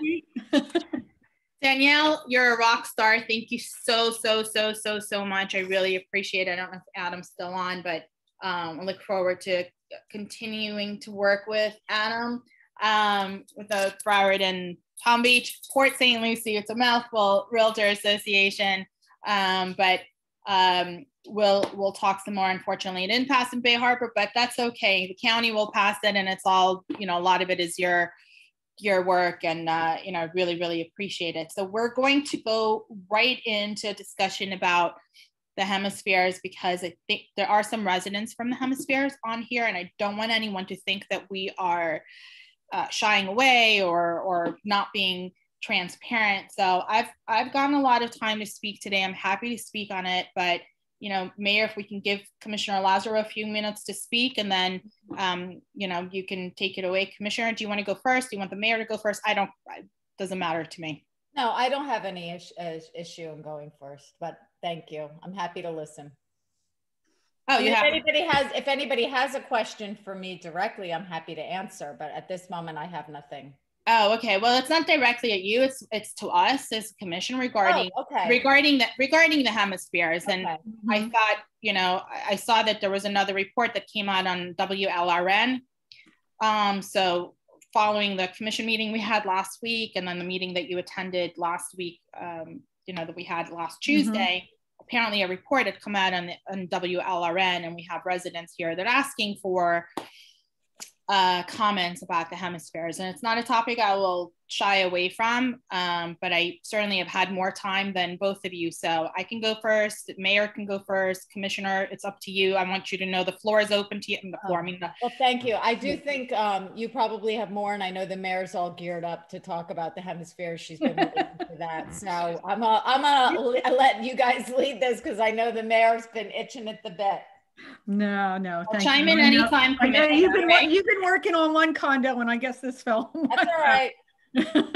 Danielle, you're a rock star. Thank you so, so, so, so, so much. I really appreciate it. I don't know if Adam's still on, but um, I look forward to continuing to work with Adam um, with the Broward and Palm Beach, Port St. Lucie. It's a mouthful, Realtor Association. Um, but um, we'll we'll talk some more. Unfortunately, it didn't pass in Bay Harbor, but that's okay. The county will pass it, and it's all you know. A lot of it is your your work and uh, you know I really really appreciate it so we're going to go right into a discussion about the hemispheres because i think there are some residents from the hemispheres on here and i don't want anyone to think that we are uh, shying away or or not being transparent so i've i've gotten a lot of time to speak today i'm happy to speak on it but you know, Mayor, if we can give Commissioner Lazarow a few minutes to speak and then, um, you know, you can take it away. Commissioner, do you want to go first? Do you want the mayor to go first? I don't, it doesn't matter to me. No, I don't have any is issue in going first, but thank you. I'm happy to listen. Oh, you if have anybody has if anybody has a question for me directly, I'm happy to answer. But at this moment, I have nothing. Oh, okay. Well, it's not directly at you. It's it's to us as a commission regarding oh, okay. regarding the regarding the hemispheres. And mm-hmm. I thought, you know, I saw that there was another report that came out on WLRN. Um, so following the commission meeting we had last week, and then the meeting that you attended last week um, you know, that we had last Mm-hmm. Tuesday, apparently a report had come out on, on WLRN, and we have residents here that are asking for uh, comments about the hemispheres. And it's not a topic I will shy away from, um, but I certainly have had more time than both of you. So I can go first, Mayor can go first, Commissioner, it's up to you. I want you to know the floor is open to you. The floor, I mean, the, Well, thank you. I do think um, you probably have more, and I know the mayor's all geared up to talk about the hemispheres. She's been waiting [LAUGHS] for that. So I'm a, I'm gonna let you guys lead this because I know the mayor's been itching at the bit. No, no. Thank chime you. in anytime, I know you've been, okay? you've been working on one condo and I guess this fell. That's all right. [LAUGHS]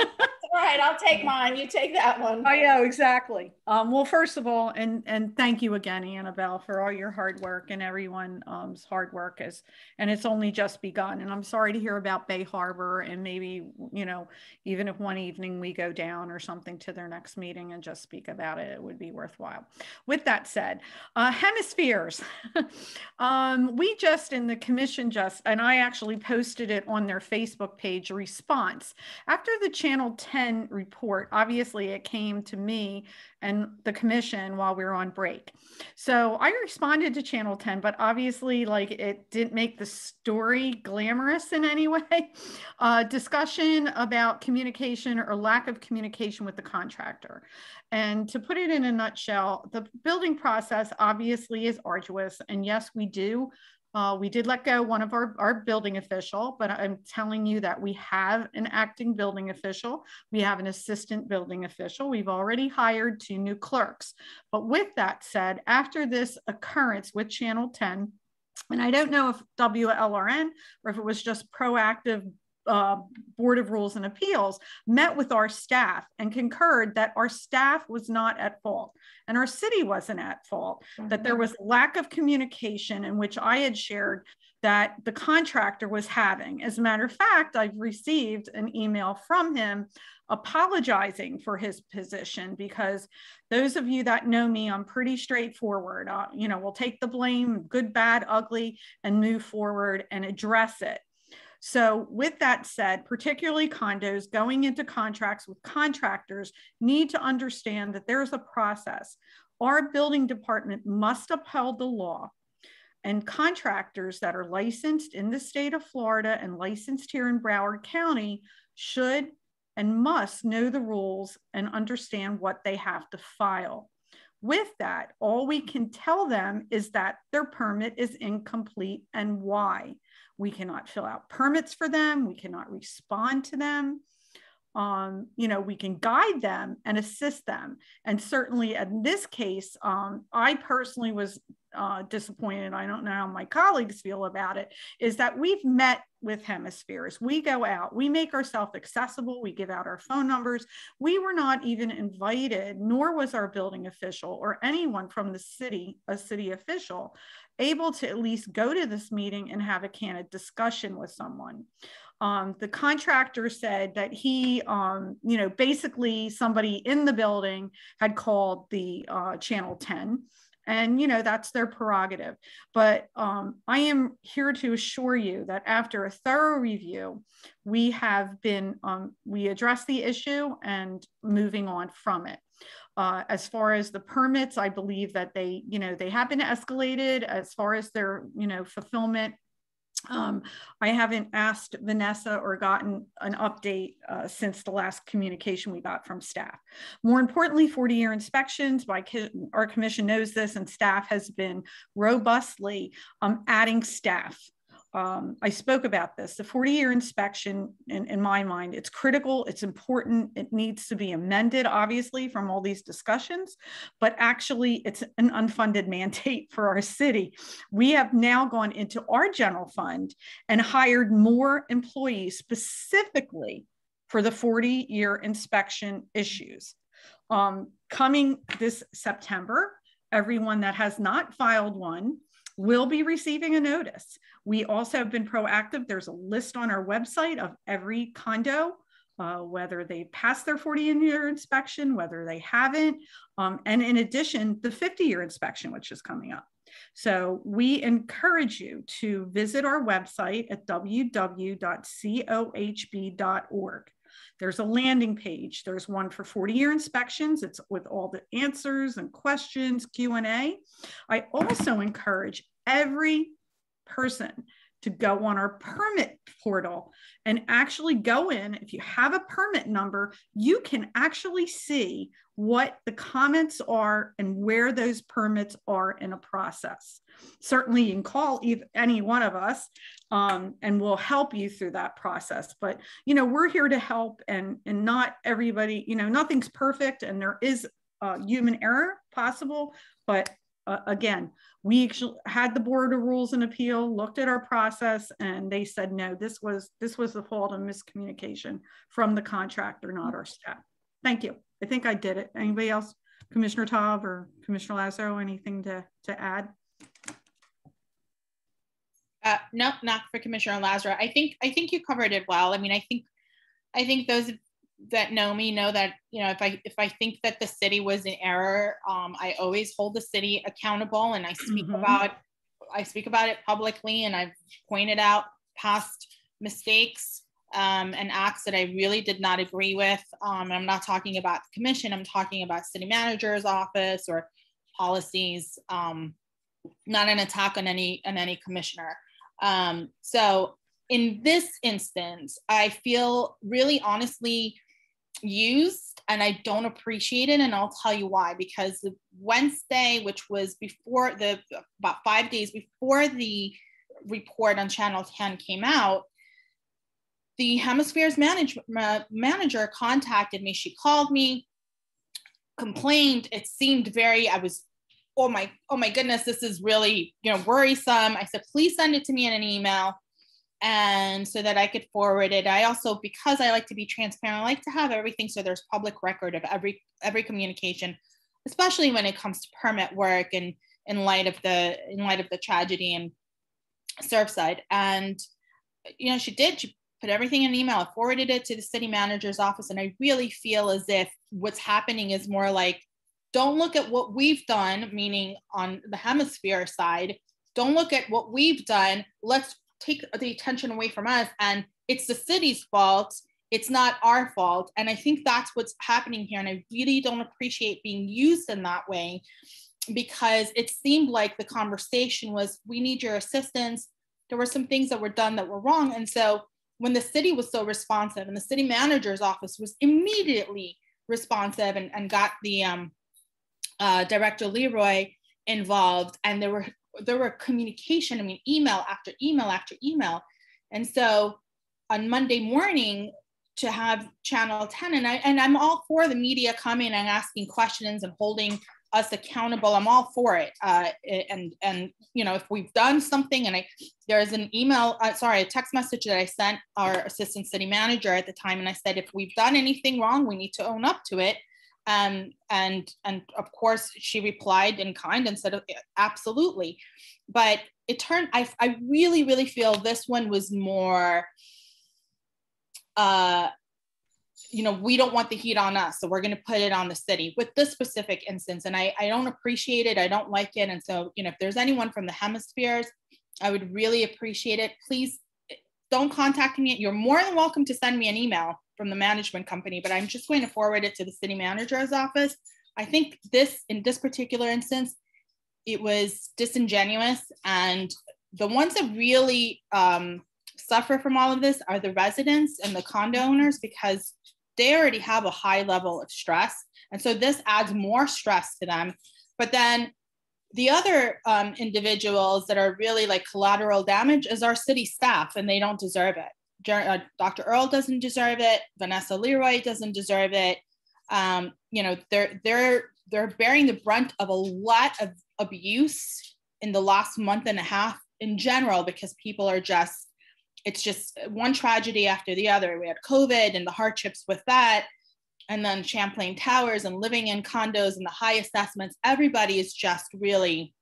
All right, I'll take mine. You take that one. I know exactly. Um, well, first of all, and and thank you again, Anabelle, for all your hard work and everyone's um, hard work is, and it's only just begun. And I'm sorry to hear about Bay Harbor, and maybe you know, even if one evening we go down or something to their next meeting and just speak about it, it would be worthwhile. With that said, uh, hemispheres. [LAUGHS] um, we just in the commission just, and I actually posted it on their Facebook page. Response after the Channel 10 report, obviously it came to me and the commission while we were on break. So I responded to Channel 10, but obviously, like it didn't make the story glamorous in any [LAUGHS] way. Uh, discussion about communication or lack of communication with the contractor. And to put it in a nutshell, the building process obviously is arduous. And yes, we do uh, we did let go one of our, our building official, but I'm telling you that we have an acting building official. We have an assistant building official. We've already hired two new clerks. But with that said, after this occurrence with Channel 10, and I don't know if WLRN or if it was just proactive uh, Board of Rules and Appeals met with our staff and concurred that our staff was not at fault and our city wasn't at fault, that there was lack of communication in which I had shared that the contractor was having. As a matter of fact, I've received an email from him apologizing for his position because those of you that know me, I'm pretty straightforward. Uh, you know, we'll take the blame, good, bad, ugly, and move forward and address it. So, with that said, particularly condos going into contracts with contractors need to understand that there's a process. Our building department must uphold the law, and contractors that are licensed in the state of Florida and licensed here in Broward County should and must know the rules and understand what they have to file. With that, all we can tell them is that their permit is incomplete and why. We cannot fill out permits for them. We cannot respond to them. Um, you know, we can guide them and assist them. And certainly in this case, um, I personally was uh, disappointed. I don't know how my colleagues feel about it, is that we've met with hemispheres. We go out, we make ourselves accessible, we give out our phone numbers. We were not even invited, nor was our building official or anyone from the city, a city official, able to at least go to this meeting and have a candid discussion with someone. Um, the contractor said that he, um, you know, basically somebody in the building had called the uh, Channel 10 and you know that's their prerogative but um, i am here to assure you that after a thorough review we have been um, we address the issue and moving on from it uh, as far as the permits i believe that they you know they have been escalated as far as their you know fulfillment um, I haven't asked Vanessa or gotten an update uh, since the last communication we got from staff. More importantly, 40 year inspections, my our commission knows this and staff has been robustly um, adding staff. Um, I spoke about this. The 40 year inspection, in, in my mind, it's critical, it's important, it needs to be amended, obviously, from all these discussions, but actually, it's an unfunded [LAUGHS] mandate for our city. We have now gone into our general fund and hired more employees specifically for the 40 year inspection issues. Um, coming this September, everyone that has not filed one will be receiving a notice. We also have been proactive. There's a list on our website of every condo, uh, whether they passed their 40 year inspection, whether they haven't. Um, and in addition, the 50 year inspection, which is coming up. So we encourage you to visit our website at www.cohb.org. There's a landing page. There's one for 40-year inspections. It's with all the answers and questions, Q&A. I also encourage every person to go on our permit portal and actually go in. If you have a permit number, you can actually see what the comments are and where those permits are in a process. Certainly, you can call any one of us um, and we'll help you through that process. But, you know, we're here to help and, and not everybody, you know, nothing's perfect and there is uh, human error possible, but uh, again, we had the board of rules and appeal looked at our process and they said no this was this was the fault of miscommunication from the contractor not our staff. Thank you. I think i did it. Anybody else? Commissioner Taub or commissioner lazarow anything to to add? Uh, no not for commissioner lazarow i think i think you covered it well. I mean i think i think those that know me know that you know if i if i think that the city was in error um, i always hold the city accountable and i speak mm-hmm. about i speak about it publicly and i've pointed out past mistakes um, and acts that i really did not agree with um, i'm not talking about the commission i'm talking about city manager's office or policies um, not an attack on any on any commissioner um, so in this instance, I feel really honestly used and I don't appreciate it. And I'll tell you why. Because Wednesday, which was before the about five days before the report on Channel 10 came out, the Hemispheres manage, uh, manager contacted me. She called me, complained. It seemed very, I was, oh my, oh my goodness, this is really, you know, worrisome. I said, please send it to me in an email and so that I could forward it. I also, because I like to be transparent, I like to have everything so there's public record of every every communication, especially when it comes to permit work and in light of the in light of the tragedy in Surfside. And you know, she did. She put everything in an email, forwarded it to the city manager's office, and I really feel as if what's happening is more like, don't look at what we've done, meaning on the hemisphere side. Don't look at what we've done. Let's take the attention away from us and it's the city's fault it's not our fault. And i think that's what's happening here and i really don't appreciate being used in that way because it seemed like the conversation was we need your assistance. There were some things that were done that were wrong and so when the city was so responsive and the city manager's office was immediately responsive and, and got the um, uh, director leroy involved and there were there were communication, I mean, email after email after email. And so on Monday morning, to have channel 10 and I and I'm all for the media coming and asking questions and holding us accountable. I'm all for it. Uh, and and you know if we've done something and I there's an email uh, sorry a text message that I sent our assistant city manager at the time and I said if we've done anything wrong we need to own up to it um, and and of course she replied in kind and said absolutely. But it turned I, I really, really feel this one was more uh, you know, we don't want the heat on us, so we're going to put it on the city with this specific instance. And I, I don't appreciate it. I don't like it. And so, you know, if there's anyone from the hemispheres, I would really appreciate it. Please don't contact me. You're more than welcome to send me an email from the management company, but I'm just going to forward it to the city manager's office. I think this, in this particular instance, it was disingenuous. And the ones that really um, suffer from all of this are the residents and the condo owners because they already have a high level of stress. And so this adds more stress to them. But then the other um, individuals that are really like collateral damage is our city staff, and they don't deserve it. Uh, Dr. Earl doesn't deserve it. Vanessa Leroy doesn't deserve it. Um, you know, they're they're they're bearing the brunt of a lot of abuse in the last month and a half in general because people are just it's just one tragedy after the other. We had COVID and the hardships with that, and then Champlain Towers and living in condos and the high assessments. Everybody is just really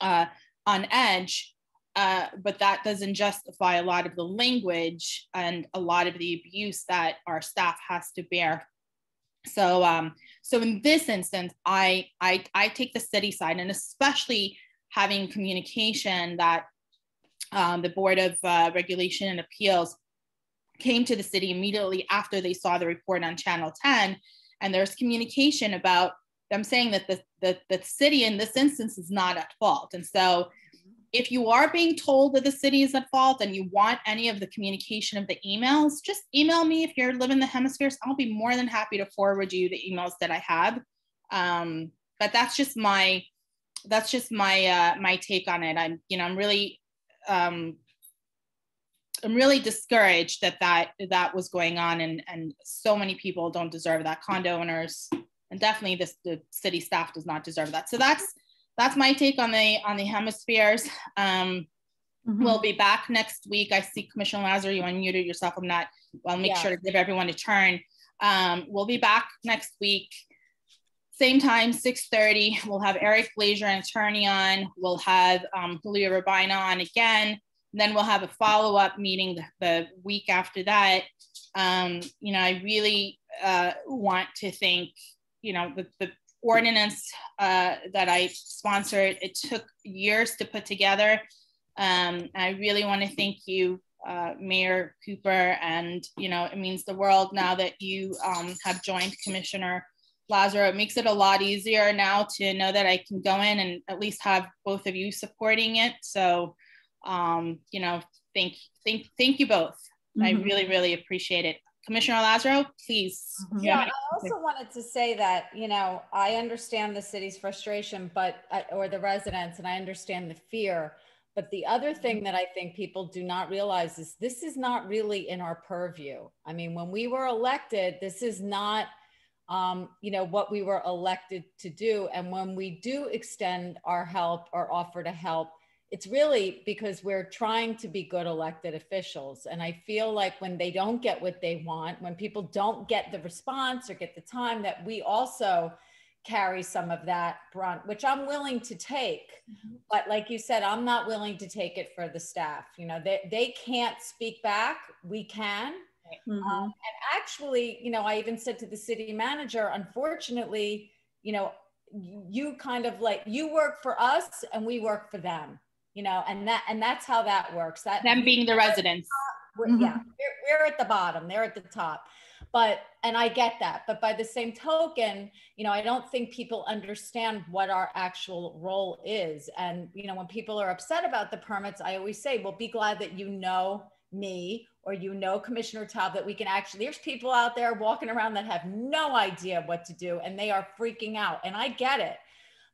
uh, on edge. Uh, but that doesn't justify a lot of the language and a lot of the abuse that our staff has to bear. So, um, so in this instance, I, I, I take the city side, and especially having communication that um, the Board of uh, Regulation and Appeals came to the city immediately after they saw the report on Channel 10. And there's communication about them saying that the, the, the city in this instance is not at fault. And so if you are being told that the city is at fault and you want any of the communication of the emails, just email me if you're living the hemispheres. I'll be more than happy to forward you the emails that I have. Um, but that's just my that's just my uh, my take on it. I'm you know I'm really um, I'm really discouraged that that that was going on and and so many people don't deserve that condo owners and definitely this the city staff does not deserve that. So that's that's my take on the on the hemispheres. Um, mm-hmm. We'll be back next week. I see Commissioner Lazarow, you unmuted yourself. I'm not. I'll make yeah. sure to give everyone a turn. Um, we'll be back next week. Same time, 6.30. We'll have Eric Glazer, an attorney on. We'll have um, Julio Robaina on again. Then we'll have a follow-up meeting the, the week after that. Um, you know, I really uh, want to thank, you know, the, the ordinance uh, that I sponsored. It took years to put together. Um, I really want to thank you, uh, Mayor Cooper, and you know it means the world now that you um, have joined Commissioner Lazarow. It makes it a lot easier now to know that I can go in and at least have both of you supporting it. So, um, you know, thank, thank, thank you both. Mm-hmm. I really, really appreciate it. Commissioner Lazarow, please. Mm-hmm. Yeah, I also wanted to say that, you know, I understand the city's frustration, but, uh, or the residents, and I understand the fear. But the other thing mm-hmm. that I think people do not realize is this is not really in our purview. I mean, when we were elected, this is not, um, you know, what we were elected to do. And when we do extend our help or offer to help, it's really because we're trying to be good elected officials. And I feel like when they don't get what they want, when people don't get the response or get the time, that we also carry some of that brunt, which I'm willing to take. Mm-hmm. But like you said, I'm not willing to take it for the staff. You know, they, they can't speak back. We can. Mm-hmm. Um, and actually, you know, I even said to the city manager, unfortunately, you know, you kind of like you work for us and we work for them you know, and that and that's how that works. That them being the residents. We're, mm-hmm. Yeah, we're, we're at the bottom. They're at the top but and i get that but by the same token you know i don't think people understand what our actual role is and you know when people are upset about the permits i always say well be glad that you know me or you know commissioner taub that we can actually there's people out there walking around that have no idea what to do and they are freaking out and i get it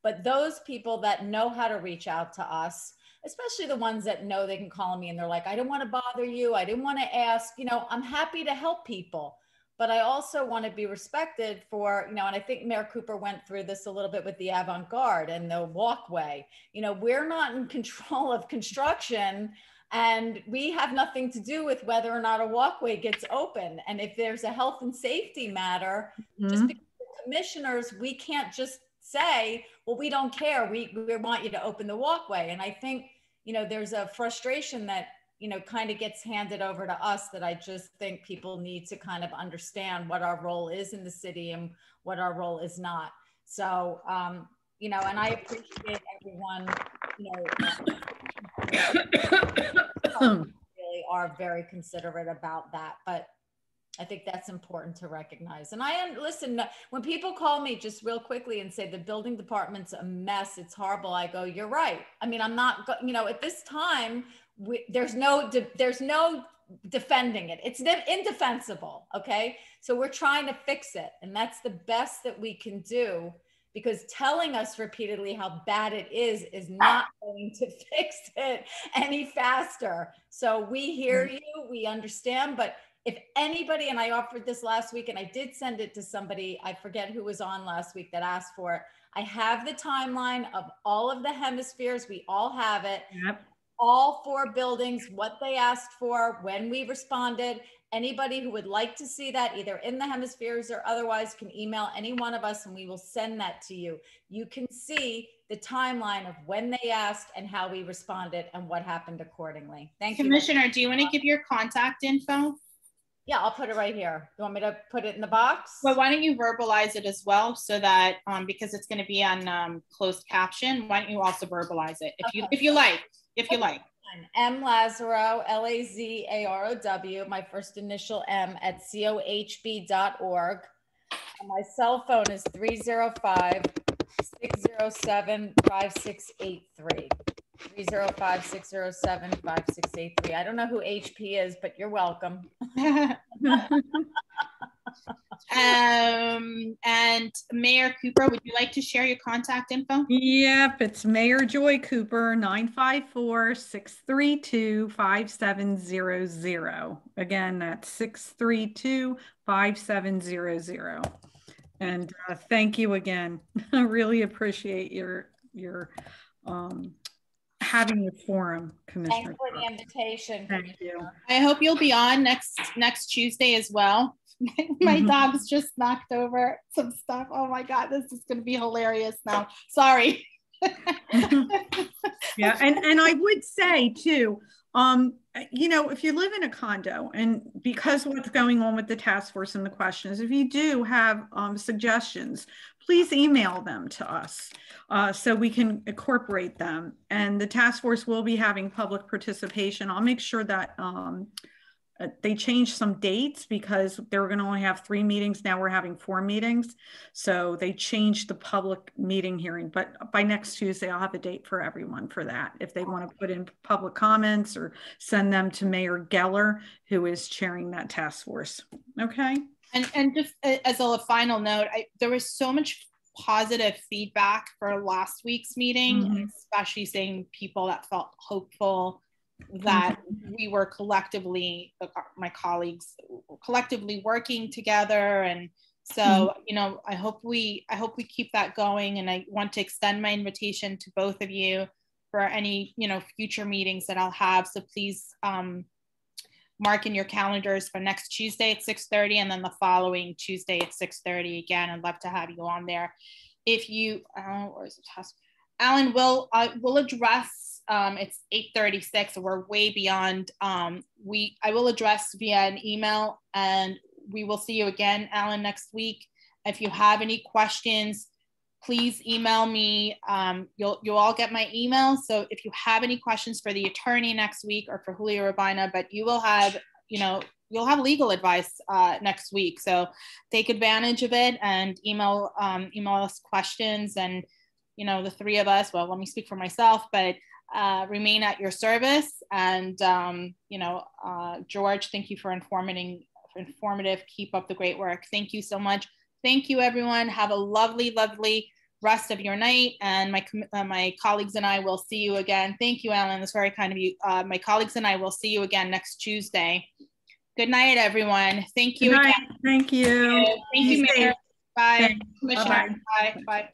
but those people that know how to reach out to us especially the ones that know they can call me and they're like, I don't want to bother you. I didn't want to ask. You know, I'm happy to help people, but I also want to be respected for, you know, and I think Mayor Cooper went through this a little bit with the avant garde and the walkway. You know, we're not in [LAUGHS] control of construction and we have nothing to do with whether or not a walkway gets open. And if there's a health and safety matter, mm-hmm. just because commissioners, we can't just say, well, we don't care. We, we want you to open the walkway. And I think you know, there's a frustration that, you know, kind of gets handed over to us that I just think people need to kind of understand what our role is in the city and what our role is not. So, um, you know, and I appreciate everyone, you know, [COUGHS] really are very considerate about that. But I think that's important to recognize. And I listen when people call me just real quickly and say the building department's a mess, it's horrible. I go, you're right. I mean, I'm not, you know, at this time, we, there's no, there's no defending it. It's indefensible. Okay, so we're trying to fix it, and that's the best that we can do. Because telling us repeatedly how bad it is is not going to [LAUGHS] fix it any faster. So we hear mm. you, we understand, but if anybody, and I offered this last week and I did send it to somebody, I forget who was on last week that asked for it. I have the timeline of all of the hemispheres. We all have it. Yep. All four buildings, what they asked for, when we responded. Anybody who would like to see that, either in the hemispheres or otherwise, can email any one of us and we will send that to you. You can see the timeline of when they asked and how we responded and what happened accordingly. Thank Commissioner, you. Commissioner, do you want to give your contact info? Yeah, I'll put it right here. You want me to put it in the box? Well, why don't you verbalize it as well so that um, because it's going to be on um, closed caption, why don't you also verbalize it if okay. you if you like, if you like. M Lazarow, L A Z A R O W, my first initial M at cohb.org. And my cell phone is 305 607 5683. 305 607 5683. I don't know who HP is, but you're welcome. [LAUGHS] um, and Mayor Cooper, would you like to share your contact info? Yep, it's Mayor Joy Cooper, 954 632 5700. Again, that's 632 5700. And uh, thank you again. [LAUGHS] I really appreciate your your um, having the forum, Commissioner. Thanks for the invitation. Thank you. I hope you'll be on next next Tuesday as well. [LAUGHS] my Mhm. dog's just knocked over some stuff. Oh my god, this is going to be hilarious now. Sorry. [LAUGHS] [LAUGHS] yeah and and i would say too um you know if you live in a condo and because what's going on with the task force and the questions if you do have um, suggestions please email them to us uh, so we can incorporate them. And the task force will be having public participation. I'll make sure that um, uh, they changed some dates because they were going to only have three meetings. Now we're having four meetings. So they changed the public meeting hearing. But by next Tuesday, I'll have a date for everyone for that. If they want to put in public comments or send them to Mayor Geller, who is chairing that task force. Okay. And and just as a final note, I, there was so much positive feedback for last week's meeting, Mhm. especially seeing people that felt hopeful that we were collectively, uh, my colleagues, collectively working together, and so you know, I hope we I hope we keep that going, and I want to extend my invitation to both of you for any you know future meetings that I'll have. So please. Um, mark in your calendars for next Tuesday at 6:30 and then the following Tuesday at 6:30 again. I'd love to have you on there. If you, uh, where's the task? Alan, will uh, will address. Um, it's 8:36, so we're way beyond. Um, we I will address via an email, and we will see you again, Alan, next week. If you have any questions, please email me. Um, you'll you'll all get my email. So if you have any questions for the attorney next week or for Julio Robaina, but you will have, you know, you'll have legal advice uh, next week. So take advantage of it and email um, email us questions. And you know, the three of us. Well, let me speak for myself, but uh, remain at your service. And um, you know, uh, George, thank you for informating informative. Keep up the great work. Thank you so much. Thank you, everyone. Have a lovely, lovely rest of your night. And my uh, my colleagues and I will see you again. Thank you, Alan. That's very kind of you. Uh, my colleagues and I will see you again next Tuesday. Good night, everyone. Thank you night. again. Thank you. Thank you, Mayor. Bye. Commissioner. Bye-bye. Bye. Bye.